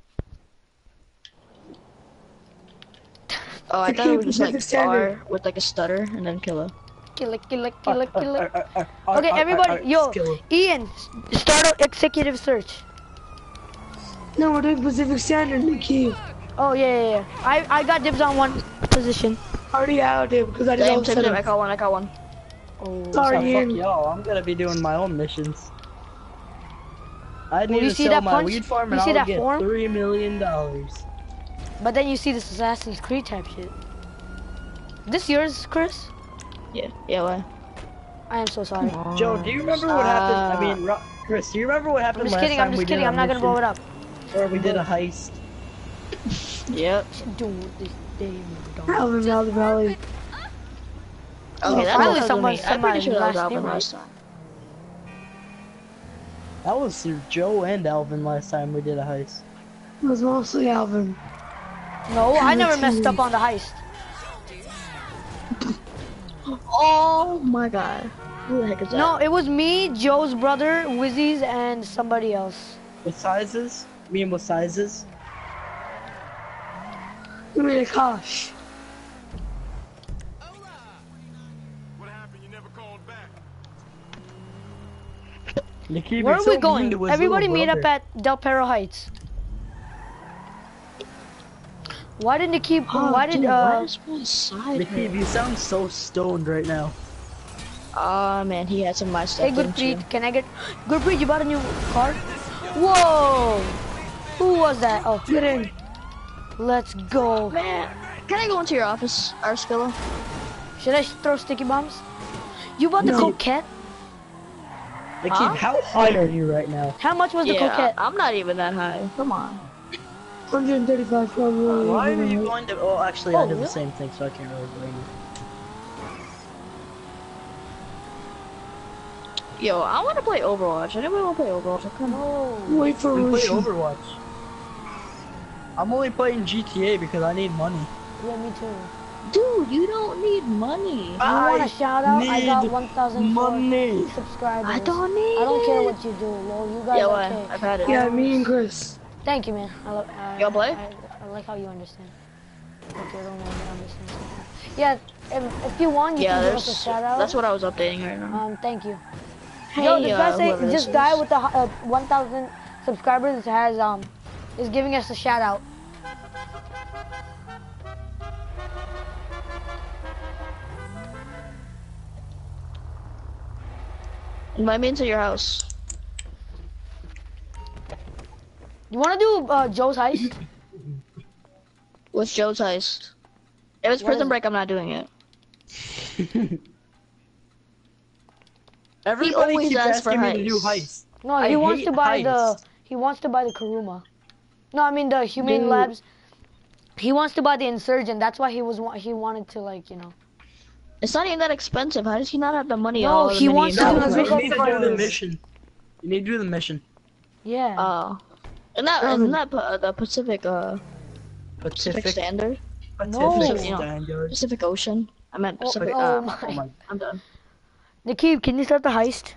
S6: Oh, I
S3: The
S6: thought it was just like
S3: Pacific
S6: R with like a stutter and then killer.
S1: Killer, killer, killer, killer.
S2: Uh, uh, uh,
S1: Okay,
S2: uh, uh,
S1: everybody,
S2: uh,
S1: yo. Ian, start an executive search.
S3: No, we're doing Pacific Standard, Nikki.
S1: Oh yeah, yeah, yeah. I I got dibs on one position.
S3: Already out there because I did all
S6: Same,
S3: the
S6: same, same. I got one. I got one.
S1: Oh.
S2: So
S3: Sorry,
S2: fuck y'all, I'm gonna be doing my own missions. I need
S1: you
S2: to
S1: see
S2: sell
S1: that
S2: my
S1: punch?
S2: weed farm
S1: You
S2: and
S1: see
S2: I'll
S1: that
S2: get
S1: form?
S2: three million dollars.
S1: But then you see this Assassin's Creed type shit. This yours, Chris?
S6: Yeah. Yeah. Why?
S1: I am so sorry.
S2: Joe, do you remember what happened? I
S6: Uh,
S2: mean, Ro- Chris, do you remember what happened I'm
S1: just
S2: last
S1: kidding. I'm just kidding.
S2: a
S1: I'm not gonna
S2: mission
S1: blow it up.
S2: Where we did a heist.
S6: Yep.
S1: What you doing with this damn dog?
S3: Alvin Valley Valley.
S6: Okay,
S1: Oh,
S6: that
S1: finally
S6: was
S1: someone-
S6: me. I'm
S1: somebody
S6: pretty sure that was
S1: last
S6: Alvin
S1: name,
S6: last time.
S2: That was through Joe and Alvin last time we did a heist.
S3: It was mostly Alvin.
S1: No, I never messed up on the heist.
S6: Oh my god. Who the heck is that?
S1: No, it was me, Joe's brother, Wizzy's, and somebody else.
S2: With sizes? Me and with sizes?
S3: Give me the cash.
S8: What happened? You never called back.
S2: Nikki,
S1: Where
S2: you're so
S1: we going? Everybody meet up at Del Perro Heights. Why did Nikki?
S6: Oh,
S1: why did
S6: dude,
S1: uh?
S6: why does side
S2: Nikki,
S6: hurt?
S2: you sound so stoned right now.
S6: Ah man, he had some of my
S1: Hey,
S6: stuff. didn't?
S1: Gurpreet, can I get Gurpreet? You bought a new car? Whoa! Who was that? Oh,
S3: Get in.
S1: let's go.
S6: Man, can I go into your office, Arskilla?
S1: Should I throw sticky bombs? You bought the
S2: No.
S1: coquette?
S2: Nikki,
S6: Huh?
S2: how high are you right now?
S1: How much was the
S6: Yeah,
S1: coquette?
S6: I'm not even that high. Come on.
S3: 135 from
S2: Why are you going to? Oh, actually, I
S1: Oh,
S2: did the same thing, so I can't really blame you.
S6: Yo, I want to play Overwatch. Anybody want to play Overwatch? Come on.
S1: No.
S3: Wait for
S2: We play Overwatch. I'm only playing GTA because I need money.
S1: Yeah, me too.
S6: Dude, you don't need money.
S1: You want a shout out? I got
S2: need
S1: 1,000
S2: money.
S1: subscribers.
S6: I don't need
S1: I don't care what you do, lol. You guys
S6: Yeah,
S1: are okay.
S6: I've had it.
S3: Yeah, me and Chris.
S1: Thank you, man. I, love, I,
S6: Y'all play?
S1: I, I like how you understand. Okay, don't worry, I understand. Yeah, if, if you want, you
S6: Yeah,
S1: can give us a shout out.
S6: That's what I was updating right now.
S1: Um, thank you.
S6: Hey,
S1: Yo, this
S6: uh,
S1: guy say
S6: whoever
S1: this
S6: this
S1: guy
S6: is.
S1: with the uh, 1,000 subscribers has um is giving us a shout out.
S6: Invite me into your house.
S1: You want to do uh, Joe's heist?
S6: What's Joe's heist? If it's
S1: What
S6: Prison Break, I'm not doing it.
S2: Everybody
S6: always
S2: keeps
S6: asks for
S2: asking me to do
S6: heists.
S2: heists.
S1: No,
S2: I
S1: he wants to buy
S2: heists.
S1: the he wants to buy the Kuruma. No, I mean the Humane
S3: Dude.
S1: Labs. He wants to buy the Insurgent. That's why he was wa- he wanted to like you know.
S6: It's not even that expensive. How does he not have the money?
S1: No, he
S6: mini
S1: wants to
S6: games?
S1: do
S2: No,
S1: the
S2: you
S1: Mission
S2: need to do the mission. You need to do the mission.
S1: Yeah.
S6: Oh. Isn't that, isn't that pa- the Pacific, uh, Pacific
S2: Pacific,
S6: Standard?
S1: No.
S2: Pacific
S6: You know.
S2: Standard.
S6: Pacific Ocean? I meant
S1: oh,
S6: Pacific,
S1: oh
S6: uh,
S1: my.
S2: Oh my.
S6: I'm done.
S1: Nikki, can you start the heist?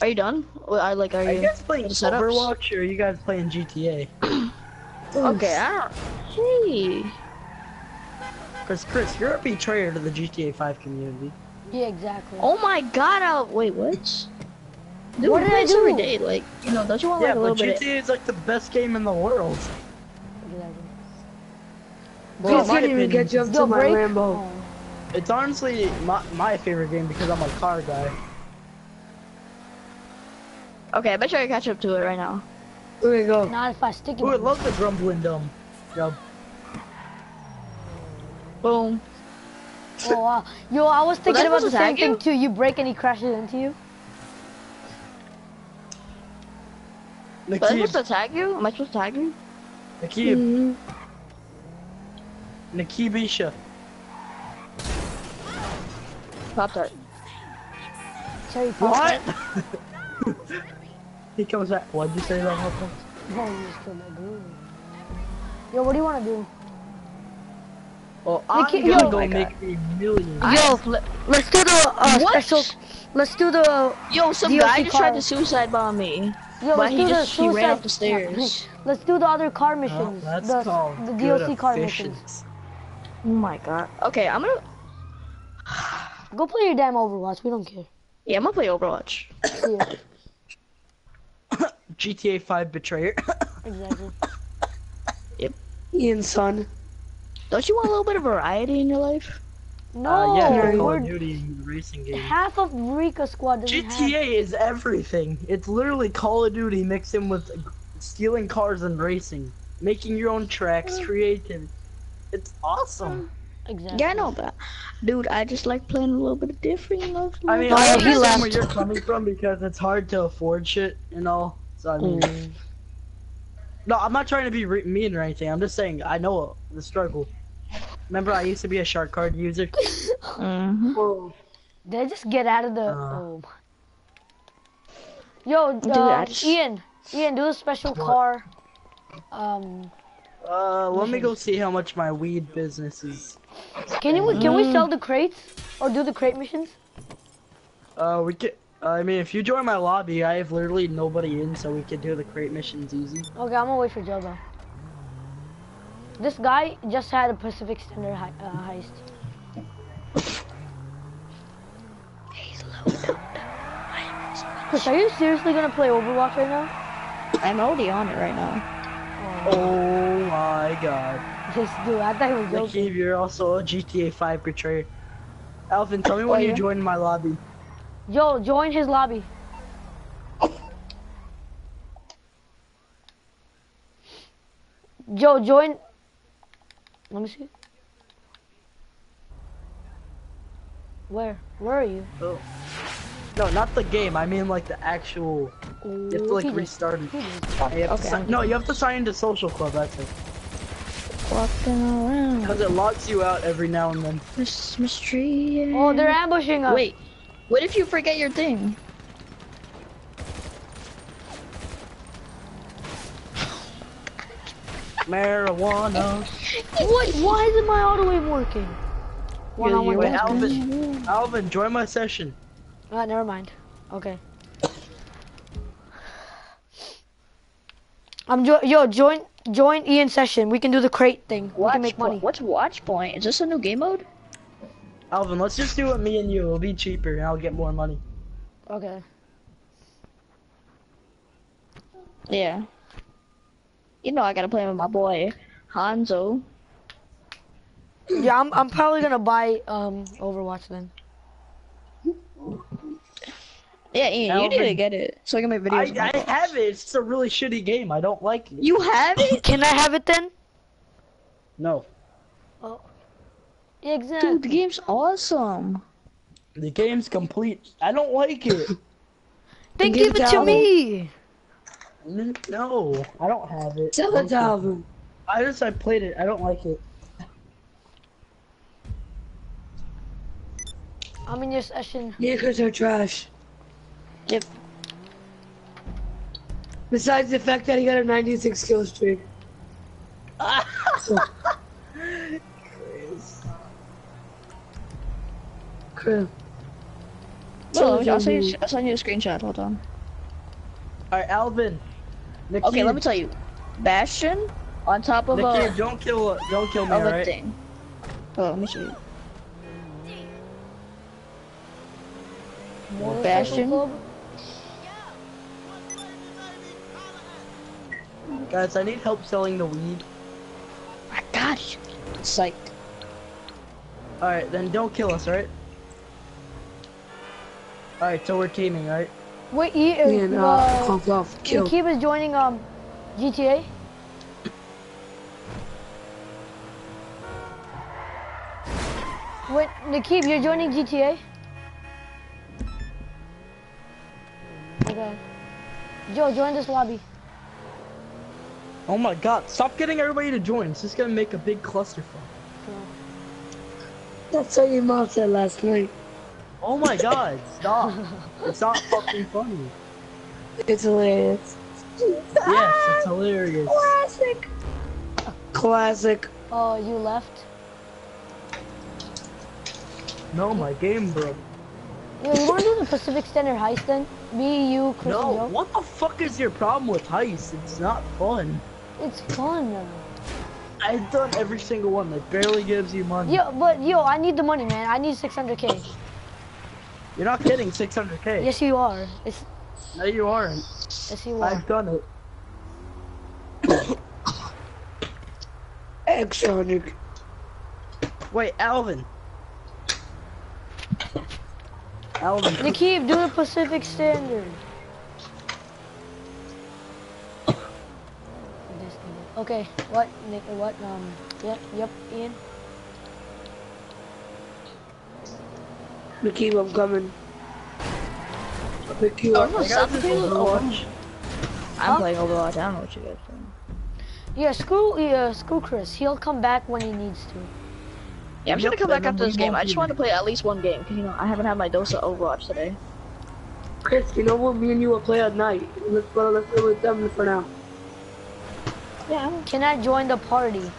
S6: Are you done? I like, are
S2: Are you
S6: you?
S2: guys playing
S6: the setups?
S2: Overwatch or are you guys playing GTA?
S6: Okay, I don't. Hey.
S2: Because Chris, you're a betrayer to the GTA 5 community.
S1: Yeah, exactly.
S6: Oh my god, I'll, wait, what? Dude,
S1: What
S6: we
S1: did I
S6: this every
S1: do?
S6: day, like, you know, don't you want,
S2: Yeah,
S6: like, a
S2: but
S6: little bit Yeah, but
S2: GTA is like the best game in the world.
S1: exactly.
S2: Well, in
S3: Chris
S2: my
S3: can't even
S2: opinion,
S3: get you up to my
S1: break.
S3: Rambo.
S1: Oh.
S2: It's honestly my, my favorite game because I'm a car guy.
S6: Okay, I bet you I can catch up to it right now.
S3: Here we go.
S1: Not if I stick it.
S2: Ooh, I love the grumbling dumb. Yep.
S6: Boom.
S1: Oh wow. Yo, I was thinking
S6: that
S1: about the
S6: supposed
S1: same thing too. You break and he crashes into you.
S6: But I'm
S2: Nikib,
S6: supposed to tag you? Am I supposed to tag you?
S2: Nikib,
S3: Mhm.
S2: Nikibisha.
S6: Pop Tart.
S1: Cherry pop.
S2: What? he comes back. What'd you say about Papa?
S1: Oh, you just killed my dude. Yo, what do you want to do?
S2: Well, I'm
S1: Nikki-
S2: gonna
S1: yo.
S2: go
S1: Oh
S2: make a million.
S1: Yo, let's do the uh,
S6: What?
S1: special. Let's do the.
S6: Yo, some
S1: DLC
S6: guy just tried
S1: car.
S6: to suicide bomb me.
S1: Yo,
S6: But
S1: let's
S6: he
S1: do the
S6: just- he ran
S1: suicide.
S6: up the stairs.
S1: Let's do the other car
S2: Oh,
S1: missions.
S2: that's
S1: the
S2: called
S1: the DLC car missions.
S6: Oh my god. Okay, I'm gonna.
S1: Go play your damn Overwatch. We don't care.
S6: Yeah, I'm gonna play Overwatch.
S1: Yeah,
S2: GTA 5 Betrayer.
S1: exactly. Yep.
S3: Ian, son.
S6: Don't you want a little bit of variety in your life?
S1: No,
S2: uh, yeah, Call
S1: we're
S2: of Duty racing game.
S1: half of Rika Squad doesn't have.
S2: GTA is everything. It's literally Call of Duty mixed in with stealing cars and racing, making your own tracks, creative. It's awesome.
S1: Exactly.
S6: Yeah, I know that. Dude, I just like playing a little bit of different. You know,
S2: I mean, I
S1: he
S2: understand
S1: left.
S2: where you're coming from because it's hard to afford shit and all. So I mean,
S1: Mm.
S2: no, I'm not trying to be re- mean or anything. I'm just saying I know the struggle. Remember, I used to be a shark card user.
S6: Mhm.
S3: Oh,
S1: Did I just get out of the?
S2: Uh.
S1: oh. Yo,
S6: Dude,
S1: uh,
S6: just-
S1: Ian, Ian, do a special
S2: What?
S1: car. Um,
S2: Uh, let me go see how much my weed business is.
S1: can you can we sell the crates or do the crate missions?
S2: Uh, we get. Uh, I mean, if you join my lobby, I have literally nobody in, so we could do the crate missions easy.
S1: Okay, I'm gonna wait for Joe though. This guy just had a Pacific Standard hei- uh, heist. Chris, are you seriously gonna play Overwatch right now?
S6: I'm already on it right now.
S2: Oh my god.
S1: This dude, I thought he was joking.
S2: Nikki, you're also a GTA 5 betrayer. Alvin, tell me when
S6: Oh,
S2: you
S6: yeah?
S2: join my lobby.
S1: Joe, join his lobby. Joe, join. Let me see. Where? Where are you?
S2: Oh. No, not the game. I mean like the actual. You have to like restart it.
S1: He did.
S2: You have to
S6: Okay,
S2: si- no, you have to sign into social club. That's it.
S6: Walking around
S2: Because it locks you out every now and then.
S6: Christmas tree.
S1: Oh, they're ambushing us.
S6: Wait, what if you forget your thing?
S2: Marijuana.
S1: What? Why isn't my auto aim working? One on one
S2: Wait,
S1: death.
S2: Alvin. Alvin, join my session.
S1: Ah, never mind. Okay. I'm jo- yo join join Ian session. We can do the crate thing. we can make money.
S6: What's watch point? Is this a new game mode?
S2: Alvin, let's just do it me and you. It'll be cheaper and I'll get more money.
S1: Okay.
S6: Yeah. You know I gotta play with my boy Hanzo.
S1: Yeah, I'm I'm probably gonna buy um Overwatch then.
S6: Yeah, Ian, you need to get it so I can make videos.
S2: I, I have it. It's a really shitty game. I don't like it.
S6: You have it,
S1: Can I have it then?
S2: No. Oh.
S1: Exactly.
S6: dude. The game's awesome.
S2: The game's complete. I don't like it.
S1: then
S3: give
S1: give
S3: it
S1: it
S3: to
S1: to
S3: Alvin.
S1: me.
S2: N- no, I don't have it.
S3: Tell it to Alvin.
S2: I just I played it. I don't like it.
S1: I'm in your session.
S3: Yeah, because they're trash.
S6: Yep.
S3: Besides the fact that he got a 96 kill streak. Chris.
S6: No, I'll send you. I'll send you a screenshot. Hold on.
S2: All right, Alvin. Nikki,
S6: Okay, let me tell you. Bastion on top of
S2: Nikki,
S6: a
S2: don't kill. Don't kill me,
S6: of a
S2: alright?
S6: thing. Oh, let me show you.
S1: Motorcycle
S6: Bastion?
S2: Guys, I need help selling the weed.
S6: I got you. Psych.
S2: All right, then don't kill us, alright? All right, so we're teaming, right?
S1: Wait, Ian,
S3: Ian, uh,
S1: uh,
S3: called off. Kill.
S1: Nikib is joining um GTA. Wait, Nikib, you're joining GTA? Okay. Joe, join this lobby.
S2: Oh my God! Stop getting everybody to join. It's just gonna make a big clusterfuck.
S3: That's what your mom said last night.
S2: Oh my God! Stop! it's not fucking funny.
S3: It's hilarious.
S2: Yes, it's hilarious.
S3: Classic. Classic.
S1: Oh, you left?
S2: No, my game broke.
S1: Yo, you wanna do the Pacific Standard heist then? Me, you, Chris,
S2: No,
S1: and Joe?
S2: what the fuck is your problem with heist? It's not fun.
S1: It's fun.
S2: I've done every single one that barely gives you money.
S1: Yo, but yo, I need the money, man. I need 600k.
S2: You're not getting 600k.
S1: Yes, you are. It's,
S2: No, you aren't.
S1: yes, you are.
S2: I've done it.
S3: Exonic.
S2: Wait, Alvin. Alvin.
S1: Nikib, do the Pacific Standard. Okay, what, Nick, what, um, yep, yep, Ian.
S3: Nikki, I'm coming. I'll pick you up.
S6: no,
S2: I
S6: stop
S2: got this
S6: playing
S2: Overwatch.
S6: I'm
S1: Huh?
S6: playing Overwatch. I don't know what you guys are doing.
S1: Yeah, screw, yeah, screw Chris. He'll come back when he needs to.
S6: Yeah, I'm just gonna come back after this game. I just want to play at least one game because you know I haven't had my dose of Overwatch today.
S3: Chris, you know what? Me and you will play at night. Let's go. Let's go with them for now.
S6: Yeah.
S1: Can I join the party?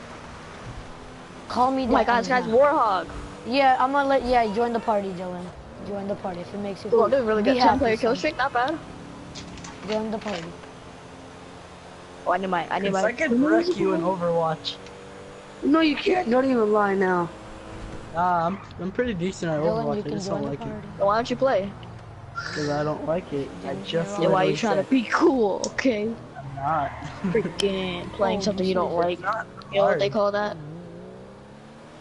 S1: Call me
S6: Oh my. God, this guy's Warhog.
S1: Yeah, I'm gonna let, yeah, join the party, Dylan. Join the party if it makes you
S6: Well,
S1: feel
S6: doing really
S1: be
S6: good. 10
S1: happy,
S6: player kill
S1: son.
S6: streak, not bad.
S1: Join the party.
S6: Oh, I need my, I need
S2: Cause
S6: my.
S2: I can wreck you in Overwatch.
S3: No, you can't. Don't even lie now.
S2: Nah, I'm I'm pretty decent at
S1: Dylan,
S2: Overwatch.
S1: you
S2: I
S1: can
S2: just
S1: join
S2: don't
S1: the
S2: like
S1: party.
S2: it
S6: Why don't you play?
S2: because I don't like it. I just
S6: Yeah, why are you
S2: literally
S6: trying to be cool? Okay.
S2: I'm not.
S6: Freaking playing
S1: Oh,
S6: something you don't like. You know what they call that?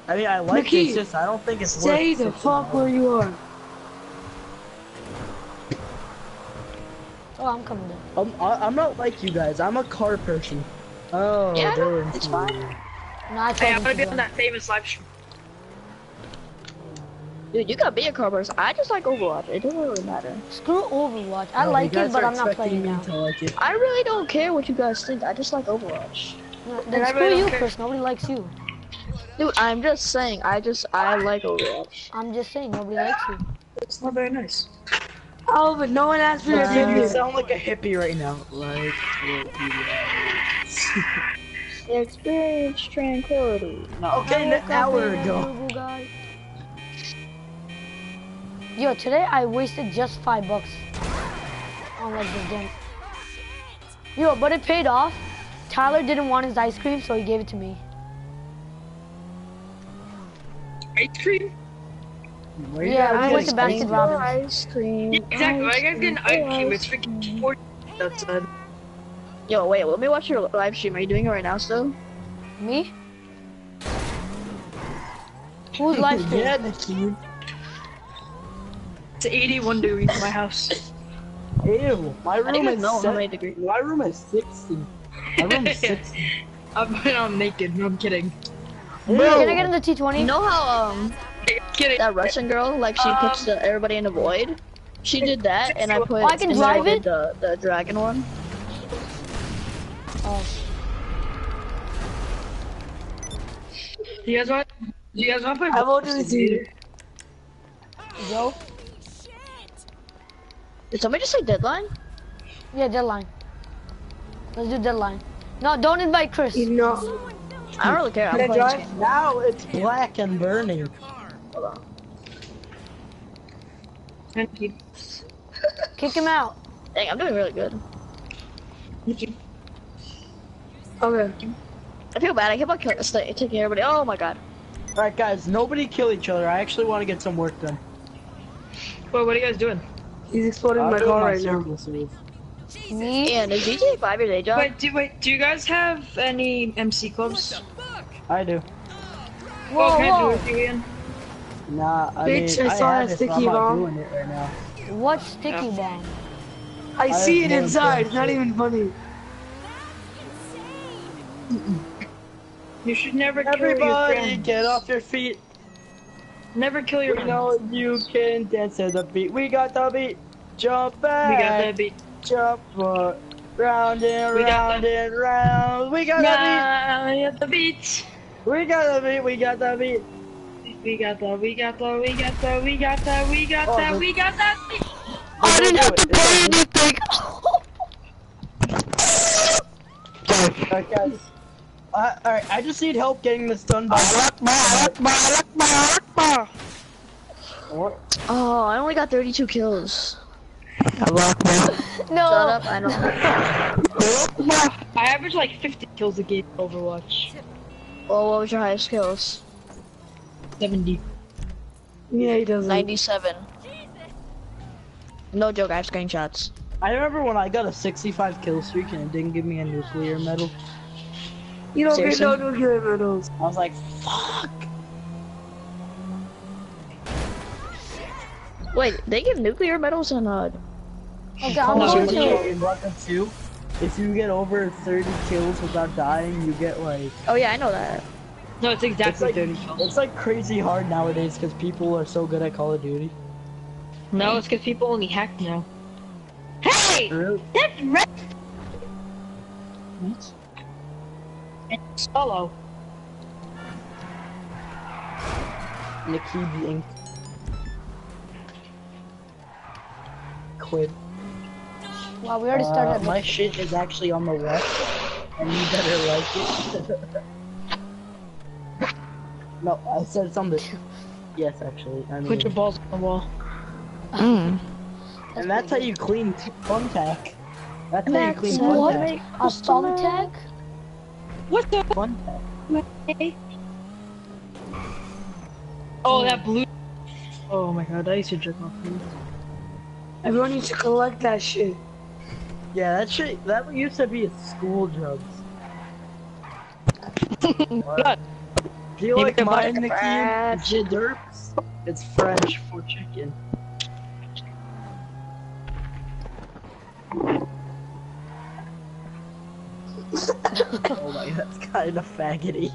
S2: I mean, I like
S3: Nikki,
S2: it. It's just I don't think it's
S3: Stay
S2: worth
S3: the
S2: six
S3: fuck where you are.
S1: Oh, I'm coming down.
S2: I'm I- I'm not like you guys. I'm a car person. Oh,
S6: Yeah,
S2: Dylan,
S6: it's fine.
S1: No, I told
S9: Hey,
S1: him
S9: I'm gonna be on that famous live stream.
S6: Dude, you gotta be a car person. I just like Overwatch. It doesn't really matter.
S1: Screw Overwatch. I
S2: No,
S1: like it, but I'm not
S2: expecting
S1: playing
S2: me
S1: now.
S2: to like it.
S6: I really don't care what you guys think. I just like Overwatch.
S1: No, then
S9: I
S1: screw
S9: really
S1: you,
S9: care.
S1: Chris. Nobody likes you.
S6: Dude, I'm just saying. I just I like Overwatch.
S1: I'm just saying, nobody likes you.
S9: It's not very nice.
S3: Oh, but no one asked for your
S2: Dude, you
S3: opinion.
S2: sound like a hippie right now. Like,
S6: Experience tranquility.
S2: okay, an hour ago.
S1: Yo, today I wasted just five bucks on like this game. Yo, but it paid off. Tyler didn't want his ice cream, so he gave it to me.
S9: Ice cream?
S2: Where
S1: Yeah,
S2: guys
S1: we went to
S2: getting
S1: Baskin
S2: ice
S1: Robbins.
S6: Ice cream.
S9: Exactly. Why
S6: ice
S9: you guys getting ice cream? It's
S6: cream.
S9: freaking 40 outside.
S6: Yo, wait. Let me watch your live stream. Are you doing it right now still?
S1: Me? Who's live stream?
S2: Yeah, Nikki.
S9: It's 81 degrees in my house.
S2: Ew, my room is
S6: know how
S2: se-
S6: many degrees.
S2: My room is 60. My room is 60.
S9: I'm, I'm naked. No, I'm kidding.
S1: Can I get in the T20?
S6: You know how um that Russian girl like she puts the, everybody in the void? She did that, and I put.
S1: Oh, I can
S6: and
S1: drive it?
S6: The the dragon one.
S1: Oh,
S9: Do you guys want? Do you guys want to play?
S3: I won't do this
S1: yo.
S6: Did somebody just say deadline?
S1: Yeah, deadline. Let's do deadline. No, don't invite Chris.
S3: You know,
S6: I don't really care. I'm
S3: Can I
S6: playing this
S3: drive?
S6: game.
S2: Now it's black and burning.
S6: Hold on.
S1: Kick him out.
S6: Dang, I'm doing really good.
S3: okay.
S6: I feel bad. I keep on kill- stay, taking everybody. Oh my god.
S2: Alright, guys, nobody kill each other. I actually want to get some work done.
S9: Well, what are you guys doing?
S3: He's exploding
S2: I'm
S3: my
S2: doing
S3: car
S2: my
S3: right now.
S2: Circle save.
S1: Me?
S6: And is DJ five your day job?
S9: Wait, do wait. Do you guys have any MC clubs?
S2: Oh, I do.
S1: Whoa,
S9: oh, can I do it again?
S2: Nah, I
S3: Bitch,
S2: mean,
S3: I saw
S2: have
S3: that
S2: it, but I'm
S3: sticky
S2: not
S3: bomb.
S2: doing it right now.
S1: What sticky bomb?
S3: I
S2: I
S3: see it inside. Not even funny.
S9: You should never kill your
S2: Everybody,
S9: friends.
S2: get off your feet.
S9: Never kill your
S2: We
S9: friends.
S2: know you can dance to the beat. We got the beat. Jump back.
S9: We got the beat.
S2: Jump uh, round and
S9: We got
S2: round and round. We got the
S9: Nah, we got the beat.
S2: beat. We got the beat. We got the beat.
S9: We got the, we got the, we got the, we got the, we got
S2: Oh,
S9: the,
S2: the-
S9: we got that beat.
S2: I didn't have to pay anything. Alright, guys. Uh, Alright, I just need help getting this done by. What?
S6: Oh, I only got 32 kills.
S1: No.
S6: Shut up. I know.
S9: I average like 50 kills a game in Overwatch.
S6: Well, what was your highest kills?
S9: 70.
S3: Yeah, he doesn't.
S6: 97. No joke. I have screenshots.
S2: I remember when I got a 65 kill streak and it didn't give me a nuclear medal.
S3: You don't
S6: Seriously?
S3: get no nuclear medals.
S2: I was like, fuck.
S6: Wait, they give nuclear medals in uh.
S1: Okay, I'm
S2: Oh,
S1: going to.
S2: in Black Ops 2, if you get over 30 kills without dying, you get like.
S6: Oh yeah, I know that.
S9: No, it's
S2: It's
S9: exactly
S2: like,
S9: 30 kills.
S2: it's like crazy hard nowadays because people are so good at Call of Duty.
S9: No, it's because people only hack now. Hey!
S2: Really?
S9: That's red! It's solo.
S2: Nikki the Ink. Quid.
S1: Wow, we already
S2: Uh,
S1: started.
S2: my shit is actually on the left, and you better like it. no, I said something. Yes, actually. I mean,
S9: Put your balls on the wall.
S6: Mm.
S2: and that's how you clean t- Funtac. That's how you
S6: Max,
S2: clean
S6: what?
S2: Funtac.
S1: A thumbtack?
S9: What the?
S2: Funtac.
S9: Oh, that blue. Oh my god, I used to jerk off blue.
S3: Everyone needs to collect that shit.
S2: Yeah, that shit. That used to be a school drugs.
S9: God.
S2: Do you
S9: Maybe
S2: like
S9: they're
S2: mine,
S9: like
S2: Nikki?
S9: Brad.
S2: It's French for chicken. oh my, that's kind of faggoty.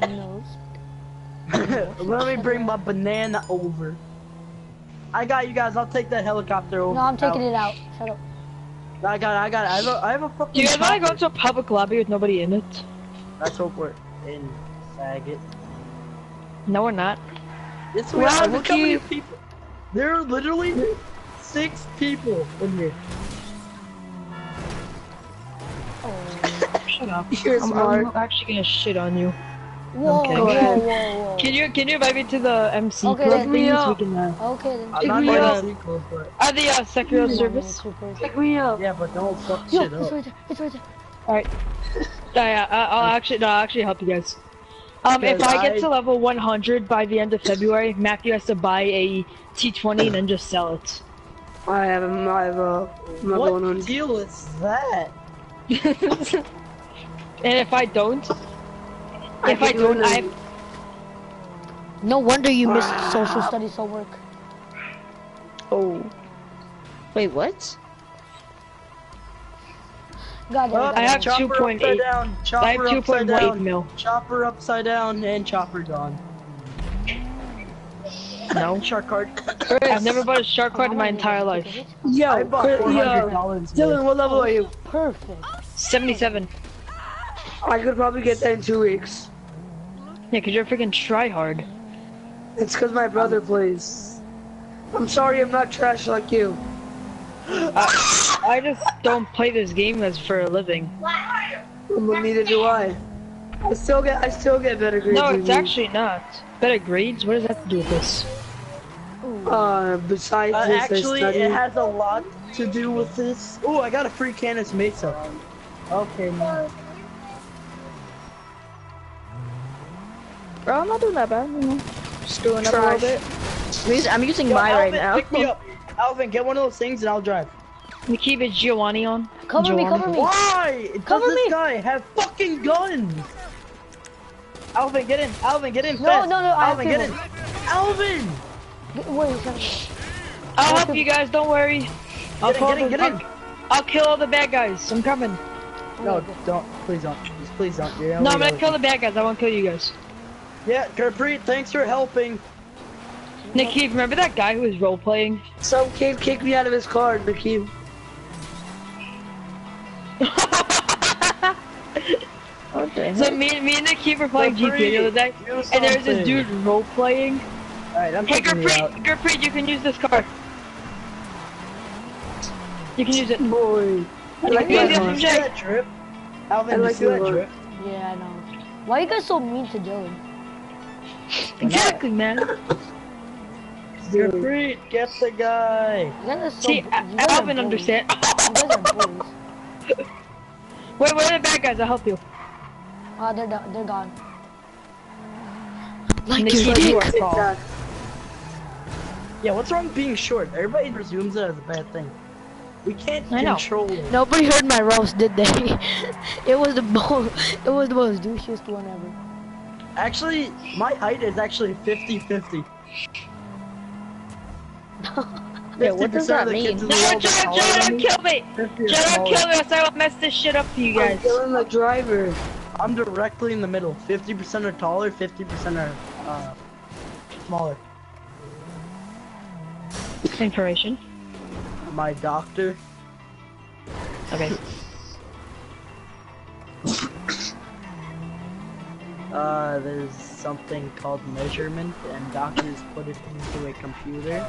S1: No.
S2: Let me bring my banana over. I got you guys. I'll take that helicopter over.
S1: No, I'm taking it out. Shut up.
S2: I got it. I got it. I have a, I have a fucking.
S9: You guys want to go into a public lobby with nobody in it?
S2: Let's hope we're in faggot.
S9: No, we're not.
S2: It's we
S9: Wow,
S2: are. Look how many people. There are literally six people in here.
S9: Oh, shut up.
S3: You're
S9: I'm,
S3: smart.
S9: I'm actually gonna shit on you.
S1: Whoa,
S9: Okay.
S1: whoa,
S9: Go
S1: whoa, whoa.
S9: Can you can you invite me to the MC
S1: Okay,
S9: club,
S1: then.
S9: please? We can. Uh,
S1: Okay then.
S2: I'm
S3: Pick
S2: not
S3: me
S2: going
S3: up.
S2: to sequel, but
S9: are the uh, Sekiro
S1: Come
S9: service?
S1: Troopers.
S3: Pick me up.
S2: yeah, but don't fuck
S1: Yo,
S2: shit
S1: it's
S2: up.
S1: right there. It's right there.
S9: Alright. Yeah, I, I'll actually no, I'll actually help you guys. Um, if
S2: Because
S9: I get to level 100 by the end of February, Matthew has to buy a T20 and then just sell it.
S3: I have a, I have a, I'm not going
S2: What deal is that?
S9: And if I don't,
S3: I
S9: if I
S3: do
S9: don't,
S3: it.
S9: I
S1: No wonder you missed ah. social studies homework.
S6: Oh. Wait, what?
S1: God
S2: Well,
S1: it.
S9: I have
S2: chopper
S9: 2.8.
S2: upside down,
S9: I
S2: chopper
S9: have
S2: upside
S9: 2.8
S2: down,
S9: mil.
S2: chopper upside down, and chopper gone.
S9: No.
S2: Shark card.
S9: I've never bought a shark card in my entire life.
S3: Yo,
S2: I bought
S3: Chris-
S2: four hundred
S3: yo. Dylan, what level are you?
S1: Perfect.
S9: 77.
S3: I could probably get that in two weeks.
S9: Yeah, cause you're freaking try hard.
S3: It's because my brother plays. I'm sorry I'm not trash like you.
S9: I just don't play this game as for a living.
S3: Well, neither do I. I still get I still get better grades.
S9: No,
S3: than
S9: it's
S3: you.
S9: actually not. Better grades? What does that have to do with this?
S3: Uh, besides
S2: Uh,
S3: this, I
S2: actually,
S3: study.
S2: it has a lot to do with this. Oh, I got a free can of Mesa. Okay, man.
S6: Bro, I'm not doing that bad. You know, just doing that a little bit. I'm using, I'm using
S2: Yo,
S6: mine right now.
S2: Pick me up. Alvin, get one of those things and I'll drive.
S9: We keep it Giovanni on.
S1: Cover me, cover me.
S2: Why? Does
S1: Cover
S2: this
S1: me.
S2: guy have fucking guns? Alvin, get in. Alvin, get in.
S1: No,
S2: fast.
S1: no, no, I have
S2: Alvin, get in.
S1: people.
S2: Alvin,
S1: Get- Wait, shut
S9: I'll help you guys, don't worry. I'll,
S2: get in,
S9: call
S2: get in, get in.
S9: I'll, I'll kill all the bad guys. I'm coming.
S2: No, don't. Please don't. Just please don't. You're
S9: No, I'm
S2: only
S9: gonna kill the bad guys. I won't kill you guys.
S2: Yeah, Gurpreet, thanks for helping.
S9: Nikki, remember that guy who was role playing?
S3: Some kid kicked me out of his car, Nikki.
S6: Okay.
S9: Oh, so me, me and Nikki were playing GTA the other day,
S2: Do
S9: and there was this dude role playing.
S2: Alright, I'm
S9: Hey,
S2: taking you.
S9: Gurpreet, Gurpreet, you can use this car. You can use it.
S3: Boy. I like
S9: Yeah,
S3: that
S9: yeah,
S3: one.
S2: Did you see that drip? Alvin,
S3: I
S2: did you
S3: like
S2: see that
S3: look.
S2: drip?
S1: up. Yeah, I know. Why are you guys so mean to Dylan?
S9: Exactly, man.
S2: Gurpreet, get the guy.
S1: you're so.
S9: See,
S1: you guys are
S9: Alvin
S1: bullies.
S9: understand.
S1: You guys are.
S9: Wait, where are the bad guys? I'll help you.
S1: Ah, they're done. They're gone.
S9: Like
S3: It's you are tall.
S2: Yeah, what's wrong with being short? Everybody presumes it as a bad thing. We can't
S9: I know.
S2: control it.
S1: Nobody heard my roast, did they? it was the most. It was the most douchiest one ever.
S2: Actually, my height is actually 50-50.
S6: Yeah, what does that mean?
S9: No,
S2: the world are
S9: Joe,
S2: taller
S9: don't kill me!
S2: 50 are
S9: Joe, don't kill me, else I will mess this shit up for you guys.
S3: I'm killing the driver.
S2: I'm directly in the middle. 50% are taller, 50% are uh, smaller.
S9: Information.
S2: My doctor.
S9: Okay.
S2: Uh, there's something called measurement, and doctors put it into a computer.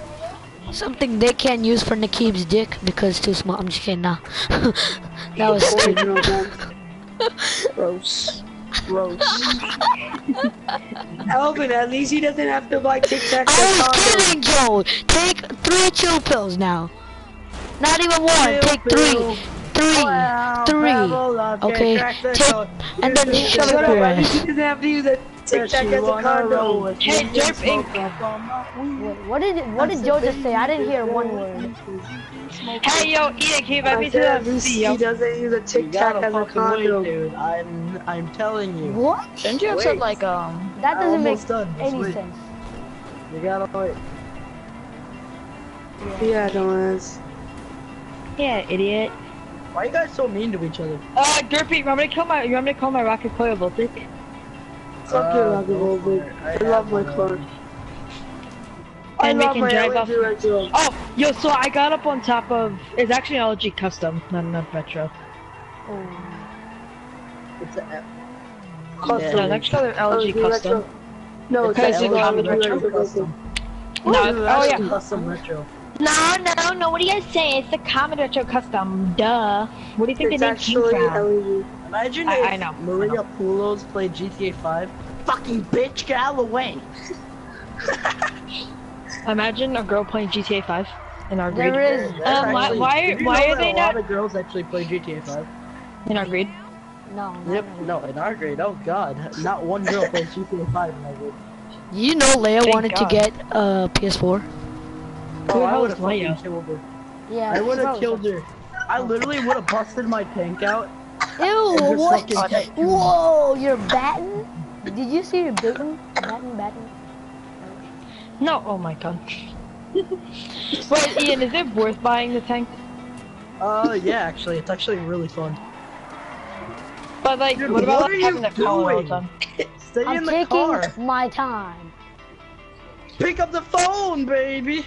S1: Something they can't use for Nakib's dick because it's too small. I'm just kidding. Nah. that was stupid.
S3: Original man.
S6: Gross. Gross.
S3: Alvin, at least he doesn't have to buy Tic Tacs
S1: I
S3: and
S1: was kidding, Joe. Take three chill pills now. Not even one.
S2: Chill
S1: Take
S2: pill.
S1: three. Three. Three. Okay. Take and then
S2: you
S1: shove
S2: should
S1: it up your ass.
S3: he doesn't have to use a Tic
S2: that
S3: Tac
S2: you
S3: as a
S2: wanna roll
S3: condom.
S2: with
S9: Hey,
S2: me,
S9: Derp Inc.
S2: up on my weed.
S1: Wait, what did what did Joe just say? I didn't hear one word.
S9: Hey, yo, Ian, can you invite
S3: I
S9: me
S3: said
S9: to the
S3: least he doesn't use a
S2: You
S3: Tic Tac
S2: gotta
S3: as a
S2: fucking wait,
S3: condom.
S2: dude. I'm, I'm telling you.
S1: What?
S6: Shouldn't you have
S2: Wait.
S6: said like um?
S1: That doesn't make
S2: done.
S1: Any
S2: wait.
S1: sense.
S2: You gotta wait.
S3: Yeah, dumbass.
S9: Yeah, idiot.
S2: Why are you guys so mean to each other?
S9: Uh, Derpy, you want me to kill my, you want me to call my rocket coil voltic?
S3: Fuck your
S2: Uh,
S3: rocket
S2: go
S3: Voltic.
S2: for it.
S3: I love my
S2: one
S3: car. I
S9: And we
S3: love
S9: can
S3: my
S9: drive
S3: LA
S9: off-
S3: Director.
S9: Oh, yo, so I got up on top of, it's actually an Elegy custom, not not retro.
S1: Oh.
S2: It's a,
S3: Custom.
S9: No, next color Elegy
S3: Elegy
S9: custom.
S3: Retro. No, it's
S9: Because
S3: a
S9: it's
S3: Elegy
S9: retro.
S3: Retro
S2: custom.
S9: No, it's- oh
S2: that's
S9: yeah.
S2: Custom retro.
S9: No, no, no, what are you guys saying? It's the Commodore Retro Custom, duh. What do you think
S3: It's
S9: the name came from?
S3: LED.
S2: Imagine
S9: I-
S2: if
S9: I know, I
S2: Maria Pulos played GTA 5. Fucking bitch, get out of the way.
S9: Imagine a girl playing GTA 5 in our grade.
S1: There is
S9: Um, why-
S2: actually-
S9: why-
S2: did you
S9: why are
S2: that
S9: they
S2: a
S9: not-
S2: lot of girls actually play GTA 5?
S9: In our grade.
S1: no. no,
S2: Yep,
S1: no.
S2: no, in our grade. Oh god, not one girl plays GTA 5 in our grade.
S1: You know Leia
S9: Thank
S1: wanted
S9: God.
S1: to get a PS4.
S9: Who
S2: Oh,
S9: the
S2: I
S9: hell
S2: would
S9: is
S2: have fucking killed her.
S1: Yeah.
S2: I would have killed her. I literally would have busted my tank out.
S1: Ew,
S2: and just
S1: what? Whoa, you're batting? Did you see your batting? Batting, batting.
S9: No, oh my god. Wait, Ian, is it worth buying the tank?
S2: Uh, yeah, actually, it's actually really fun.
S9: But like,
S2: Dude,
S9: what about
S2: what
S9: like,
S2: are
S9: having
S2: you
S9: a car all the time?
S2: Stay
S1: I'm
S2: in the
S1: taking
S2: car.
S1: my time.
S2: Pick up the phone, baby.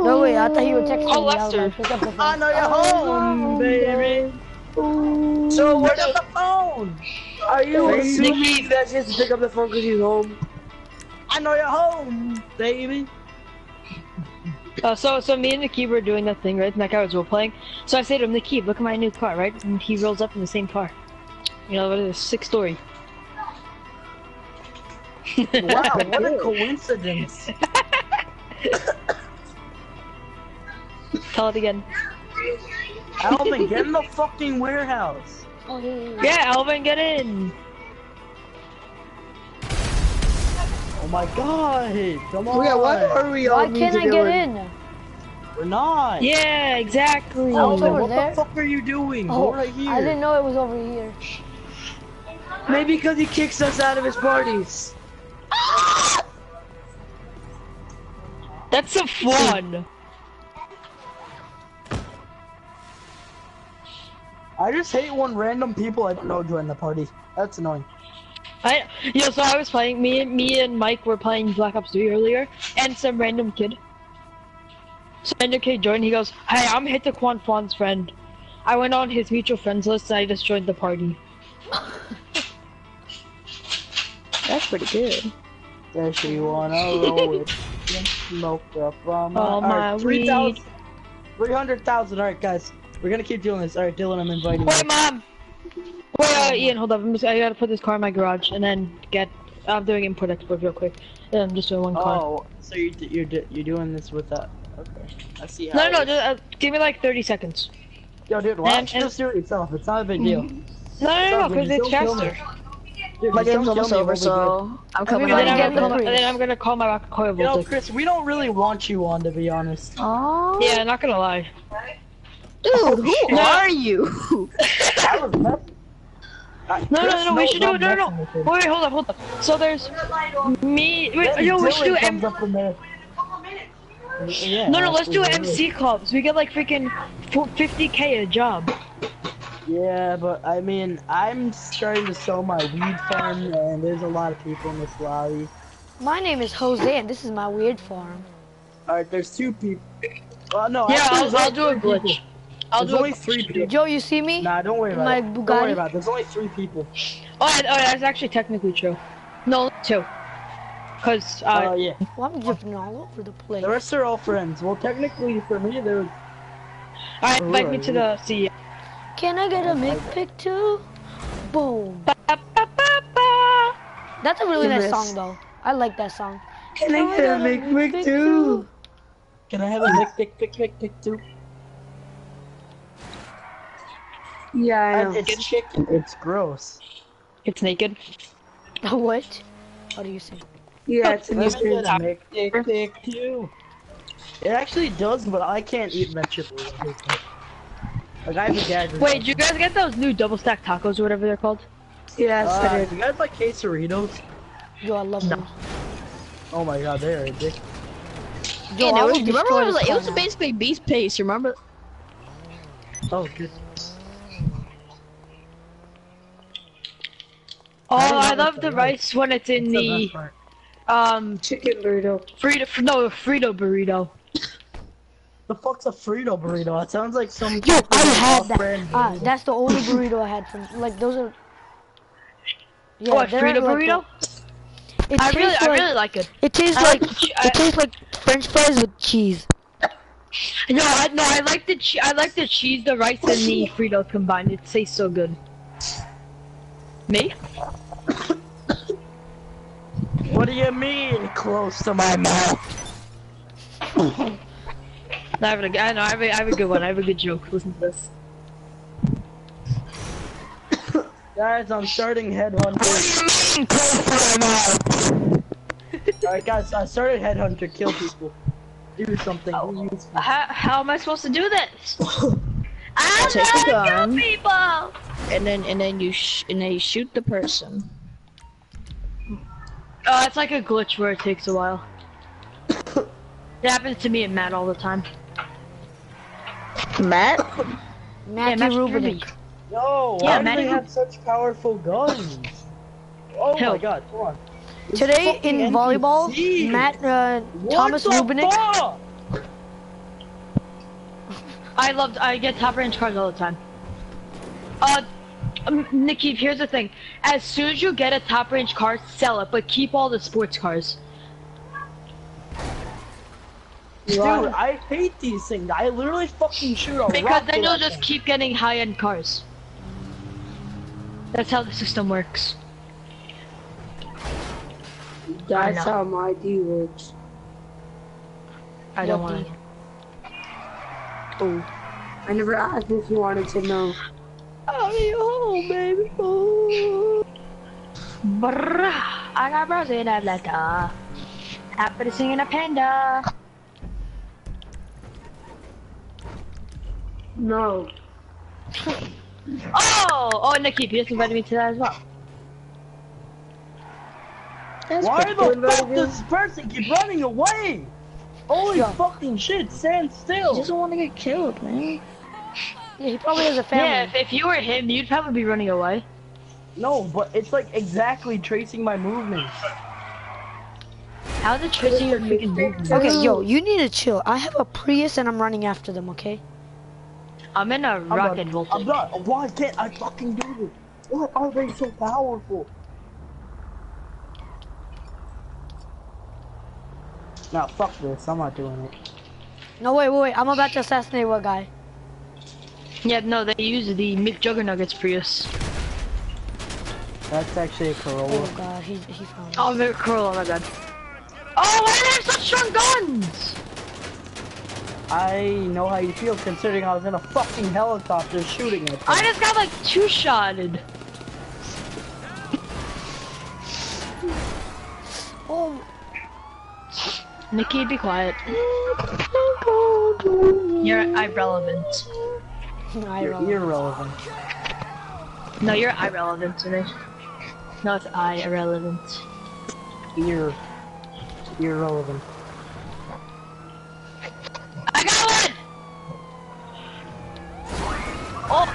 S1: No, way, I thought you were texting
S9: Oh,
S1: me. I
S9: Lester.
S1: like, pick up the phone.
S2: I know you're home, baby.
S3: So
S2: Pick
S3: what
S2: up the phone.
S3: are you
S2: Baby.
S3: assuming that she has to pick up the phone because he's home?
S2: I know you're home, baby.
S9: Uh, so, so me and Nikki were doing that thing, right? And that guy was role playing. So I say to him, Nikki, look at my new car, right? And he rolls up in the same car. You know, what is it? Six story.
S2: Wow, what a coincidence.
S9: Tell it again.
S2: Alvin, get in the fucking warehouse.
S1: Oh, yeah, yeah, yeah.
S9: Yeah, Alvin, get in.
S2: Oh my god, come on.
S3: Oh, yeah, what are we all
S1: Why can't I
S3: do
S1: get
S3: in-
S1: in?
S2: We're not.
S9: Yeah, exactly.
S1: Oh,
S2: Alvin, what
S1: there?
S2: the fuck are you doing?
S1: Oh,
S2: Go right here.
S1: I didn't know it was over here.
S3: Maybe because he kicks us out of his parties.
S9: That's so fun.
S2: I just hate when random people I don't know join the party. That's annoying.
S9: I, you know, so I was playing. Me and me and Mike were playing Black Ops 3 earlier, and some random kid. So random kid joined. He goes, "Hey, I'm Hit the Quan Fon's friend." I went on his mutual friends list, and I just joined the party.
S6: That's pretty good.
S2: Does she wanna roll with smoke up on my,
S9: Oh, my
S2: Alright, 3,000 300,000. Alright, guys. We're gonna keep doing this. Alright, Dylan, I'm inviting
S9: Wait,
S2: you.
S9: mom. Wait, uh, Ian, hold up. I'm just, I gotta put this car in my garage, and then get. I'm doing import export real quick. Yeah, I'm just doing one car.
S2: Oh, so you're, you're, you're doing this with that. Okay. I see how
S9: no, no, no. Just, uh, give me like 30 seconds.
S2: Yo, dude, watch.
S9: and- and-
S2: Just do it yourself. It's not a big deal.
S9: No, no, no, because
S2: dude,
S9: it's
S2: don't kill me.
S9: faster.
S2: Dude,
S6: My game's almost over, so I'm coming
S9: And then, I'm gonna call, my-
S1: Chris.
S9: and then I'm gonna call my rocket coil.
S2: You know. Chris, we don't really want you on, to be honest.
S6: Oh,
S9: Yeah, not gonna lie.
S6: Dude, who
S9: No.
S6: are you?
S2: I was messing. Uh,
S9: No, no, no, we should do
S2: I'm
S9: it. No, no.
S2: messing with him.
S9: Wait, hold up, hold up. So there's me. Wait,
S2: Then
S9: yo, we should do
S2: Dylan
S9: M.
S2: comes up in there. Yeah,
S9: No, no, let's do. MC clubs. We get like freaking 50k a job.
S2: Yeah, but I mean, I'm starting to sell my weed farm, and there's a lot of people in this lobby.
S1: My name is Jose, and this is my weird farm.
S2: Alright, there's two people. Well, no,
S9: Yeah,
S2: actually,
S9: I'll,
S2: there's
S9: I'll do a
S2: three people.
S9: Glitch. I'll
S2: There's
S9: do
S2: only
S9: a
S2: three people.
S1: Joe, you see me?
S2: Nah, don't worry about
S1: My
S2: it. Don't worry about it. There's only three people.
S9: Oh, yeah, oh, that's actually technically true. No, two. Cause
S2: Oh,
S9: uh,
S2: yeah.
S1: Well, I'm jumping all over the place.
S2: The rest are all friends. Well, technically, for me, they're.
S9: I invite me to the CEO.
S1: Can I get a mic pic too? Boom.
S9: Ba, ba, ba, ba.
S1: That's a really
S2: In
S1: nice
S2: this.
S1: song though. I like that song.
S2: Can I get a Mick Mick too? Can I have a mic Mick Mick Mick Mick too?
S3: Yeah, I know.
S2: it's chicken. It's gross.
S9: It's naked.
S1: what? What do you say?
S3: Yeah, it's a new
S2: Let me get a
S3: food.
S2: Mick Mick Mick too. It actually does, but I can't eat vegetables. Like I have a gag.
S9: Wait, did you guys get those new double stack tacos or whatever they're called?
S3: Yes, I
S2: Uh,
S3: did.
S2: you guys like quesadillas?
S1: Yo, I love them.
S2: Oh my god, they are addictive.
S1: Yo,
S6: And
S1: I
S6: it was, remember when it was like, it was basically beast pace, remember?
S2: Oh, good.
S9: Oh,
S2: I
S9: I love the
S2: the
S9: rice when it's in
S2: It's the
S9: the
S2: best
S9: um
S3: Chicken burrito.
S9: Frito no Frito burrito.
S2: The fuck's a Frito burrito? It sounds like some.
S1: Yo, I had that.
S2: off-brand
S1: Ah, that's the only burrito I had from. Like those are. Yeah,
S9: oh, a
S1: they're
S9: Frito
S1: like
S9: burrito?
S1: the- it
S9: I really,
S1: like
S9: I really like it.
S1: it tastes
S9: I
S1: like
S9: like I-
S1: it tastes like French fries with cheese.
S9: No, I, no, I like the che- I like the cheese, the rice, and the Frito combined. It tastes so good. Me?
S2: What do you mean close to my mouth?
S9: I have a, I know, I have, a, I have a good one. I have a good joke. Listen to this.
S2: Guys, I'm starting Headhunter. Close to my mouth! Alright, guys, I started Headhunter. Kill people. Do something.
S9: How, how am I supposed to do this?
S6: I take a gun,
S9: people.
S6: and then and then you sh and then you shoot the person.
S9: Uh, it's like a glitch where it takes a while. it happens to me and Matt all the time.
S6: Matt?
S1: Matthew
S9: Matthew
S1: Rubinik.
S2: No,
S9: Yeah,
S2: why do
S9: Matty
S2: they have such powerful guns? Oh
S9: Who?
S2: my god, come on. This
S1: Today
S2: fucking
S1: in volleyball,
S2: NPC.
S1: Matt uh, Thomas
S2: the
S1: Rubinik.
S2: fuck?
S9: I loved. I get top range cars all the time. Uh, um, Nikki, here's the thing. As soon as you get a top range car, sell it, but keep all the sports cars.
S2: Dude, I hate these things. I literally fucking shoot a
S9: Because then you'll just keep getting high end cars. That's how the system works.
S3: That's how my D works.
S9: I don't want to.
S3: Oh. I never asked if you wanted to know.
S2: I Oh, baby. Oh.
S9: I got bros in Atlanta. Happy to sing in a panda.
S3: No.
S9: Oh, oh, Nikki, you just invited me to that as well.
S6: That's
S2: Why
S6: pretty
S2: the fuck does this person keep running away? Holy
S1: Yeah.
S2: fucking shit, stand still!
S6: He doesn't want to get killed, man.
S1: Yeah, he probably has a family.
S9: Yeah, if, if you were him, you'd probably be running away.
S2: No, but it's like exactly tracing my movements.
S9: How's it tracing your freaking movement?
S1: Okay, yo, you need to chill. I have a Prius and I'm running after them. Okay.
S9: I'm in a
S2: I'm
S9: rocket
S2: not,
S9: voltage.
S2: I'm not. Why can't I fucking do this? Why are they so powerful? Nah, fuck this. I'm not doing it.
S1: No, wait, wait, wait. I'm about to assassinate one guy.
S9: Yeah, no, they use the Mick McJuggernuggets Prius.
S2: That's actually a Corolla.
S1: Oh god, he he found. me.
S9: Oh, they're cool, oh my god. Oh, why do they have such strong guns?
S2: I know how you feel considering I was in a fucking helicopter shooting at them.
S9: I just got like two shotted.
S1: Oh,
S9: Nikki, be quiet. You're irrelevant.
S1: I
S2: You're irrelevant.
S9: No, you're irrelevant to me. No, it's I irrelevant.
S2: Ear. Irrelevant.
S9: I got one! Oh,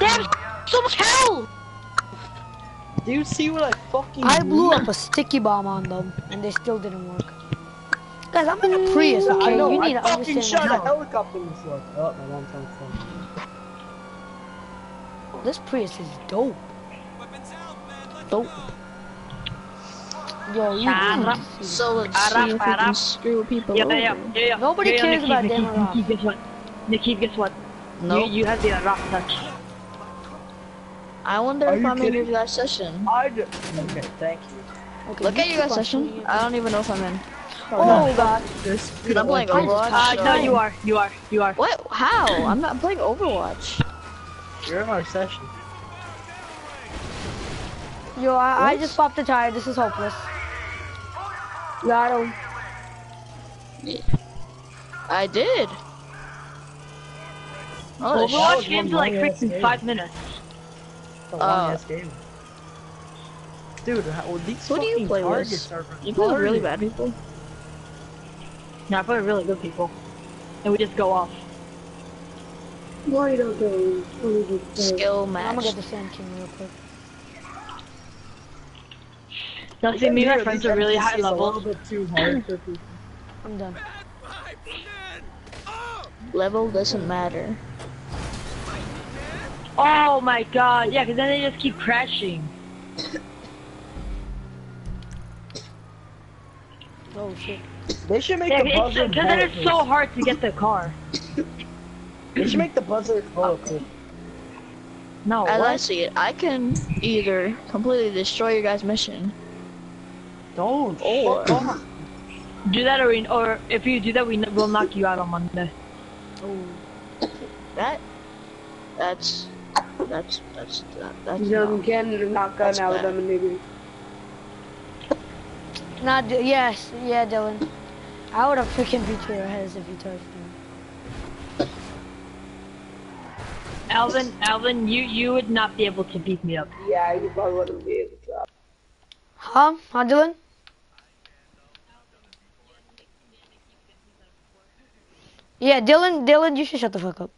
S9: damn, so much hell!
S2: Do you see what I fucking
S1: I blew
S2: did?
S1: up a sticky bomb on them, and they still didn't work. Guys, I'm in a Prius,
S2: I
S1: okay?
S2: know,
S1: you need
S2: I
S1: to
S2: fucking
S1: understand.
S2: shot a
S1: that.
S2: helicopter before. Oh, my mom's on phone.
S1: This Prius is dope.
S8: Out,
S1: Dope. Yo, you
S9: Shut up.
S1: see.
S6: So let's see if we can screw people
S9: Yeah,
S6: over.
S9: yeah, yeah, yeah.
S1: Nobody
S9: yeah, yeah,
S1: cares
S9: Nikki,
S1: about
S9: Nikki,
S1: them or
S9: Nikki, guess what? Nikki, guess what?
S6: No.
S9: You, you have the uh, rock touch.
S6: I wonder
S2: Are
S6: if I'm in
S2: kidding?
S6: that session.
S2: I just, okay, thank you.
S1: Okay,
S6: Look at you
S1: keep
S6: guys session.
S1: shooting.
S6: I don't even know if I'm in.
S1: Oh god.
S2: This
S6: Dude, I'm playing Overwatch.
S9: Uh, no, you are, you are, you are.
S6: What? How? I'm not playing Overwatch.
S2: You're in our session.
S1: Yo, I, I just popped a tire. This is hopeless.
S3: Got him.
S6: I did. Oh,
S2: Overwatch?
S9: Overwatch
S2: was
S9: games are like freaking
S2: game.
S9: five minutes.
S2: It's a
S6: Uh,
S2: long ass game. Dude, how, these
S6: Who do you play with?
S2: targets are
S6: You play with really bad people.
S9: Yeah, I play really good people. And we just go off.
S3: Why don't they? What is it? say?
S6: Skill
S1: I'm gonna get the Sand King real quick.
S9: Now see, me and my friends are really high level.
S2: little bit too hard for people.
S1: I'm done.
S6: Level doesn't matter.
S9: Oh my god, yeah, because then they just keep crashing.
S1: Oh shit.
S2: They should make
S9: Yeah,
S2: the buzzer
S9: because then it's so hard to get the car.
S2: They should make the buzzer bulletproof.
S9: No,
S6: As I
S9: what?
S6: see it, I can either completely destroy your guys' mission,
S2: Don't.
S6: Or-
S2: fuck.
S9: Do that or, we, or if you do that, we n- will knock you out on Monday.
S1: Oh.
S6: that that's that's that's that, that's
S3: Young
S6: no.
S3: can knock
S6: That's
S3: gun out
S6: bad.
S3: them niggas.
S1: Not D- yes, yeah, Dylan. I would have freaking beat your heads if you touched me.
S9: Alvin, Alvin, you you would not be able to beat me up.
S3: Yeah, you probably wouldn't be able to.
S1: Huh? Huh, Dylan? Yeah, Dylan, Dylan, you should shut the fuck up.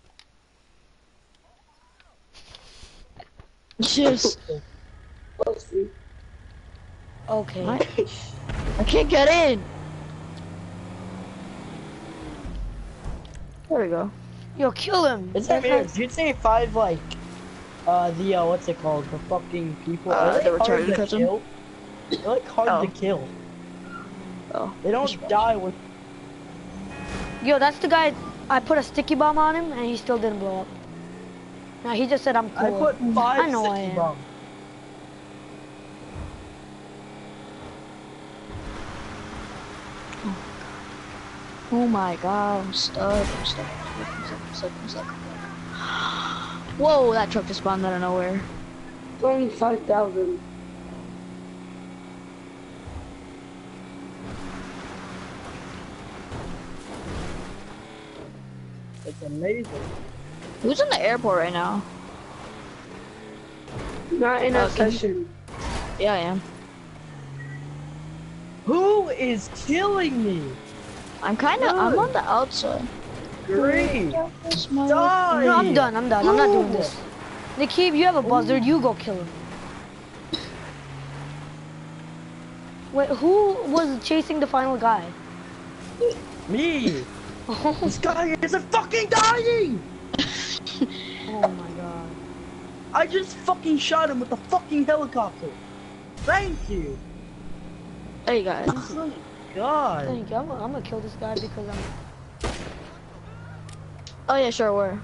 S6: Just
S3: Pussy.
S1: Okay.
S6: What? I can't get in. There we go.
S1: Yo, kill him.
S2: It's
S1: That's
S2: weird.
S1: not-
S2: GTA 5 like uh the uh what's it called? The fucking people
S6: Uh,
S2: are they
S6: the
S2: hard
S6: retarded
S2: to
S6: cousin?
S2: kill? They're like hard
S6: Oh.
S2: to kill.
S6: Oh,
S2: They don't die with
S1: Yo, that's the guy. I put a sticky bomb on him and he still didn't blow up. Now he just said I'm cool.
S2: I put five
S1: I know I
S2: sticky
S1: am.
S2: bombs.
S6: Oh my god, I'm stuck. I'm stuck. I'm stuck. I'm stuck. I'm stuck. I'm stuck. Whoa, that truck just spawned out of nowhere.
S3: It's only 5,000.
S2: It's amazing.
S6: Who's in the airport right now?
S3: Not in
S6: Uh,
S3: a
S6: can you-
S3: session.
S6: Yeah, I am.
S2: Who is killing me?
S6: I'm kind of. I'm on the outside.
S2: Green. Die!
S1: No, I'm done. I'm done. I'm not doing this. Nikib, you have a buzzard. You go kill him. Wait, who was chasing the final guy?
S2: Me!
S1: Oh,
S2: This guy isn't fucking dying!
S1: oh my god.
S2: I just fucking shot him with a fucking helicopter. Thank you.
S6: Hey guys.
S2: Oh my god.
S1: Thank you. I'm, gonna- I'm gonna kill this guy because I'm.
S6: Oh yeah, sure. Where?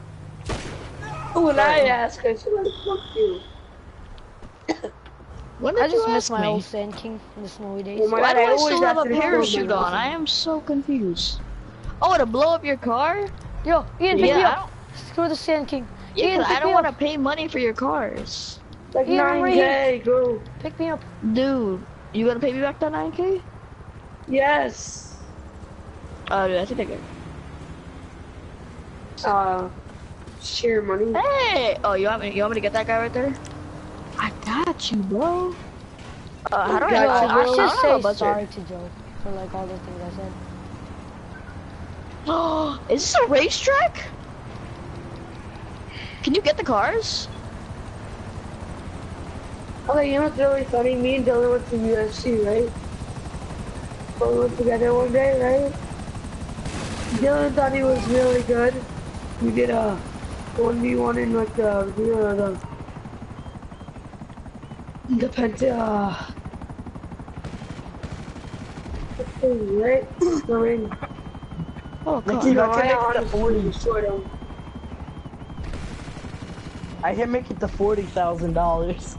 S3: Oh, and I ask, I should like, fuck you.
S6: When did
S1: I just
S6: you
S1: miss
S6: ask
S1: my
S6: me?
S1: old Sand King from the snowy days.
S3: Oh my
S6: Why
S3: God,
S6: do
S3: I
S6: I still have a parachute on? I am so confused. Oh, to blow up your car?
S1: Yo, Ian, pick
S6: Yeah,
S1: me up.
S6: don't.
S1: Screw the Sand King.
S6: Yeah,
S1: Ian,
S6: 'cause
S1: pick
S6: I don't want to pay money for your cars.
S3: Like
S1: Ian,
S3: 9k, go.
S1: Pick me up.
S6: Dude, you gonna pay me back that 9k?
S3: Yes.
S6: Oh, dude, I think I get.
S3: Uh, share money.
S6: Hey! Oh, you want me? You want me to get that guy right there? I got you, bro. Uh, how do I?
S3: Got
S6: I,
S3: you,
S1: I
S6: I,
S1: should say
S6: don't have a
S1: sorry to Joe for like all the things I said.
S6: buzzard. Is this a racetrack? Can you get the cars?
S3: Okay, you know what's really funny? Me and Dylan went to UFC, right? But we went together one day, right? Dylan thought he was really good. We did a 1v1 in like the, you know, the, the penta, uh, the thing, right? The ring.
S6: Oh, God.
S2: Nikki,
S3: No,
S2: I
S3: I
S2: can make it to
S3: honestly
S2: 40.
S3: destroyed him.
S2: I can make it to forty thousand dollars.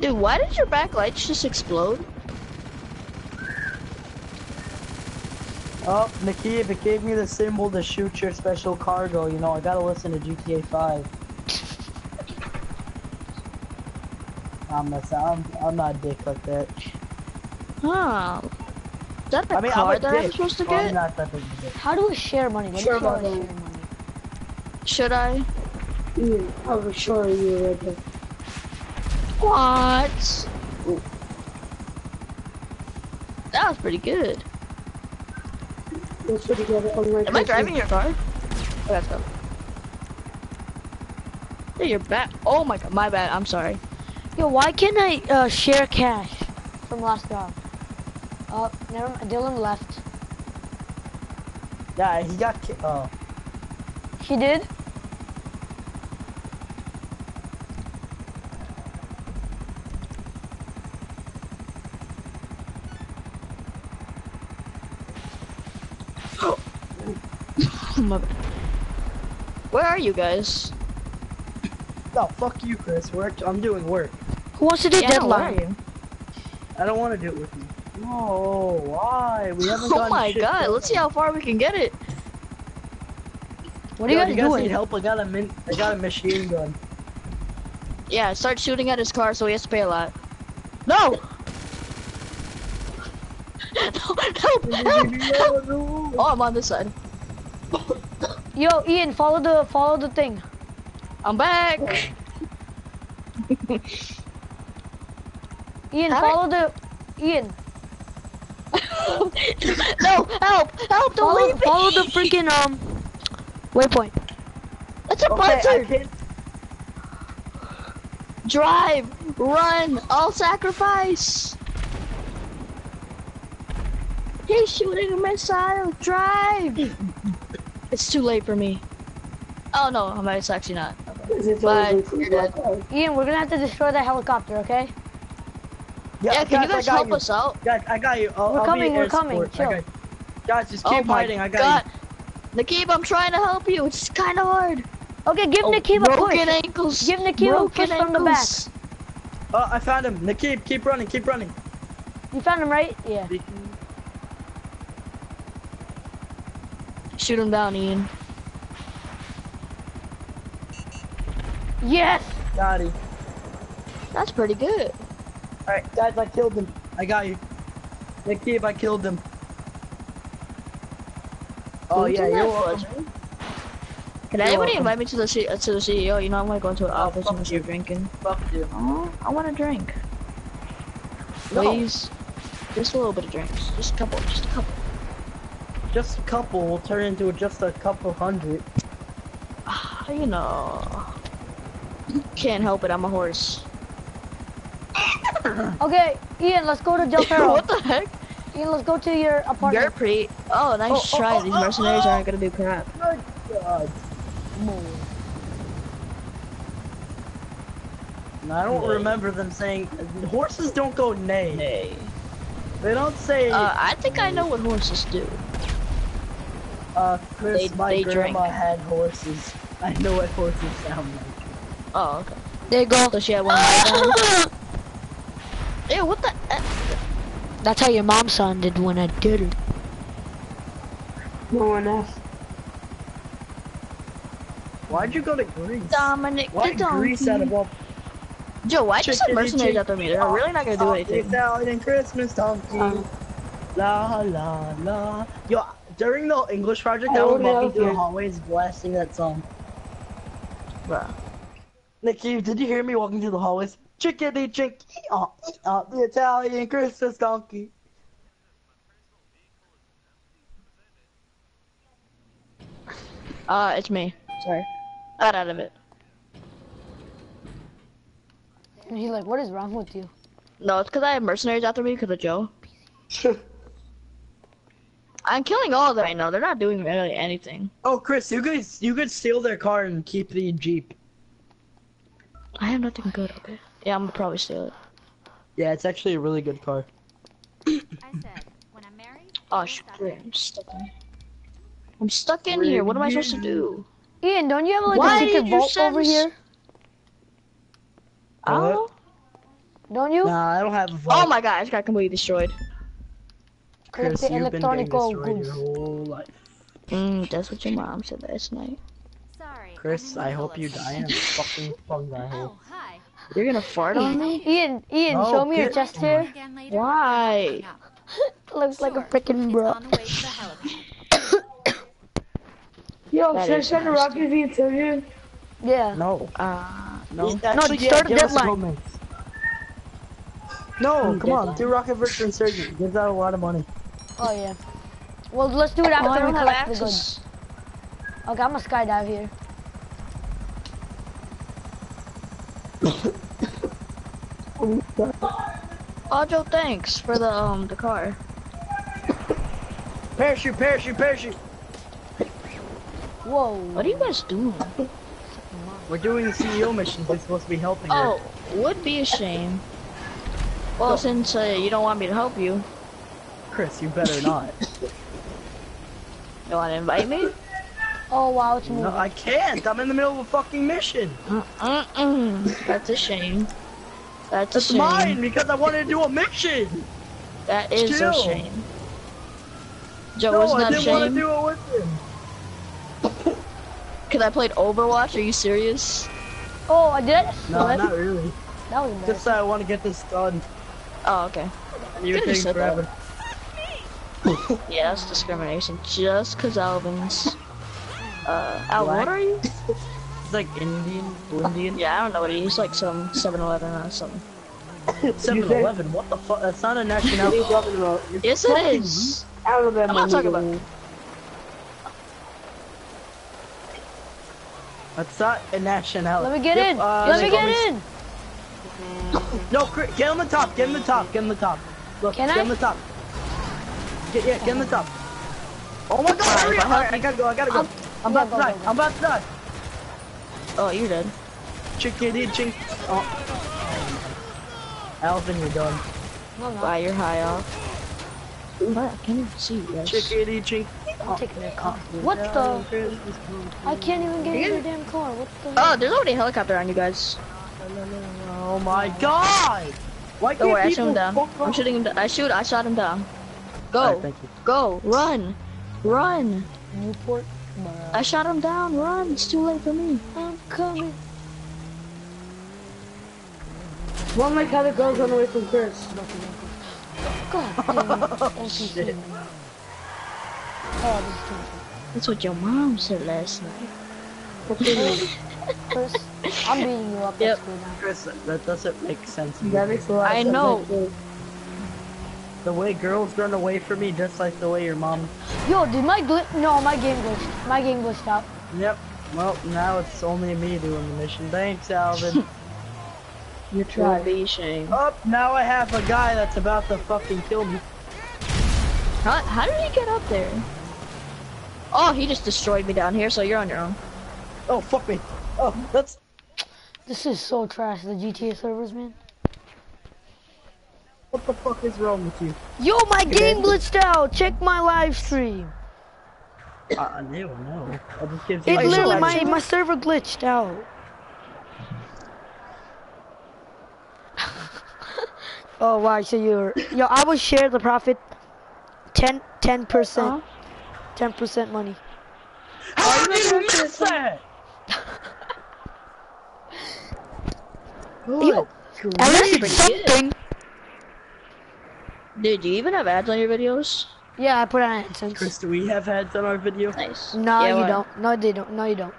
S6: Dude, why did your backlights just explode?
S2: Oh, Nikki, if it gave me the symbol to shoot your special cargo. You know, I gotta listen to GTA 5. I'm not, I'm, I'm not a dick like that.
S6: Huh. Is that the
S2: I mean,
S6: car
S2: I'm
S6: that
S2: dick.
S6: I'm supposed to
S2: but I'm
S6: get?
S2: not that big dick.
S1: How do we share money? Let me
S3: Sure
S1: show how to
S3: about
S1: share money.
S6: Should I?
S3: Ian, I was sure you were right there.
S6: What? That was pretty good.
S3: Let's put together on my
S6: Am I driving your car? Oh, let's go. Hey, you're back. Oh my god, my bad. I'm sorry.
S1: Yo, why can't I uh, share cash from last job? Oh, never mind. Dylan left.
S2: Yeah, he got ki- oh.
S1: He did?
S6: My bad. Where are you guys?
S2: No, fuck you, Chris. Work. I'm doing work.
S1: Who wants to do
S6: Yeah, I where are
S1: deadline?
S6: you?
S2: I don't want to do it with you. No, why? We haven't
S6: Oh my
S2: shit
S6: god,
S2: done.
S6: let's see how far we can get it.
S1: What are you
S2: Yo,
S1: guys
S2: you guys
S1: doing?
S2: need help? I got a min- I got a machine gun.
S6: Yeah, start shooting at his car so he has to pay a lot. No! no, help, help, help! Oh, I'm on this side.
S1: Yo, Ian, follow the follow the thing.
S6: I'm back!
S1: Ian,
S6: How do-
S1: follow the Ian.
S6: no, help, help, don't
S1: Follow,
S6: leave me!
S1: follow the freaking um waypoint.
S6: It's a
S2: Okay, I
S6: buzzard! Drive, run, all sacrifice! He's shooting a missile, drive! it's too late for me. Oh no, I'm- it's actually not.
S3: Is it
S6: But you're dead.
S1: Ian, we're gonna have to destroy that helicopter, okay?
S6: Yeah, yeah can you guys help
S2: you.
S6: us out?
S2: Guys, I got you. I'll,
S1: We're
S2: I'll
S1: coming, we're coming,
S2: support.
S1: Chill.
S2: Guys, just
S6: Oh
S2: keep
S6: my
S2: fighting. I got
S6: god. Nikib, I'm trying to help you. It's kind of hard.
S1: Okay, give
S6: Oh,
S1: Nikib a
S6: broken ankles.
S1: Give Nikib a
S6: broken
S1: push from the back.
S6: ankles.
S2: Oh, I found him. Nikib, keep running. Keep running.
S1: You found him, right? Yeah.
S6: Shoot him down, Ian.
S1: Yes.
S2: Got him.
S6: That's pretty good.
S2: All right, guys, I killed him. I got you. Nikib, I killed him. Oh
S6: Who's
S2: yeah, you're welcome.
S6: Can
S2: You're
S6: anybody
S2: welcome.
S6: invite me to the C- uh, to the CEO? You know I'm gonna go into an
S2: Oh,
S6: office
S2: you.
S6: you're drinking.
S2: Fuck you.
S6: Oh, I want a drink.
S2: No.
S6: Please. Just a little bit of drinks. Just a couple. Just a couple.
S2: Just a couple will turn into just a couple hundred.
S6: Ah, you know. Can't help it. I'm a horse.
S1: Okay, Ian, let's go to Del Perro.
S6: what the heck?
S1: Ian, let's go to your apartment.
S6: You're pretty. Oh, nice
S2: Oh, oh,
S6: try.
S2: oh,
S6: These
S2: oh,
S6: mercenaries
S2: oh.
S6: aren't gonna do crap.
S2: Good God. And I don't
S6: Nay.
S2: remember them saying horses don't go neigh.
S6: Nay.
S2: They don't say.
S6: Uh, I think I know what horses do.
S2: Uh, Chris,
S6: They-
S2: my
S6: they
S2: grandma
S6: drink.
S2: had horses. I know what horses sound like.
S6: Oh, okay.
S1: There you go.
S6: So she had one of Ew, what the?
S1: That's how your mom sounded when I did it.
S3: No one asked.
S2: Why'd you go to Greece?
S6: Dominic
S2: Why
S6: the
S2: Greece out of
S6: donkey.
S2: all
S6: Joe, why'd you send
S2: Chickadee
S6: mercenaries
S2: chick-
S6: after me? They're really not gonna do
S2: Oh,
S6: anything.
S2: Italian Christmas donkey.
S3: Um,
S2: La la la. Yo, during the English project, I
S3: I
S2: was walking through the hallways blasting that song.
S6: Bruh.
S2: Nikki, did you hear me walking through the hallways? Chickadee chick, uh, uh, the Italian Christmas donkey.
S6: Uh, it's me. Sorry. Got out of it.
S1: And he's like, what is wrong with you?
S6: No, it's because I have mercenaries after me because of Joe. I'm killing all of them right now. They're not doing really anything.
S2: Oh, Chris, you could you could steal their car and keep the jeep.
S6: I have nothing good, okay? Yeah, I'm gonna probably steal it.
S2: Yeah, it's actually a really good car.
S5: I said, when I'm married,
S6: Oh, sh- great. I'm stuck in. I'm stuck in here. What am I supposed to do?
S1: Ian, don't you have like
S6: Why
S1: a secret
S6: did you
S1: vault
S6: send
S1: over here?
S6: I don't
S2: What?
S6: know.
S1: Don't you?
S2: Nah, I don't have a vault.
S6: Oh my god, I just got completely destroyed.
S2: Chris,
S1: the
S2: you've been getting
S1: electronical
S2: destroyed
S1: goods.
S2: your whole life.
S6: Mm, that's what your mom said last night.
S5: Sorry.
S2: Chris, I hope you die in a fucking fungi hole.
S5: Oh, hi.
S6: You're gonna fart on me?
S1: Ian, Ian,
S2: No,
S1: show me your chest hair.
S6: Why?
S1: Looks like a freaking
S5: It's
S1: bro.
S5: on the way to the helipad.
S3: Yo,
S6: That
S3: should I
S6: is
S3: send a
S6: nasty.
S3: rocket via Tinder?
S1: Yeah.
S2: No.
S6: Uh,
S2: No.
S1: No,
S2: Actually, yeah,
S1: start a
S2: give us
S1: deadline.
S2: comments. No, come on, do Rocket vs. Insurgent. Gives out a lot of money.
S1: Oh yeah. Well, let's do it
S6: oh, I
S1: after we
S6: don't
S1: collect the goods. Okay, I'm gonna skydive here.
S6: Oh, Joe, thanks for the um the car.
S2: Parachute, parachute, parachute.
S1: Whoa.
S6: What are you guys doing?
S2: We're doing the CEO missions. We're supposed to be helping her.
S6: Oh, would be a shame. Well, since uh, you don't want me to help you,
S2: Chris, you better not.
S6: you want to invite me?
S1: Oh wow, it's moving.
S2: no, I can't. I'm in the middle of a fucking mission.
S6: Mm-mm. That's a shame. That's a
S2: It's
S6: shame.
S2: mine because I wanted to do a mission.
S6: That is
S2: Still.
S6: a shame. Joe,
S2: no,
S6: wasn't
S2: I
S6: that a
S2: didn't want to do it with him.
S6: Cause I played Overwatch. Are you serious?
S1: Oh, I did.
S2: No,
S1: slip?
S2: not really.
S1: That was.
S2: Just that I want to get this done.
S6: Oh, okay.
S2: And you're
S6: Could've
S2: taking
S6: said that.
S2: Forever.
S6: Yeah, that's discrimination. Just cause Alvin's. Uh, Al, what are you?
S2: It's like Indian, Indian.
S6: Yeah, I don't know what he is. Like some 7-Eleven or something.
S2: 7-Eleven. What the fuck? That's not a
S3: What are
S2: nationality.
S3: you about?
S6: Yes, it is.
S3: Alabama.
S6: I'm not talking
S3: nigga.
S6: about-
S2: That's not a nationality.
S1: Let me get
S2: Yep,
S1: in.
S2: uh,
S1: Let me
S2: call
S1: get in.
S2: No, get on the top. Get on the top. Get on the top. Look,
S1: Can
S2: get
S1: I?
S2: on the top. Get, yeah, get on the top. Oh my god, hurry up. Alright, I gotta go, I gotta go.
S1: I'm-
S2: I'm,
S1: yeah,
S2: about
S1: go,
S2: to die.
S1: go, go.
S2: I'm about to die.
S6: Oh, you're dead.
S2: Chickadee chink. Oh. oh. Alvin, you're done.
S1: No, no.
S6: Wow, you're high off. What? I can't even see you guys.
S2: Chickadee chink.
S1: I'm taking their car. What the? I can't even get in their damn car. What the?
S6: Oh, there's already a helicopter on you guys.
S2: Oh my god! Why
S6: Don't
S2: can't
S6: worry, I shoot him down. I'm shooting him. down. I shoot. I shot him down. Go,
S2: Alright, thank you.
S6: go, run, run.
S1: Newport.
S6: I shot him down. Run. It's too late for me.
S1: I'm coming.
S3: One like how the girls run away from Chris.
S1: God damn it. NPC. man. Oh, this is too
S6: That's what your mom said last night.
S1: Chris, I'm beating you up.
S6: Yep.
S1: Let's.
S2: Chris, that doesn't make sense.
S3: That makes a lot of
S6: I
S3: sense.
S6: Know.
S2: The way girls run away from me, just like the way your mom.
S1: Yo, did my glitch? No, my game glitched. My game glitched out.
S2: Yep. Well, now it's only me doing the mission. Thanks, Alvin.
S3: You
S6: Would
S3: tried.
S6: be a shame.
S2: oh, now I have a guy that's about to fucking kill me.
S6: How, how did he get up there? Oh, he just destroyed me down here. So you're on your own.
S2: Oh, fuck me. Oh, that's.
S1: This is so trash. The GTA servers, man.
S2: What the fuck is wrong with you?
S1: Yo, my game glitched out. Check my live stream.
S2: Uh, I don't know. I'll just give you
S1: It
S6: Wait,
S1: literally, my, my server glitched out. oh, wow. So you're. Yo, I will share the profit 10, 10%. 10% money.
S2: How did you miss that?
S1: Yo,
S2: Good.
S1: at least it's
S6: pretty good.
S1: something.
S6: Dude, do you even have ads on your videos?
S1: Yeah, I put on AdSense.
S2: Chris, do we have ads on our video?
S6: Nice.
S1: No,
S6: Yeah,
S1: you
S6: what?
S1: don't. No, they don't. No, you don't.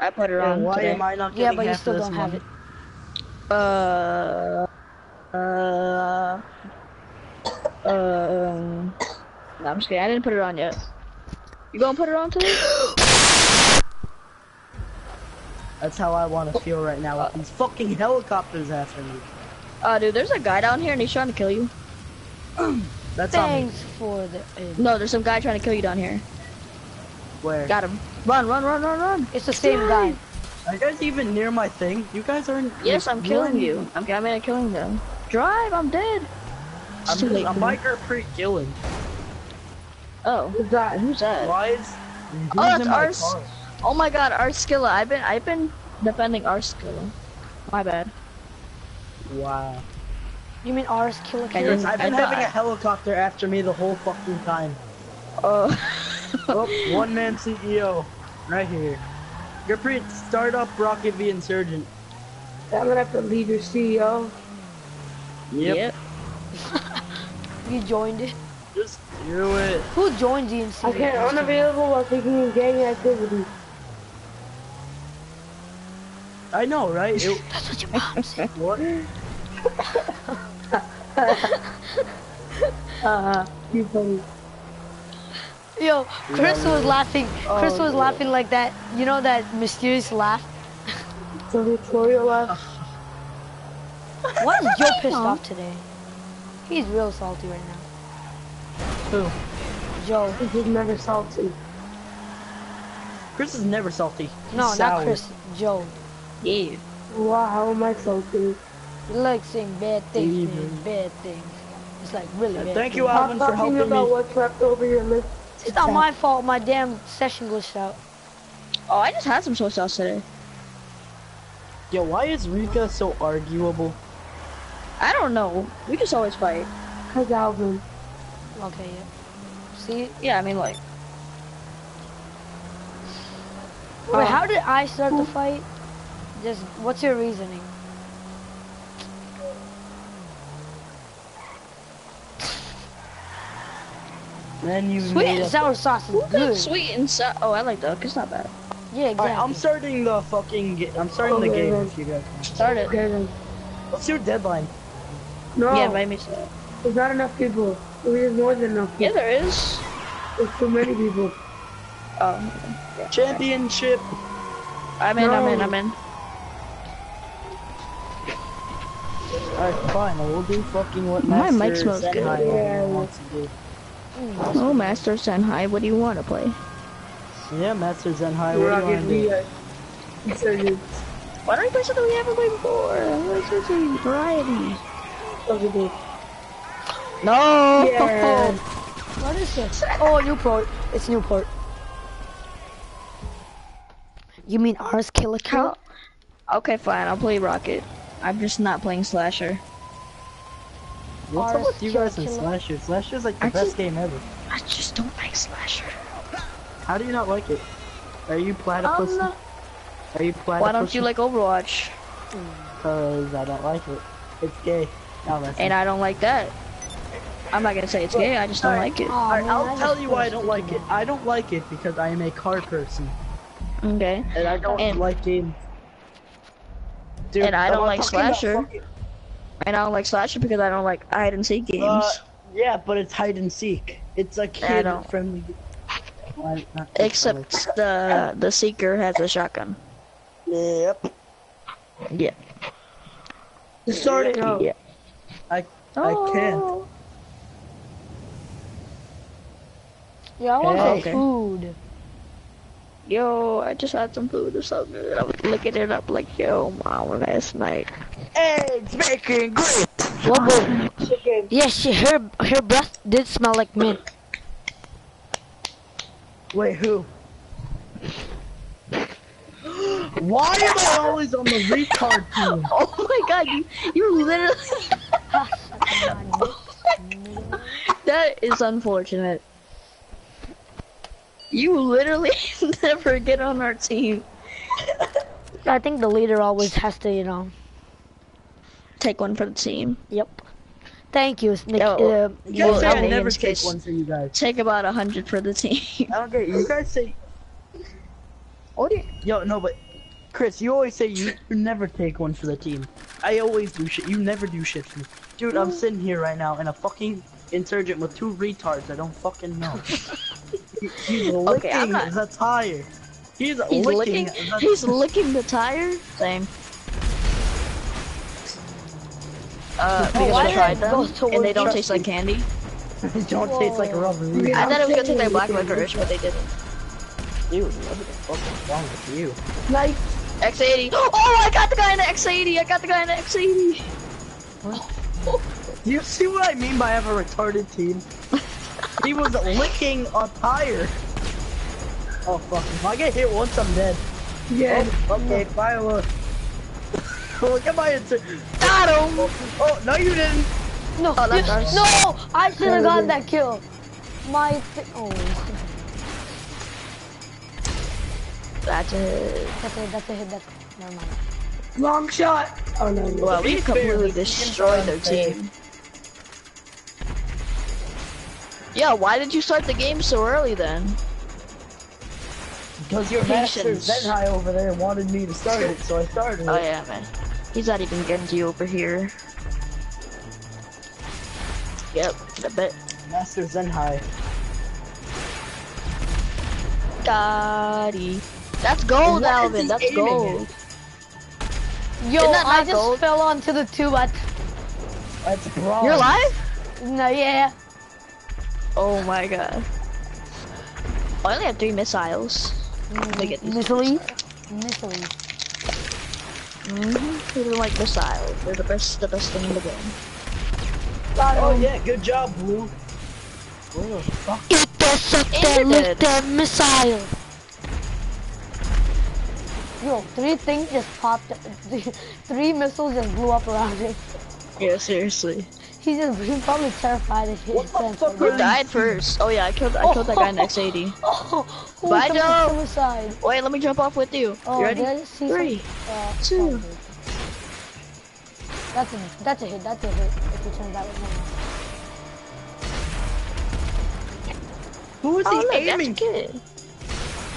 S6: I put it
S2: Yeah,
S6: on
S2: why
S6: today.
S2: am I not getting
S1: Yeah, but you still
S2: this
S1: don't have it.
S6: Uh, uh, um, no, I'm just kidding. I didn't put it on yet. You gonna put it on today?
S2: That's how I want to feel right now with these fucking helicopters after me.
S6: Uh, dude, there's a guy down here and he's trying to kill you.
S2: That's on me.
S1: Thanks for the. aid.
S6: No, there's some guy trying to kill you down here.
S2: Where?
S6: Got him. Run, run, run, run, run.
S1: It's the same guy.
S2: Are you guys even near my thing? You guys aren't.
S6: Yes,
S2: you're
S6: I'm killing
S2: killing
S6: you.
S2: me.
S6: I'm, I'm gonna killing them. Drive, I'm dead. It's
S2: I'm,
S6: too late
S2: I'm
S6: for me.
S2: biker pre killing.
S6: Oh,
S3: Who's that?
S6: who's that?
S2: Why is? Oh, who's
S6: Oh, that's
S2: in my
S6: ours.
S2: car?
S6: Oh my god, Arskilla. I've been, I've been defending Arskilla. My bad.
S2: Wow.
S1: You mean ours kill a
S6: I
S1: kid?
S6: didn't-
S2: I've been
S6: I
S2: having a helicopter after me the whole fucking time.
S6: Uh,
S2: Oh, one man CEO. Right here. Gurpreet, start up Rocket V Insurgent.
S3: I'm gonna have to leave your CEO.
S2: Yep.
S6: Yep.
S1: You joined it.
S2: Just do it.
S1: Who joined the NC?
S3: Okay, unavailable while taking in gang activity.
S2: I know, right? It,
S1: That's what your mom said.
S2: what?
S3: Uh, you funny.
S1: Yo, Chris was laughing. Chris
S2: Oh,
S1: was
S2: no.
S1: laughing like that. You know that mysterious laugh?
S3: The Victoria laugh.
S1: Why is Joe pissed off today? He's real salty right now.
S2: Who?
S1: Joe.
S3: This is never salty.
S2: Chris is never salty. He's
S1: No,
S2: sour.
S1: not Chris. Joe.
S6: Yeah.
S3: Wow, how am I salty?
S1: He likes saying bad things,
S2: Evil.
S1: man. Bad things. It's like really
S2: Uh,
S1: bad
S2: thank you,
S1: things.
S2: Alvin,
S3: Stop
S2: for
S3: talking
S2: helping
S3: about
S2: me.
S3: what's left over your list.
S1: It's not my fault. My damn session glitched out.
S6: Oh, I just had some soy sauce today.
S2: Yo, why is Rika so arguable?
S6: I don't know. We just always fight.
S3: Cause Alvin.
S1: Okay, yeah. See?
S6: Yeah, I mean like.
S1: Wait, how did I start the fight? Just, what's your reasoning?
S2: Then you
S1: Sweet and
S2: up-
S1: sour sauce is
S6: Who
S1: good.
S6: sweet and sour? Oh, I like duck. It's not bad.
S1: Yeah, exactly.
S2: Alright, I'm starting the fucking. Ga- I'm starting the game. If you guys want.
S6: Start it.
S3: Okay then.
S2: Let's do deadline.
S3: No,
S6: Yeah, invite me to
S3: there's not enough people. There's more than enough
S6: Yeah,
S3: people.
S6: there is.
S3: There's too many people.
S6: Oh,
S2: Championship.
S6: I'm in. I'm in.
S3: No.
S6: I'm in.
S2: Alright, fine. We'll do fucking what
S6: My
S2: Master
S6: mic smells good.
S2: Senhai
S3: Yeah.
S2: wants to do.
S6: Oh, Master Senhai, what do you want to play?
S2: Yeah, Master Zenhai.
S3: We're
S2: What
S3: not
S2: do you want to do?
S3: me.
S6: Why don't we play something we haven't played before? Let's just a variety.
S3: Okay.
S6: No.
S3: Yeah.
S1: What is this? Oh, Newport. It's Newport. You mean ours kill a kill?
S6: Okay, fine. I'll play Rocket. I'm just not playing Slasher.
S2: What's up with you guys and
S1: killer.
S2: Slasher? Slasher's like the
S6: I
S2: best
S6: just-
S2: game ever.
S6: I just don't like Slasher.
S2: How do you not like it? Are you platypus?
S1: Um,
S2: Are you platypus?
S6: Why don't you like Overwatch?
S2: Because I don't like it. It's gay. Now that's
S6: And I don't like that. I'm not gonna say it's gay. I just don't
S2: Alright.
S6: like it.
S1: Aw,
S2: Alright,
S1: man, I
S2: I'll tell you why I don't like it. I don't like it because I am a car person.
S6: Okay.
S2: And I don't
S6: And-
S2: like games. Dude,
S6: And I don't like
S2: talking
S6: Slasher.
S2: fucking-
S6: And I don't like Slasher because I don't like hide and seek games.
S2: Uh, yeah, but it's hide and seek. It's a kid friendly. Well, not kid
S6: Except the the seeker has a shotgun.
S2: Yep.
S6: Yeah.
S3: Just start it out.
S6: Yeah.
S2: I I can't.
S6: Oh.
S1: Yeah, I want
S2: Hey.
S1: some food.
S6: Yo, I just had some food or something. I was looking it up like yo, mom, last night.
S2: Eggs making great.
S1: Whoa,
S3: Chicken.
S1: Yeah, she, her her breath did smell like mint.
S2: Wait, who? Why am I always on the retard team?
S6: Oh my god, you you literally That is unfortunate. You literally never get on our team.
S1: I think the leader always has to, you know.
S6: Take one for the team.
S1: Yep. Thank you, Nick.
S6: Yo,
S1: uh,
S2: You guys
S6: Well,
S2: say
S6: I
S2: I
S6: mean,
S2: never take one for you guys.
S6: Take about a hundred for the team.
S2: I don't get it. You guys say. What do you? Yo, no, but Chris, you always say you, you never take one for the team. I always do shit. You never do shit for me, dude. I'm sitting here right now in a fucking insurgent with two retards I don't fucking know. He- He's licking
S6: Okay, not-
S2: the tire. He's,
S6: He's
S2: licking.
S6: licking.
S2: the-
S6: He's licking the tire. Same. Uh, because
S1: why
S6: I tried them and they don't
S2: trust
S6: taste like candy.
S2: They don't taste like rubber. Dude,
S6: I thought it was gonna taste like black licorice, but they didn't.
S2: Dude, what the fuck is wrong with you?
S3: Like,
S6: X80. Oh, I got the guy in the X80. I got the guy in the X80.
S2: Do you see what I mean by I have a retarded team? he was licking a tire. Oh fuck! If I get hit once, I'm dead.
S3: yeah.
S2: Oh, okay, firework. Oh, look at my insert. Got him! Oh, oh, no you didn't.
S1: No,
S6: Oh, that's
S1: you-
S6: ours.
S1: no, I should have gotten that kill. My, thi- oh,
S6: That's it.
S1: that's a hit, that's a hit, that's, never mind.
S3: Long shot. Oh no. no.
S6: Well, we
S2: be fair,
S6: completely destroyed their
S2: unfair.
S6: team. Yeah, why did you start the game so early then?
S2: Because your master Zenhai over there wanted me to start it, so I started oh, it.
S6: Oh yeah, man. He's not even Genji over here. Yep, I bet.
S2: Master Zenhai.
S6: Gotti. That's gold,
S2: What is
S6: Alvin. That's
S2: aiming
S6: gold.
S1: Yo,
S6: Isn't that
S1: I just
S6: gold?
S1: fell onto the tube at,
S2: That's bronze.
S6: You're alive?
S1: no, yeah.
S6: Oh my god. I only have three missiles. Let get these.
S1: Missile, missile.
S6: Mm-hmm. They're like missiles. They're the best, the best thing in the game.
S2: Oh yeah, good job, Blue. Where the fuck?
S1: Interceptor
S6: Ended.
S1: with the missile. Yo, three things just popped. Three missiles just blew up around me.
S6: Yeah, seriously.
S1: He just he's probably terrified if he
S2: What the fuck
S6: Who died first? Oh yeah, I killed, I killed that guy in X80.
S1: Oh, who
S6: Bye,
S1: committed
S6: Joe.
S1: suicide?
S6: Wait, let me jump off with you.
S1: Oh,
S6: you ready?
S1: did I just see some-
S6: Three,
S1: uh,
S6: two.
S1: That's a that's a hit. That's a hit. If you turn that way.
S2: Who is
S6: Oh,
S2: he
S6: look, that's a
S2: aiming?
S6: kid.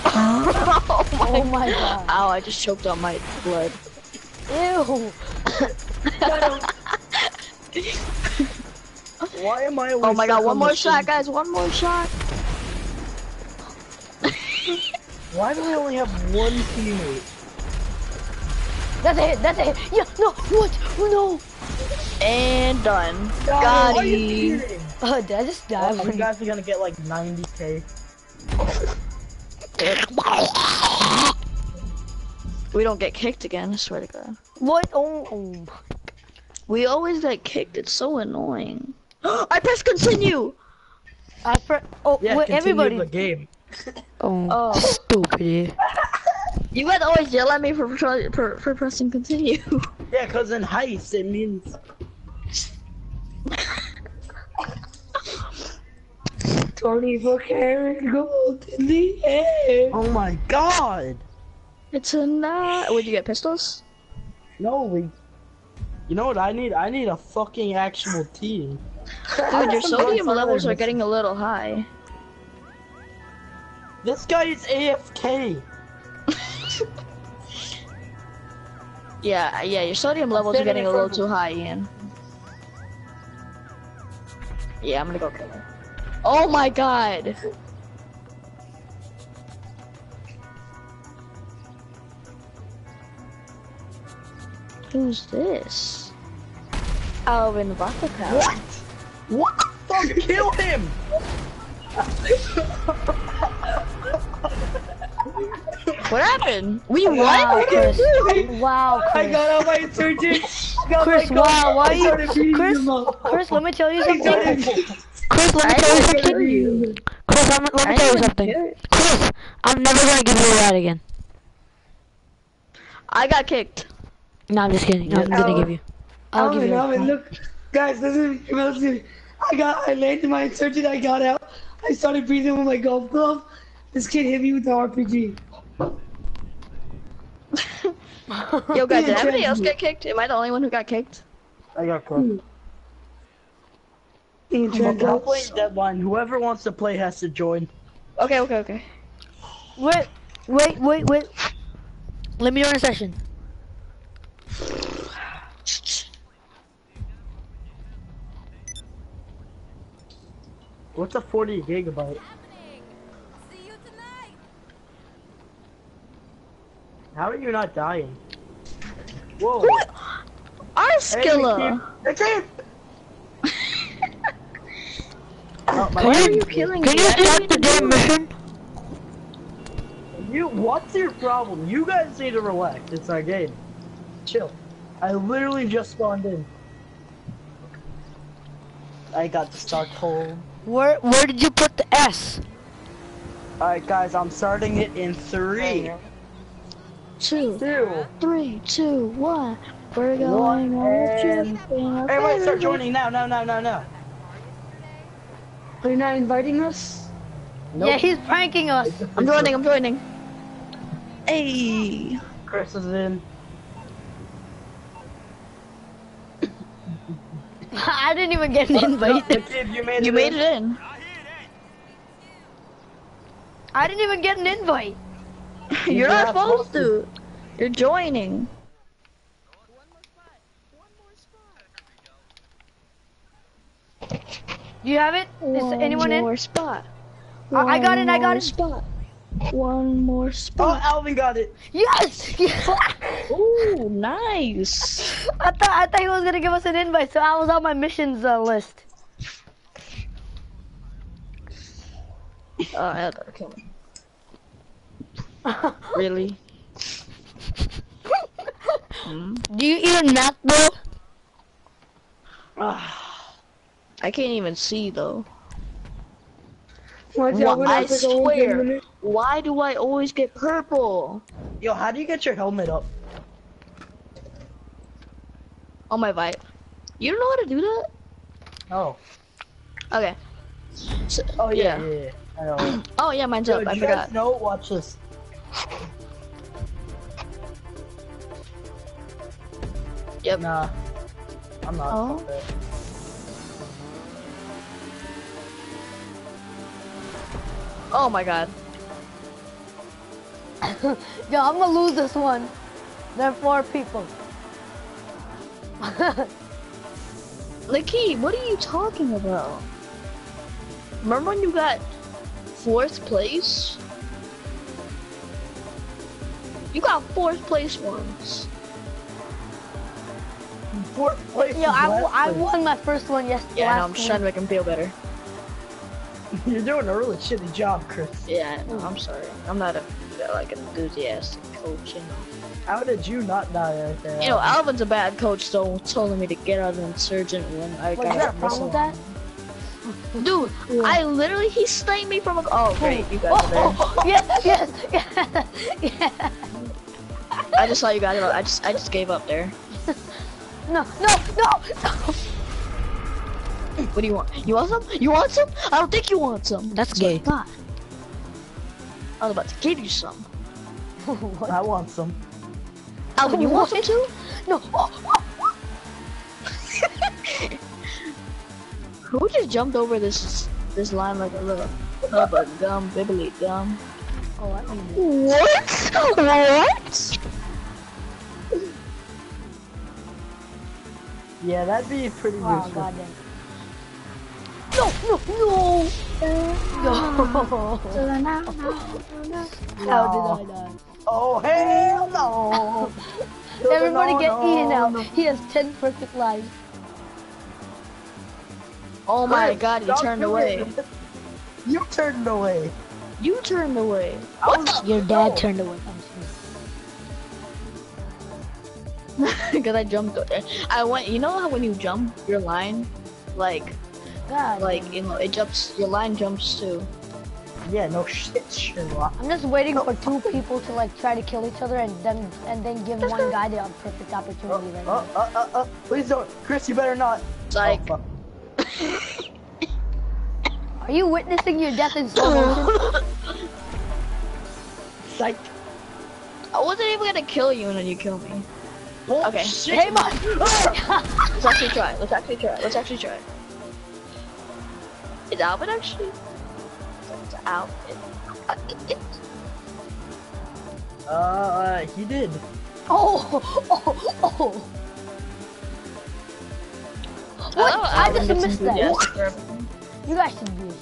S6: oh my,
S1: Oh my god.
S6: Ow, I just choked on my blood.
S1: Ew.
S2: Why am I?
S6: Oh my god, one
S2: on
S6: more shot, guys, one more shot.
S2: Why do I only have one teammate?
S1: That's a hit. That's a hit. Yeah. No. What? Oh, no.
S6: And done.
S2: Why
S6: Got him.
S1: Uh, did I just die?
S2: Oh, you guys are gonna get like 90k.
S6: We don't get kicked again, I swear to god.
S1: What? Oh. oh.
S6: We always get kicked, it's so annoying. I press continue!
S1: I fr- Oh,
S2: Yeah,
S1: wait,
S2: continue
S1: everybody.
S2: the game.
S1: Oh,
S6: Oh.
S1: stupid.
S6: You guys always yell at me for, for, for pressing continue.
S2: Yeah, cause in heist it means
S3: Twenty-four karat gold in the air.
S2: Oh my god!
S6: it's a not. Would you get pistols?
S2: No, we. You know what I need? I need a fucking actual team.
S6: Dude, your sodium levels are getting a little high.
S2: This guy is AFK.
S6: Yeah, yeah, your sodium levels are getting a little too high, Ian. Yeah, I'm gonna go kill him. Oh my god! Who's this? Alvin Vodka
S2: What? What the fuck? Kill him!
S6: What happened? We
S1: Wow. Chris. Wow,
S3: I
S1: Chris.
S3: got out my insurgent.
S1: Chris,
S3: my
S1: wow, why are you- Chris- Chris, let me tell you something. Chris, let me tell you something.
S3: you.
S1: Chris, I'm, let me
S6: I
S1: tell you something. Chris, I'm never gonna give you a ride again.
S6: I got kicked.
S1: No, I'm just kidding. I'm oh. gonna give you. I'll oh, give
S3: Alvin,
S1: you. a
S3: Alvin, look, guys, listen, come out, listen. I got, I landed my insurgent, I got out. I started breathing with my golf glove. This kid hit me with the RPG.
S6: Yo, guys, did
S3: Yeah,
S6: everybody else get kicked? Am I the only one who got kicked?
S2: I got cooked.
S3: Ian
S2: I'm
S3: Trent,
S2: playing deadline. Whoever wants to play has to join.
S6: Okay, okay, okay.
S1: Wait, wait, wait, wait. Let me join a session.
S2: What's a 40 gigabyte?
S4: See you tonight.
S2: How are you not dying? Whoa.
S6: What? Our
S2: Hey,
S6: skilla.
S2: It's it. Oh,
S6: Why
S1: Can
S6: are
S1: you-
S6: you killing
S1: Can
S6: me?
S1: you
S6: I
S1: start the
S6: even
S1: damn mission?
S2: You, what's your problem? You guys need to relax. It's our game. Chill. I literally just spawned in. I got stuck Stockholm.
S1: Where Where did you put the S?
S2: Alright guys, I'm starting it in three,
S6: two,
S2: Two.
S6: three, two, one. We're going on a trip in our
S2: Everybody start joining now, now, now, now, now.
S3: Are you not inviting us?
S1: Yeah, he's pranking us.
S6: I'm joining, I'm joining. Hey.
S2: Chris is in.
S1: I didn't even get an oh, invite.
S2: The kid, you made
S6: You
S2: it
S6: made
S2: in.
S6: it in.
S1: I didn't even get an invite.
S6: You're not
S2: not
S6: supposed to. You're joining.
S1: Do you have it? Is
S6: One
S1: anyone in?
S6: more spot.
S1: I- I got it, I got
S6: more
S1: it.
S6: Spot. One more
S2: Oh,
S6: spot.
S2: Alvin got it.
S1: Yes!
S6: Ooh, nice.
S1: I thought I thought he was gonna give us an invite, so I was on my missions uh, list.
S6: Oh, I gotta kill me. Really? Hmm?
S1: Do you even map, bro?
S6: I can't even see though.
S3: Watch
S6: Well,
S3: out, we're
S6: I
S3: not like a whole
S6: swear. Why do I always get purple
S2: Yo, how do you get your helmet up?
S6: on my vibe? You don't know how to do that?
S2: Oh.
S6: Okay. So,
S2: Oh yeah, yeah, yeah. I know.
S6: Oh yeah, mine's
S2: Yo,
S6: up. I
S2: you
S6: forgot.
S2: No, Watch this.
S6: Yep.
S2: Nah. I'm not.
S6: Oh. Oh my god.
S1: Yo, I'm gonna lose this one. There are four people.
S6: Nikki, what are you talking about? Remember when you got fourth place? You got fourth place once.
S2: Fourth place.
S1: Yo, I,
S2: last
S1: I won my first one yesterday.
S6: Yeah, no, I'm just trying to make him feel better.
S2: You're doing a really shitty job, Chris.
S6: Yeah, no, I'm sorry. I'm not a like an enthusiastic coach, you know.
S2: How did you not die right there?
S6: You know, Alvin's a bad coach, though, telling me to get out of the insurgent when I
S1: What, you got a problem with that?
S6: Dude, I literally he sniped me from a. Oh great, you guys there.
S1: Oh, oh, oh yes, yes, yes, yeah.
S6: I just saw you guys. I just I just gave up there.
S1: No, no, no, no.
S6: What do you want? You want some? You want some? I don't think you want some.
S1: That's
S6: That's
S1: gay.
S6: I was about to give you some.
S2: I want some.
S6: Alvin, you want some too?
S1: No. Oh, oh.
S6: Who just jumped over this this line like a little bubba gum, bibbly gum?
S1: Oh, I mean,
S6: What? What?
S2: Yeah, that'd be pretty
S1: oh,
S2: useful.
S1: goddamn. No, no, no. No. How did I die?
S2: Oh hell no!
S1: Everybody get
S2: no,
S1: eaten out. He has 10 perfect lives.
S6: Oh my
S2: Chris,
S6: god, you turned away.
S2: You turned away.
S6: You turned away.
S2: I was-
S1: Your dad
S2: no.
S1: turned away.
S6: Because I jumped. I went. You know how when you jump your line, like,
S1: God.
S6: like you know, it jumps. Your line jumps too.
S2: Yeah, no shit, Sherlock.
S1: I'm just waiting for two people to like try to kill each other and then and then give one guy the perfect opportunity right
S2: Uh,
S1: now.
S2: uh, uh, uh, please don't. Chris, you better not.
S6: Like,
S2: Oh.
S1: Are you witnessing your death in slow motion?
S2: Psych.
S6: I wasn't even gonna kill you, and then you kill me.
S2: Oh,
S6: Okay.
S2: shit.
S1: hey, man.
S6: Let's actually try. Let's actually try. Let's actually try. Is Alvin actually? It's Alvin.
S2: Uh, he did.
S1: Oh, oh, oh. What?
S6: Oh,
S1: I
S6: Alvin
S1: just missed that.
S6: enthusiastic.
S1: You guys should do it.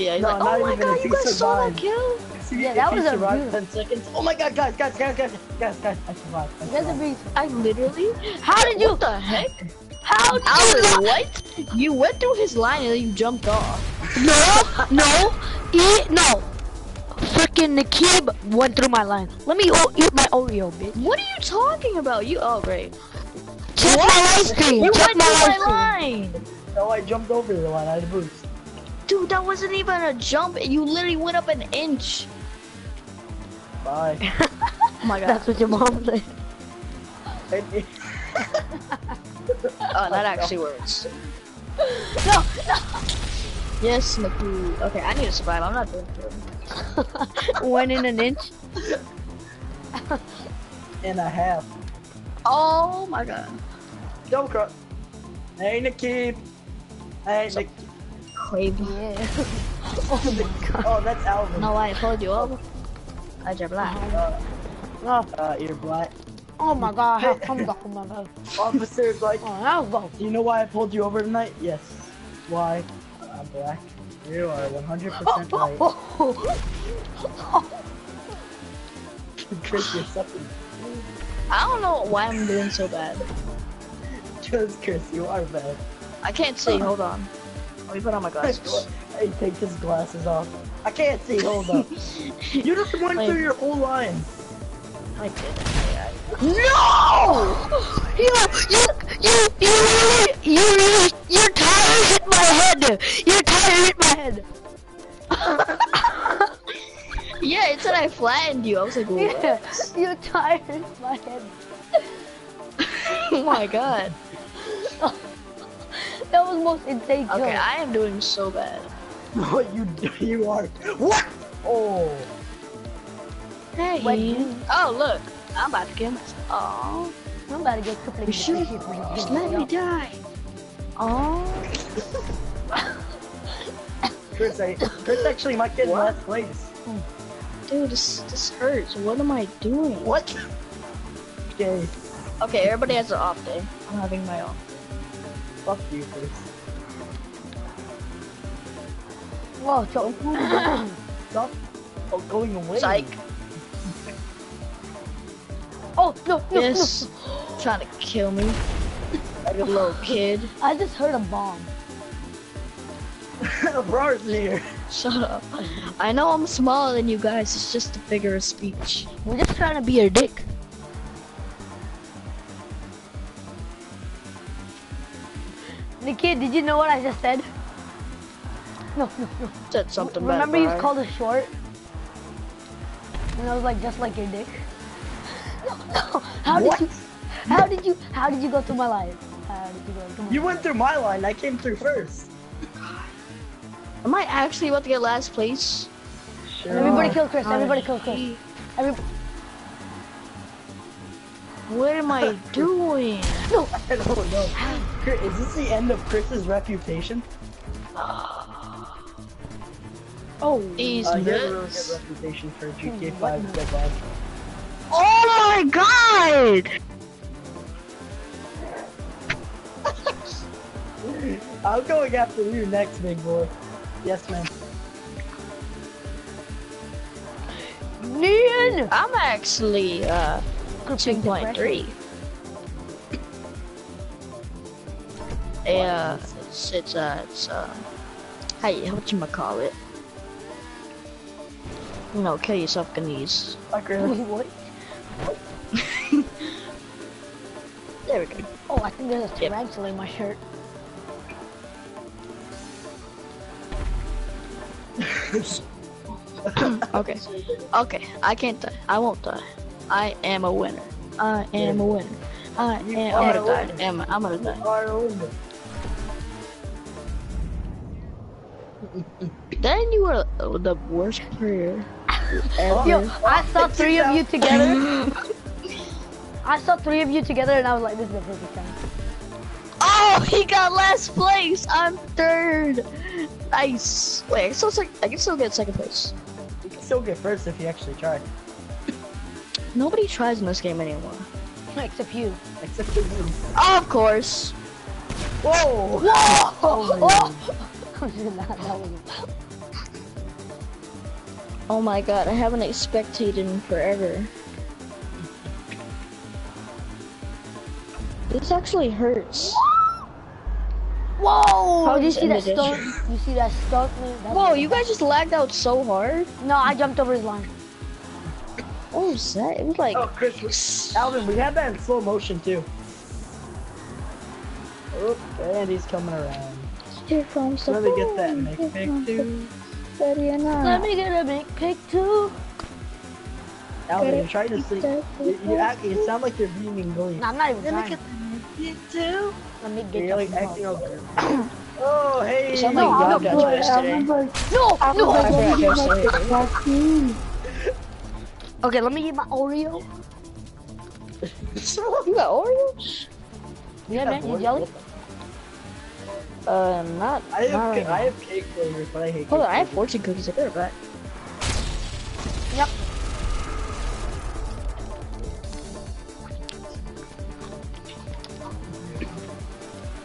S6: Yeah, he's
S2: No,
S6: like,
S2: not
S6: oh my god, you guys saw that kill?
S2: See,
S1: Yeah, that was a
S2: survived 10 seconds. Oh my god, guys, guys, guys, guys, guys, guys, I survived. I
S1: You guys are
S2: survived.
S1: being.
S6: I literally.
S1: How did you?
S6: What the heck?
S1: How did you?
S6: What? You went through his line and then you jumped off.
S1: No, no, eat no. Freaking Nakib went through my line. Let me o- eat my Oreo, bitch.
S6: What are you talking about? You oh great.
S1: Check my ice cream.
S6: You
S1: Check
S6: went
S1: my
S6: through
S1: ice
S6: my
S1: cream.
S6: line.
S2: No, I jumped over the line. I had a boost.
S6: Dude, that wasn't even a jump. You literally went up an inch.
S2: Bye.
S6: Oh my god.
S1: That's what your mom said.
S2: And-
S6: Oh, that actually works.
S1: No, no.
S6: Yes, Naku. Okay, I need to survive. I'm not doing good.
S1: One in an inch.
S2: and a half.
S6: Oh my god.
S2: Don't cry. Hey, Nikki. Hey,
S6: So-
S2: Nick.
S6: Crazy.
S1: Yeah. oh my god.
S2: Oh, that's Alvin.
S6: No, I told you. Oh, I just black.
S2: Uh, uh, you're black.
S1: Oh my god. How come oh, that? Oh my.
S2: Officer's like,
S1: Oh, now go.
S2: do you know why I pulled you over tonight? Yes. Why? I'm black. You are 100% right. Chris, you're something.
S6: I don't know why I'm doing so bad.
S2: Just Chris, you are bad.
S6: I can't see. Hold on. Let me put on my glasses.
S2: Hey, take his glasses off. I can't see. Hold up. you just went
S6: Wait.
S2: through your whole line.
S6: I did.
S1: No! You, you, you, you really, you really, your tire hit my head. Your tire hit my head.
S6: Yeah, it said I flattened you. I was like, what?
S1: Yeah, your tire hit my head.
S6: oh my god.
S1: That was most insane kill.
S6: Okay, I am doing so bad.
S2: What you you are? What? Oh.
S6: Hey.
S1: What?
S6: Oh, look. I'm about to kill myself. Oh.
S1: I'm about to get crippling.
S6: You should- Just let me die. Oh.
S2: Chris, I, Chris actually might get in
S6: What?
S2: last place.
S6: Dude, this, this hurts. What am I doing?
S2: What? Okay,
S6: Okay, everybody has an off day. I'm having my off.
S2: fuck you, Chris.
S1: Whoa, so,
S2: Stop oh, going away.
S6: Psych.
S1: Oh no, no,
S6: Yes. Trying to kill me. Like a little kid.
S1: I just heard a bomb.
S2: Brar's here.
S6: Shut up. I know I'm smaller than you guys. It's just a figure of speech.
S1: We're just trying to be your dick. Nikki, did you know what I just said? No, no, no.
S6: Said something
S1: Remember
S6: bad.
S1: you called us short? And I was like, just like your dick. No, no. How
S2: What?
S1: did you? How did you? How did you go through my life? How did you go through my
S2: You went through my line. I came through first.
S6: Am I actually about to get last place?
S2: Sure.
S1: Everybody kill Chris. Everybody kill Chris. Every
S6: What am I doing?
S1: no.
S2: I don't know. Chris, is this the end of Chris's reputation?
S1: Oh.
S6: These
S2: Uh, he has a really good reputation for GTA 5 Deadline.
S6: Oh my god!
S2: I'm going after you next, big boy. Yes, man.
S1: Nian.
S6: I'm actually uh 2.3. Yeah, it's it's uh it's uh hey what you call it? You know, kill yourself Ganese.
S2: Fuck
S1: Wait,
S2: really.
S1: what?
S6: There we go.
S1: Oh, I think there's a
S6: Yep.
S1: tarantula in my shirt.
S6: Okay. Okay, I can't die. I won't die. I am a winner. I am a winner. I
S2: You
S6: am. I'm
S2: a
S6: gonna die.
S2: winner.
S6: Am I'm gonna die.
S2: Ireland.
S6: Then you are the worst player.
S1: Yo, I saw three of you together. I saw three of you together, and I was like, "This is the perfect time."
S6: Oh, he got last place. I'm third. Nice. Wait, I can still, I can still get second place.
S2: You can still get first if you actually try.
S6: Nobody tries in this game anymore.
S1: Except you.
S2: Except for you.
S6: Of course.
S2: Whoa!
S1: Whoa!
S2: Oh,
S1: That- that was-
S6: Oh my god, I haven't spectated in forever. This actually hurts.
S1: Whoa!
S6: How
S1: Did you see that stunt? You see that stunt?
S6: Whoa, you guys just lagged out so hard.
S1: No, I jumped over his line.
S6: What was that? It was like.
S2: Oh, Chris, we- Alvin, we had that in slow motion too. Oop, and he's coming around.
S6: Here comes the
S2: Let me get that
S6: boy,
S2: make
S6: here
S2: pick
S6: comes the
S2: too.
S6: Betty and I.
S1: Let me get a big pick too.
S2: Alvin, you're trying to sleep. You, you, act, you sound like you're being in glee.
S1: No, I'm not even
S2: Then I
S1: trying.
S2: get you too.
S1: Let me get
S2: You're
S1: the
S2: like
S1: fuck.
S2: acting all good. Oh, hey.
S6: You sound
S3: No,
S6: like
S3: I'm
S6: Rob
S3: good.
S6: Dutch yesterday.
S3: I'm like,
S1: No,
S3: I'm
S1: no.
S3: like,
S6: I forgot
S3: I'm
S6: Joe's
S3: like,
S6: story.
S3: vaccine.
S1: Okay, let me eat my Oreo.
S6: You got Oreos?
S1: Yeah, man, you jelly?
S6: Uh, not.
S2: I have,
S6: not right
S2: I have cake flavors, but I hate
S6: Hold
S2: cake
S6: on, I have fortune cookies. I better back.
S1: Yep.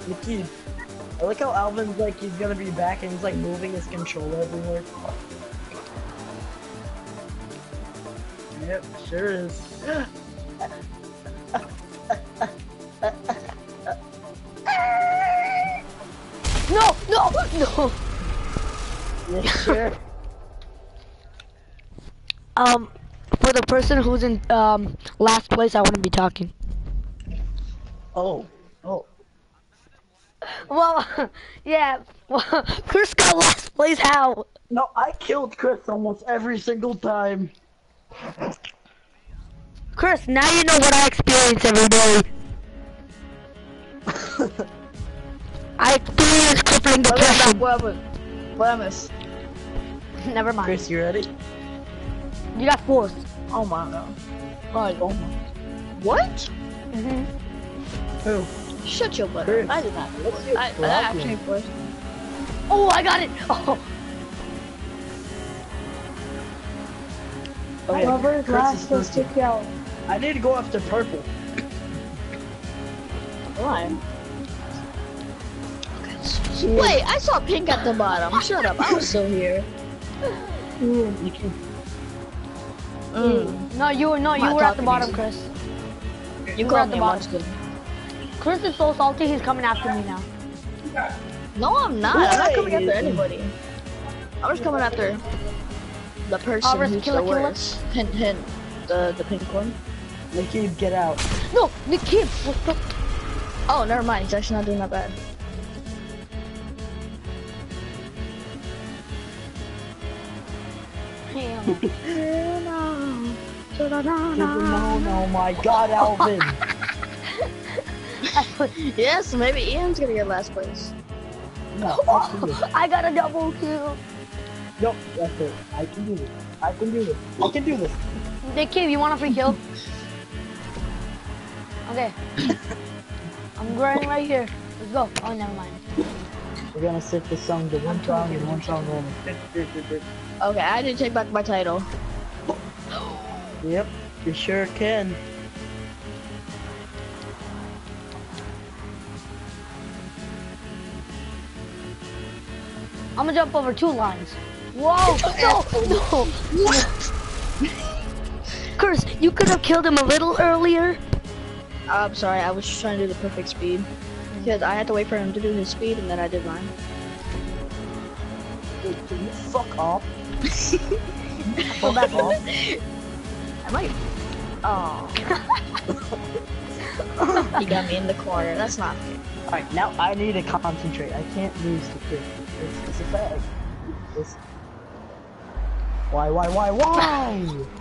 S2: Nikki, I like how Alvin's like he's gonna be back and he's like moving his controller everywhere. Yep, sure is.
S1: No, no, no.
S2: Yeah, sure.
S1: Um, for the person who's in um last place, I want to be talking.
S2: oh, oh.
S1: Well, yeah. Well, Chris got last place. How?
S2: No, I killed Chris almost every single time.
S1: Chris, now you know what I experience every day. I experience crippling depression.
S6: Flamus.
S1: Never mind.
S2: Chris, you ready?
S1: You got fourth.
S6: Oh my god.
S2: Right. Oh my.
S6: What?
S1: hmm
S2: Who?
S6: Shut your butt
S2: Chris.
S6: I did not. I, I actually was.
S1: Oh, I got it. Oh,
S2: Okay,
S3: Whoever's
S2: Chris
S3: last
S2: is
S3: will
S2: thirsty.
S3: stick out.
S2: I need to go after purple.
S6: Why? Wait, I saw pink at the bottom. Shut up. I was still here.
S3: Mm.
S2: You.
S6: Mm.
S1: no, you were no, you were at the bottom,
S6: easy.
S1: Chris.
S6: You
S1: were at the bottom.
S6: Muslim.
S1: Chris is so salty. He's coming after me now.
S6: No, I'm not. I'm not coming after anybody. I'm just coming after the person
S1: Alvarez,
S6: who's
S1: kill
S6: the
S1: kill it.
S6: worst. Hint, hint. The the pink one.
S2: Nikki, get out.
S1: No, Nick Kim. What the?
S6: Oh, never mind. He's actually not doing that bad.
S2: No, no, no, no, my God, Alvin.
S6: Yes, maybe Ian's gonna get last place.
S2: No, you.
S1: I got a double kill.
S2: Nope, that's it. I can do this. I can do this. I can do this.
S1: Nick Kim, you want a free kill? Okay. I'm grinding right here. Let's go. Oh, never mind.
S2: We're gonna set this song to one song and one song only.
S6: Okay, I did take back my title.
S2: Yep, you sure can.
S1: I'm gonna jump over two lines. Whoa! No! No! What? Chris, you could have killed him a little earlier.
S6: I'm sorry, I was just trying to do the perfect speed. Because I had to wait for him to do his speed and then I did mine.
S2: Dude, can you fuck off? Go back off.
S6: I might. Oh. he got me in the corner. That's not fair.
S2: Alright, now I need to concentrate. I can't lose to Chris. It's, it's a fact. It's... Why, why, why, why?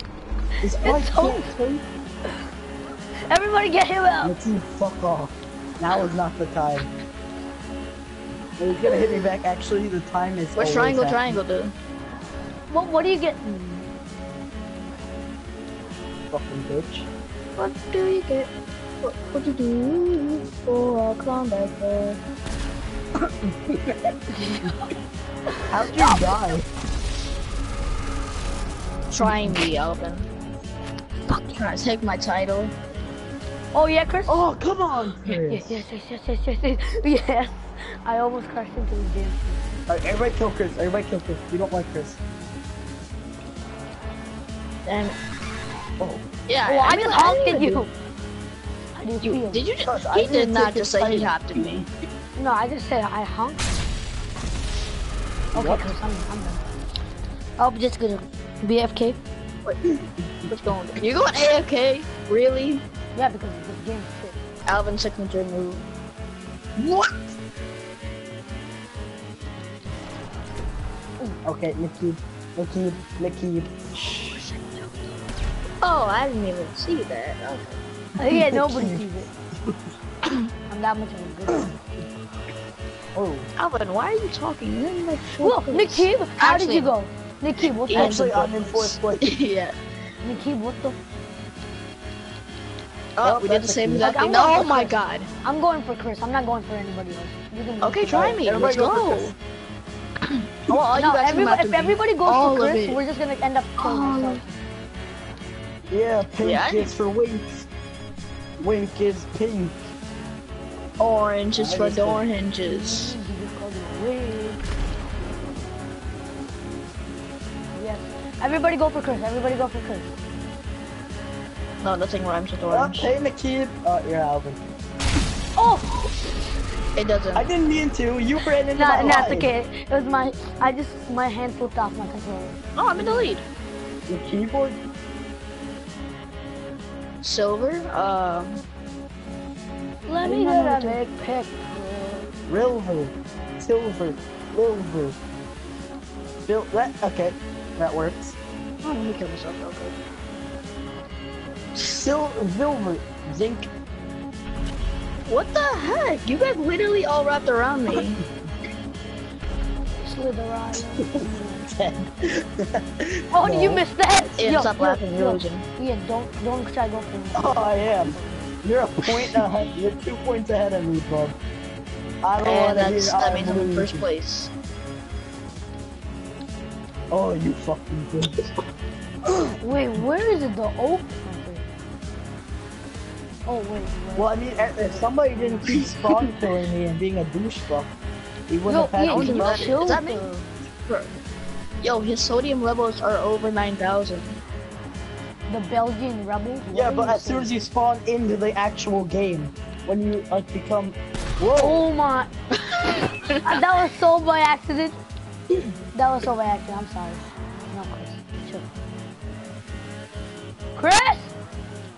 S2: It's, I
S1: It's so-
S2: can't take
S1: Everybody get him out.
S2: Let's you fuck off. Now is not the time. Well, he's gonna hit me back. Actually, the time is.
S6: What's triangle,
S2: happening.
S6: triangle do?
S1: What, what do you get?
S2: Fucking bitch.
S6: What do you get? What, what do you do for a clown back?
S2: How'd you die?
S6: Trying me, Alvin. Trying to take my title.
S1: Oh yeah, Chris.
S2: Oh, come on,
S1: Yes, yes, yes, yes, yes, yes, yes. Yes. I almost crashed into the damn.
S2: Alright, everybody kill Chris. Everybody kill Chris. You don't like Chris.
S6: Damn it.
S2: Oh.
S6: Yeah,
S1: Oh, I,
S6: mean,
S1: just honked
S6: didn't
S1: at you. I do
S6: You,
S1: feel.
S6: did you just?
S2: Cuz I
S6: He did
S2: didn't
S6: just say he hopped at me.
S1: No, I just said I honked. Okay,
S2: What?
S1: Chris, I'm, I'm done. Oh, I'm just gonna be AFK.
S6: What's going on? You're going AFK? Really?
S1: Yeah, because this game is shit.
S6: Alvin signature move.
S2: What? Okay, Nikki. Nikki. Nikki.
S6: Oh, I didn't even see that. Okay.
S1: yeah, nobody sees it. I'm that much of a good one.
S2: Oh,
S6: Alvin, why are you talking? You're in like
S1: Whoa,
S6: fourth
S1: Nick
S6: place.
S1: Keeb, how did you go? Nick Keeb, what the
S6: Ian's
S2: actually,
S6: in
S2: I'm in fourth place.
S6: yeah.
S1: Nick Keeb, what the
S6: Oh,
S2: Oh,
S6: we did the same exact thing.
S1: I'm
S6: Oh my
S1: Chris.
S6: god.
S1: I'm going for Chris. I'm not going for anybody else. You can go
S6: Okay, try me.
S2: everybody
S6: Let's
S2: go
S6: go. Oh, all you
S1: no,
S6: guys
S1: everybody, if
S6: me.
S1: everybody goes
S6: All
S1: for Chris, we're just gonna end up killing
S6: All
S1: ourselves.
S2: Yeah, pink
S6: Yeah,
S2: is for winks. Wink is pink.
S6: Orange is for
S2: understand.
S6: door hinges.
S1: You just called it a wig. Yes. Everybody go for Chris. Everybody go for Chris.
S6: No, nothing rhymes with
S2: Oh,
S6: orange.
S2: hey, McKeeb. Oh, uh, you're Alvin.
S1: Oh!
S6: It doesn't.
S2: I didn't mean to. You ran into
S1: Nah,
S2: my
S1: nah, it's
S2: line.
S1: okay. It was my, I just, my hand slipped off my controller.
S6: Oh, I'm in the lead.
S2: Your keyboard?
S6: Silver. Um.
S1: Let
S6: me
S1: get a big pic.
S2: Silver. Silver. Silver. Sil that, okay. That works.
S6: Oh, let me kill myself real quick.
S2: Sil silver. Zinc.
S6: What the heck? You guys literally all wrapped around me.
S1: Slither
S2: Ten.
S1: Oh,
S2: No.
S1: you missed that?
S6: Ian, stop laughing. You're
S1: yo,
S6: losing.
S1: Ian, don't, don't try to go for me.
S2: Oh, I am. You're a point ahead. You're two points ahead of me, bub. I don't
S6: And
S2: want to
S6: that's
S2: hear
S6: that
S2: I'm
S6: means I'm in first place.
S2: Oh, you fucking bitch.
S1: Wait, where is it? The oak? Okay. Oh, wait, wait.
S2: Well, I mean, if if somebody didn't keep spawn killing me and being a douchebag, he wouldn't
S1: Yo,
S2: have had
S1: Ian,
S2: to
S1: can you
S2: spawn.
S6: that-
S1: chill?
S6: is that me?
S1: The-
S6: Yo, his sodium levels are over 9,000.
S1: The Belgian rebel?
S2: Yeah, but
S1: are
S2: as soon as you spawn into the actual game, when you like become, whoa,
S1: Oh my. Uh, that was so by accident. That was so by accident. I'm sorry. No, Chris. Chill. Chris!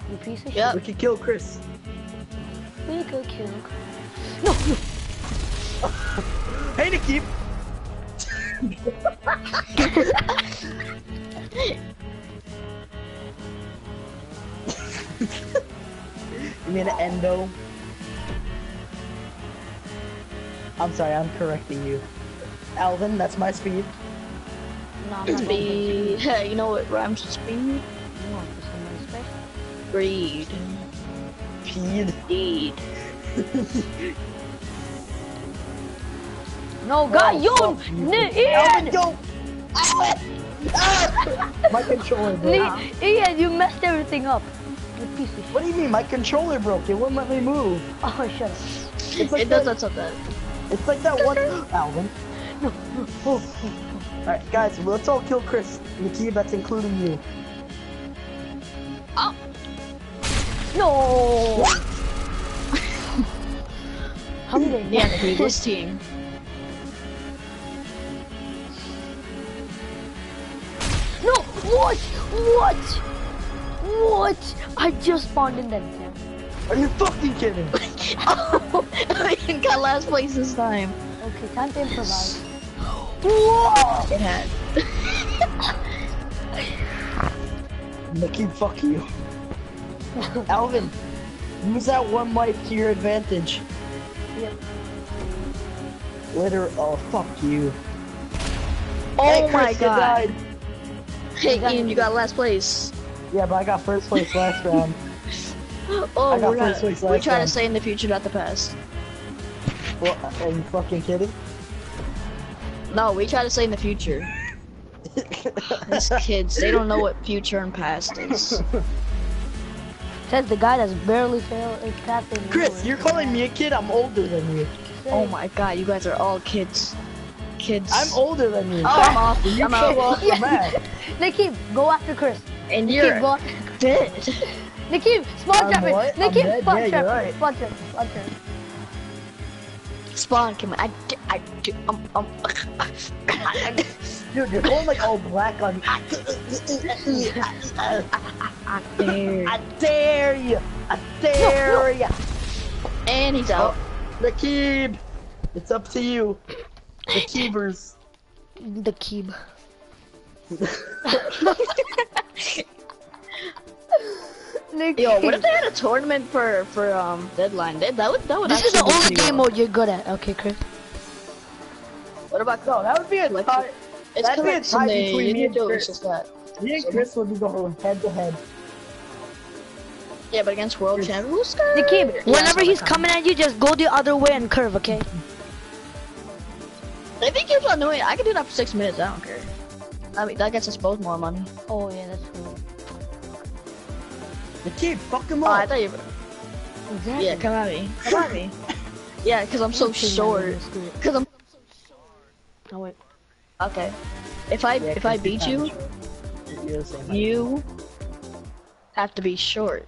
S1: You piece of
S6: Yep.
S2: we could kill Chris.
S1: We could kill Chris. No, no.
S2: Hey, Nikki. You mean endo? I'm sorry, I'm correcting you. Alvin, that's my speed.
S1: No, I'm not going
S6: Speed. Hey, you know what rhymes with speed?
S1: for you want for somebody's space.
S6: Greed.
S2: Speed.
S6: Deed.
S1: No,
S2: oh,
S1: God,
S2: Oh, you.
S1: Ni- Ian!
S2: go! Alvin! My controller broke.
S1: Ni- Ian, you messed everything up. Piece of.
S2: What do you mean? My controller broke. It wouldn't let me move.
S1: Oh, shut up.
S2: It's like
S6: It does
S2: that,
S6: that something.
S2: It's like that one. Alvin. No. Alright, guys, let's all kill Chris. Nikki, that's including you. Oh.
S1: No! how Hungry.
S6: Yeah, the Eagles team.
S1: What? What? What? I just spawned in that gym.
S2: Are you fucking kidding?
S6: oh, I got last place this time.
S1: Okay, time to improvise.
S6: Whoa! It had.
S2: Nikki, fuck you. Alvin, use that one life to your advantage.
S1: Yep.
S2: Liter- oh, fuck you.
S6: Oh
S2: Hey,
S6: my
S2: Chris, you
S6: god.
S2: died.
S6: Hey, Ian, you got last place.
S2: Yeah, but I got first place last round.
S6: Oh, we're not, we try to stay in the future, not the past.
S2: Well, are you fucking kidding?
S6: No, we try to stay in the future. These kids, they don't know what future and past is.
S1: Says the guy that's barely failed uh, passed in
S2: Chris, you're calling me a kid? I'm older than you.
S6: Oh my god, you guys are all kids. Kids.
S2: I'm older than you.
S6: Oh, I'm off.
S2: You
S6: I'm
S2: fell
S6: out.
S2: off the
S1: Yeah.
S2: map.
S1: Nikki, go after Chris.
S6: And
S1: Nikki,
S6: you're
S1: go after
S6: dead.
S1: Nikki, spawn
S2: I'm
S1: trap
S2: what?
S1: it.
S2: I'm
S1: spawn
S2: Yeah, you're
S1: trap it.
S2: right.
S1: Spawn trap, spawn trap.
S6: Spawn, come on. I, d- I, d- um, um,
S2: Dude, you're going like all black on me.
S6: I dare.
S2: I dare you. I dare you.
S6: And he's out.
S2: Nakib, it's up to you. The Keebers.
S1: The Keeb.
S6: Yo, what if they had a tournament for for um deadline? That, that would that would
S1: This is the only game mode you're good at. Okay, Chris.
S6: What about
S2: No, that would be a
S6: Like,
S2: tie.
S6: it's
S2: that'd be a tie between me and Chris.
S6: just that.
S2: Me and Chris would go head to head.
S6: Yeah, but against world champion, who's scared?
S1: Nikib, whenever
S6: it's
S1: he's
S6: all the time.
S1: coming at you, just go the other way and curve, okay?
S6: If he keeps on doing it, I can do that for six minutes. I don't care. I mean, that gets us both more money.
S1: Oh yeah, that's true.
S2: The kid, fuck him
S6: Oh, I
S2: up.
S6: thought you.
S1: Exactly.
S6: Yeah, come at me. Come at me. Yeah, because I'm so short. Because I'm so short.
S1: Oh wait.
S6: okay. If I
S2: Yeah,
S6: if I beat you.
S2: You're the same height.
S6: you have to be short.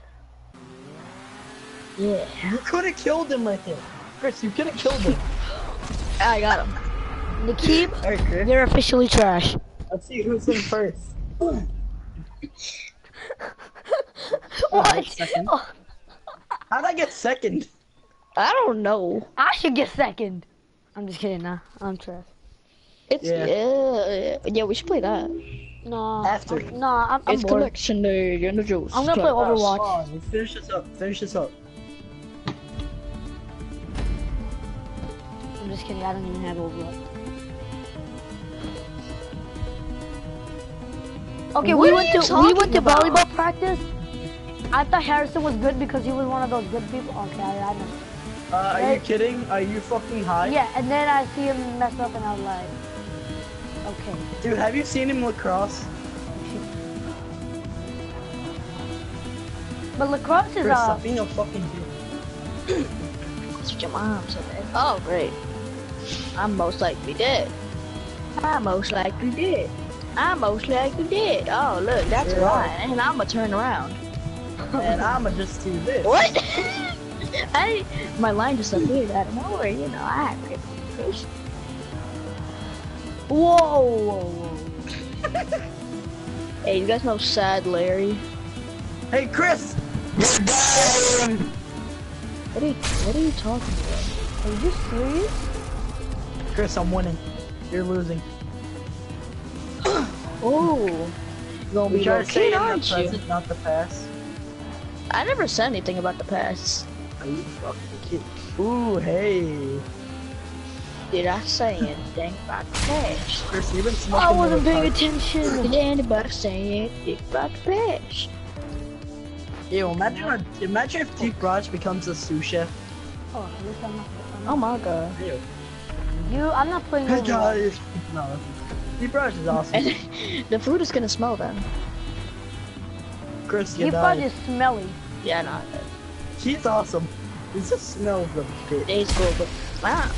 S6: Yeah,
S2: You could have killed him with it. Chris, you could have killed him.
S6: I got him.
S1: Nikib,
S2: Alright, Chris.
S1: you're officially trash.
S2: Let's see who's in first.
S1: What? Oh,
S2: How'd I get second?
S6: I don't know.
S1: I should get second. I'm just kidding, nah. I'm trash.
S6: It's
S2: Yeah.
S6: yeah, yeah. we should play that.
S1: No.
S2: After.
S1: I'm, nah, I'm, I'm
S6: it's
S1: bored.
S6: collection day in the juice.
S1: I'm gonna play Overwatch.
S2: Come on, finish this up. Finish this up.
S1: I'm just kidding. I don't even have Overwatch. Okay,
S6: What
S1: we went to we went to
S6: about?
S1: volleyball practice. I thought Harrison was good because he was one of those good people. Okay, I, I know.
S2: Uh, are you kidding? Are you fucking high?
S1: Yeah, and then I see him mess up, and I was like, okay.
S2: Dude, have you seen him lacrosse?
S1: But lacrosse is
S2: Chris,
S1: uh,
S2: stop being a fucking dude.
S6: That's what your mom said. Oh, great. I'm most likely dead. I'm most likely dead. I'm like you did. Oh, look, that's
S2: You're right.
S6: And I'ma turn around.
S2: and I'ma just do this.
S6: What? I, my line just appeared out of nowhere, you know, I great fish.
S1: whoa, whoa, whoa.
S6: Hey, you guys know Sad Larry?
S2: Hey, Chris! You're dying!
S6: What are you, what are you talking about?
S1: Are you serious?
S2: Chris, I'm winning. You're losing.
S6: Oh, you gonna
S2: We
S6: be
S2: try
S6: low
S2: to say
S6: key,
S2: in the
S6: aren't you?
S2: present, not the past.
S6: I never said anything about the past.
S2: Are you fucking kidding? Ooh, hey.
S6: Did I say anything about the past?
S2: Chris, you've been smoking
S1: I wasn't paying
S2: retard-
S1: attention.
S6: Did anybody say anything about the past?
S2: Ew, imagine, a, imagine if Deep Raj becomes a sous chef.
S1: Oh, at least I'm not. I'm
S6: Oh my god.
S2: Ew.
S1: you, I'm not playing
S2: Hey guys! No, Deep Raj is awesome.
S6: And the food is gonna smell then.
S2: Chris, you
S1: Deep Fried is smelly.
S6: Yeah, no.
S2: He's awesome. It just smells of shit.
S6: Days cool, but ah.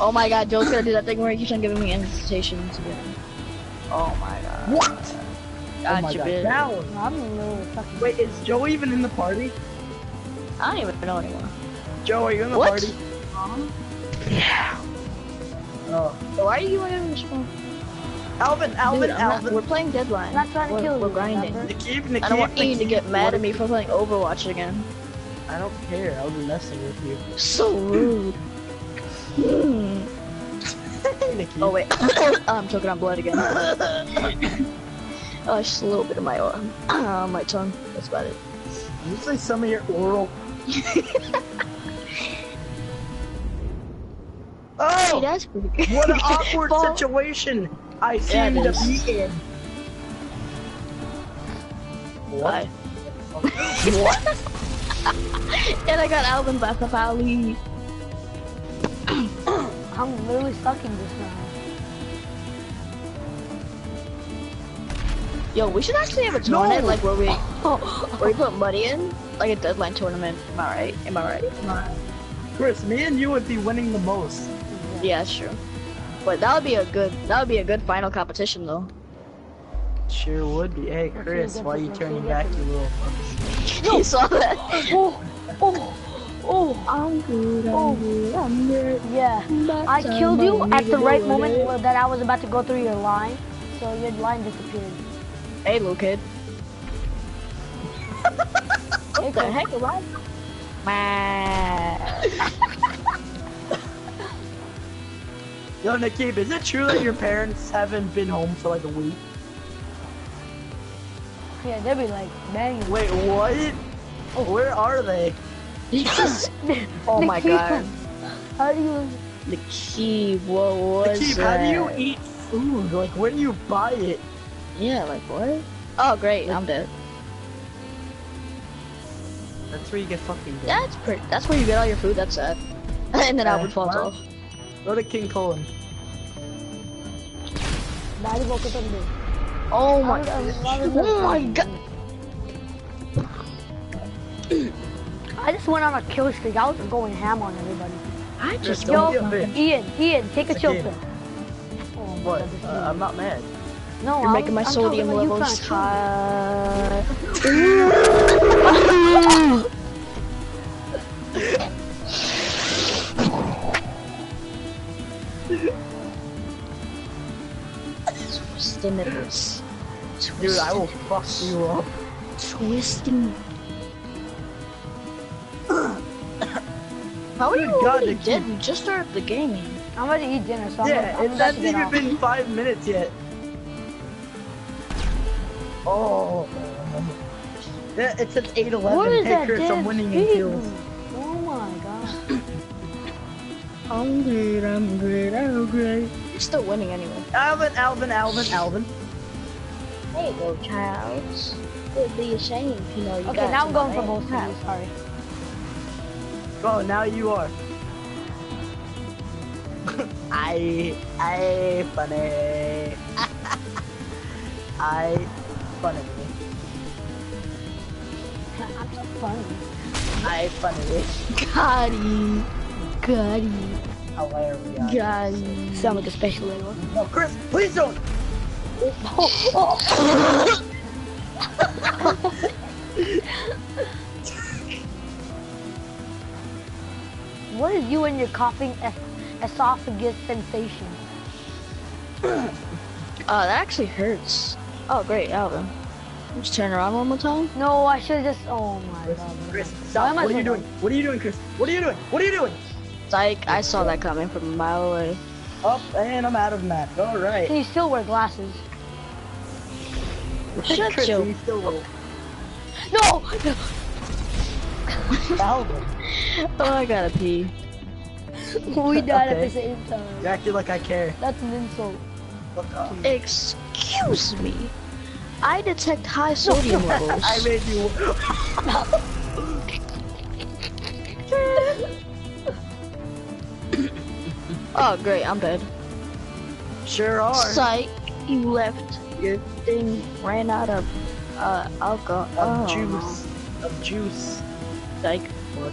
S6: oh my god, Joe's gonna do that thing where he keeps on giving me incitations again. Oh my god.
S2: What? oh
S6: Got
S2: my
S6: you,
S2: god,
S6: bitch.
S2: down!
S1: I'm literally fucking.
S2: Wait, is Joe even in the party?
S6: I don't even know anymore.
S2: Joe, are you in the
S6: What?
S2: party?
S6: Yeah.
S2: Oh.
S6: So why are you in this?
S2: Alvin, Alvin,
S6: Dude, I'm not-
S2: Alvin.
S6: we're playing Deadline.
S1: I'm not trying to
S6: we're,
S1: kill
S6: we're
S1: you,
S6: grinding.
S1: remember?
S2: Nikib, Nikib,
S6: I don't want you to get mad at me for playing Overwatch again.
S2: I don't care. I was messing with you.
S6: So rude.
S2: Nikib.
S6: Oh wait, I'm choking on blood again. oh, just a little bit of my arm, uh, my tongue. That's about it.
S2: Did you say some of your oral?
S6: Oh, hey,
S2: Oh!
S6: that's pretty good.
S2: What an awkward
S6: Fall-
S2: situation I
S6: Yeah,
S2: seem
S6: it
S2: to be in.
S6: Bye.
S2: What?
S6: and I got Alvin back up Ali.
S1: I'm literally sucking this now.
S6: Yo, we should actually have a tournament
S2: No.
S6: like where we where we put money in, like a deadline tournament. Am I right? Am I right? Am I right?
S2: Chris, me and you would be winning the most.
S6: Yeah, that's true. But that would be a good that would be a good final competition though.
S2: Sure would be. Hey, Chris, why are you turning back, you little fucking
S6: you saw that?
S1: Oh, oh, oh,
S6: I'm good. I'm
S1: Oh.
S6: good. I'm good.
S1: yeah.
S6: But
S1: I killed you at the right moment
S6: it.
S1: that I was about to go through your line, so your line disappeared.
S6: Hey, little kid.
S1: Hey,
S6: What the
S1: cool.
S6: heck, right?
S2: Yo, Nikib, is it true that your parents haven't been home for like a week?
S1: Yeah, they'll be like banging.
S2: Wait, what? Where are they?
S6: oh my
S1: Nikki,
S6: god.
S1: How do you?
S6: The key, what was
S2: Keith,
S6: that?
S2: how do you eat food? Like, when do you buy it?
S6: Yeah, like what? Oh great, I'm dead.
S2: That's where you get fucking dead.
S6: That's pretty. That's where you get all your food. That's sad. and then
S2: Uh,
S6: Albert falls
S2: what?
S6: off.
S2: Go to King Cullen.
S1: Daddy woke
S6: Oh my.
S1: Oh
S6: Oh my god.
S1: I just went on a kill streak. I was going ham on everybody.
S6: I
S2: Just
S6: just
S2: don't
S6: don't.
S2: be a bitch.
S1: Ian, Ian, take a
S2: It's a
S1: chill pill. Oh
S2: What? Uh, I'm not mad.
S1: no,
S6: You're
S1: I'm,
S6: making my
S1: I'm
S6: sodium
S1: talking about you
S6: levels
S1: trying to-
S6: high. Twisting.
S2: Dude, I will fuck you up.
S6: Twisting. How are you
S2: Good God,
S6: already
S2: the
S6: dead? We just started the game.
S1: I'm about to eat dinner, so I'm,
S2: Yeah,
S1: gonna, I'm
S2: it
S1: about to
S2: hasn't
S1: get
S2: even been five minutes yet. Oh. Yeah, it says 8 11.
S1: What is that
S2: Chris, I'm winning in
S1: pig?
S2: kills.
S1: Oh my god.
S6: I'm great, I'm great, I'm great. You're still winning anyway.
S2: Alvin, Alvin, Alvin, Alvin.
S6: There you go, Charles. It'd be a shame if you know you
S1: Okay,
S6: got
S1: now I'm going for both of
S6: else.
S1: you. Sorry.
S2: Oh, now you are. I, I, funny. I, funny.
S1: I'm so funny.
S2: I, funny.
S6: Got him. Got him.
S2: Hilarious.
S6: Got him.
S1: Sound like a special little.
S2: No, Chris, please don't.
S1: What is you and your coughing es- esophagus sensation?
S6: Oh, that actually hurts. Oh, great, Alvin. Just turn around one more time.
S1: No, I should just. Oh my god.
S2: Chris, stop. What are you doing? What are you doing, Chris? What are you doing? What are you doing?
S6: Like, I saw that coming from a mile away.
S2: Up and I'm out of map. All right.
S1: Can you still wear glasses?
S6: Shut
S2: Chris,
S6: your-
S2: you still will.
S1: No!
S2: Alvin,
S6: Oh, I gotta pee.
S1: we died at the same time.
S2: you acting like I care.
S1: That's an insult.
S2: Fuck off.
S6: Excuse me. I detect high sodium levels.
S2: I made you.
S6: Oh, great, I'm dead.
S2: Sure are.
S6: Psych, you left. Your thing ran out of uh, alcohol.
S2: Of
S6: oh,
S2: juice. Of juice.
S6: Psych.
S2: What?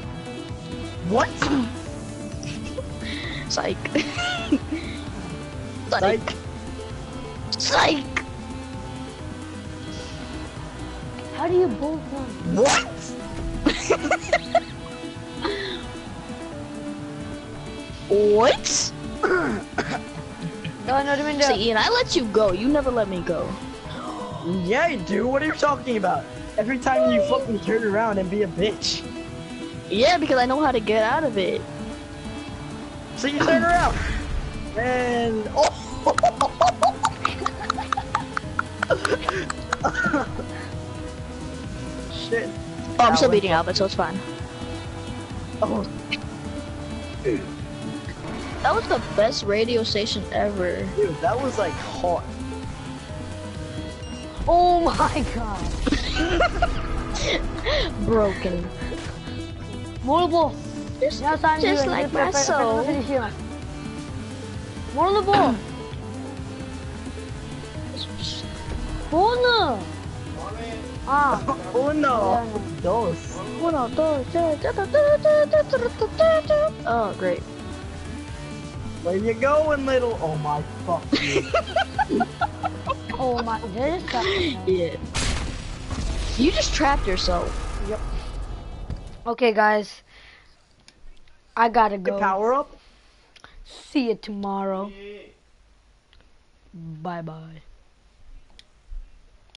S2: What?
S6: Psych.
S2: Like,
S6: Psych.
S1: How do you both run?
S2: what?
S6: What?
S1: No, no, no, no.
S6: See, Ian, I let you go. You never let me go.
S2: Yeah, you do. What are you talking about? Every time you fucking turn around and be a bitch.
S6: Yeah, because I know how to get out of it.
S2: So you turn around. And oh. Shit.
S6: Oh, I'm still beating Albert, so it's fine.
S2: Oh,
S6: that was the best radio station ever.
S2: Dude, that was like hot.
S1: Oh my god.
S6: Broken.
S1: Multiple.
S6: Just,
S1: now
S6: just like
S1: it.
S6: my soul.
S1: Multiple. Uno. Ah. Uno.
S2: Dos.
S6: Uno, dos, tres. Oh, great.
S2: Where you going, little? Oh my fuck.
S1: Oh my. This is
S6: Yeah. You just trapped yourself. Yep.
S1: Okay, guys. I gotta
S2: The
S1: go.
S2: power up.
S1: See you tomorrow. Bye bye.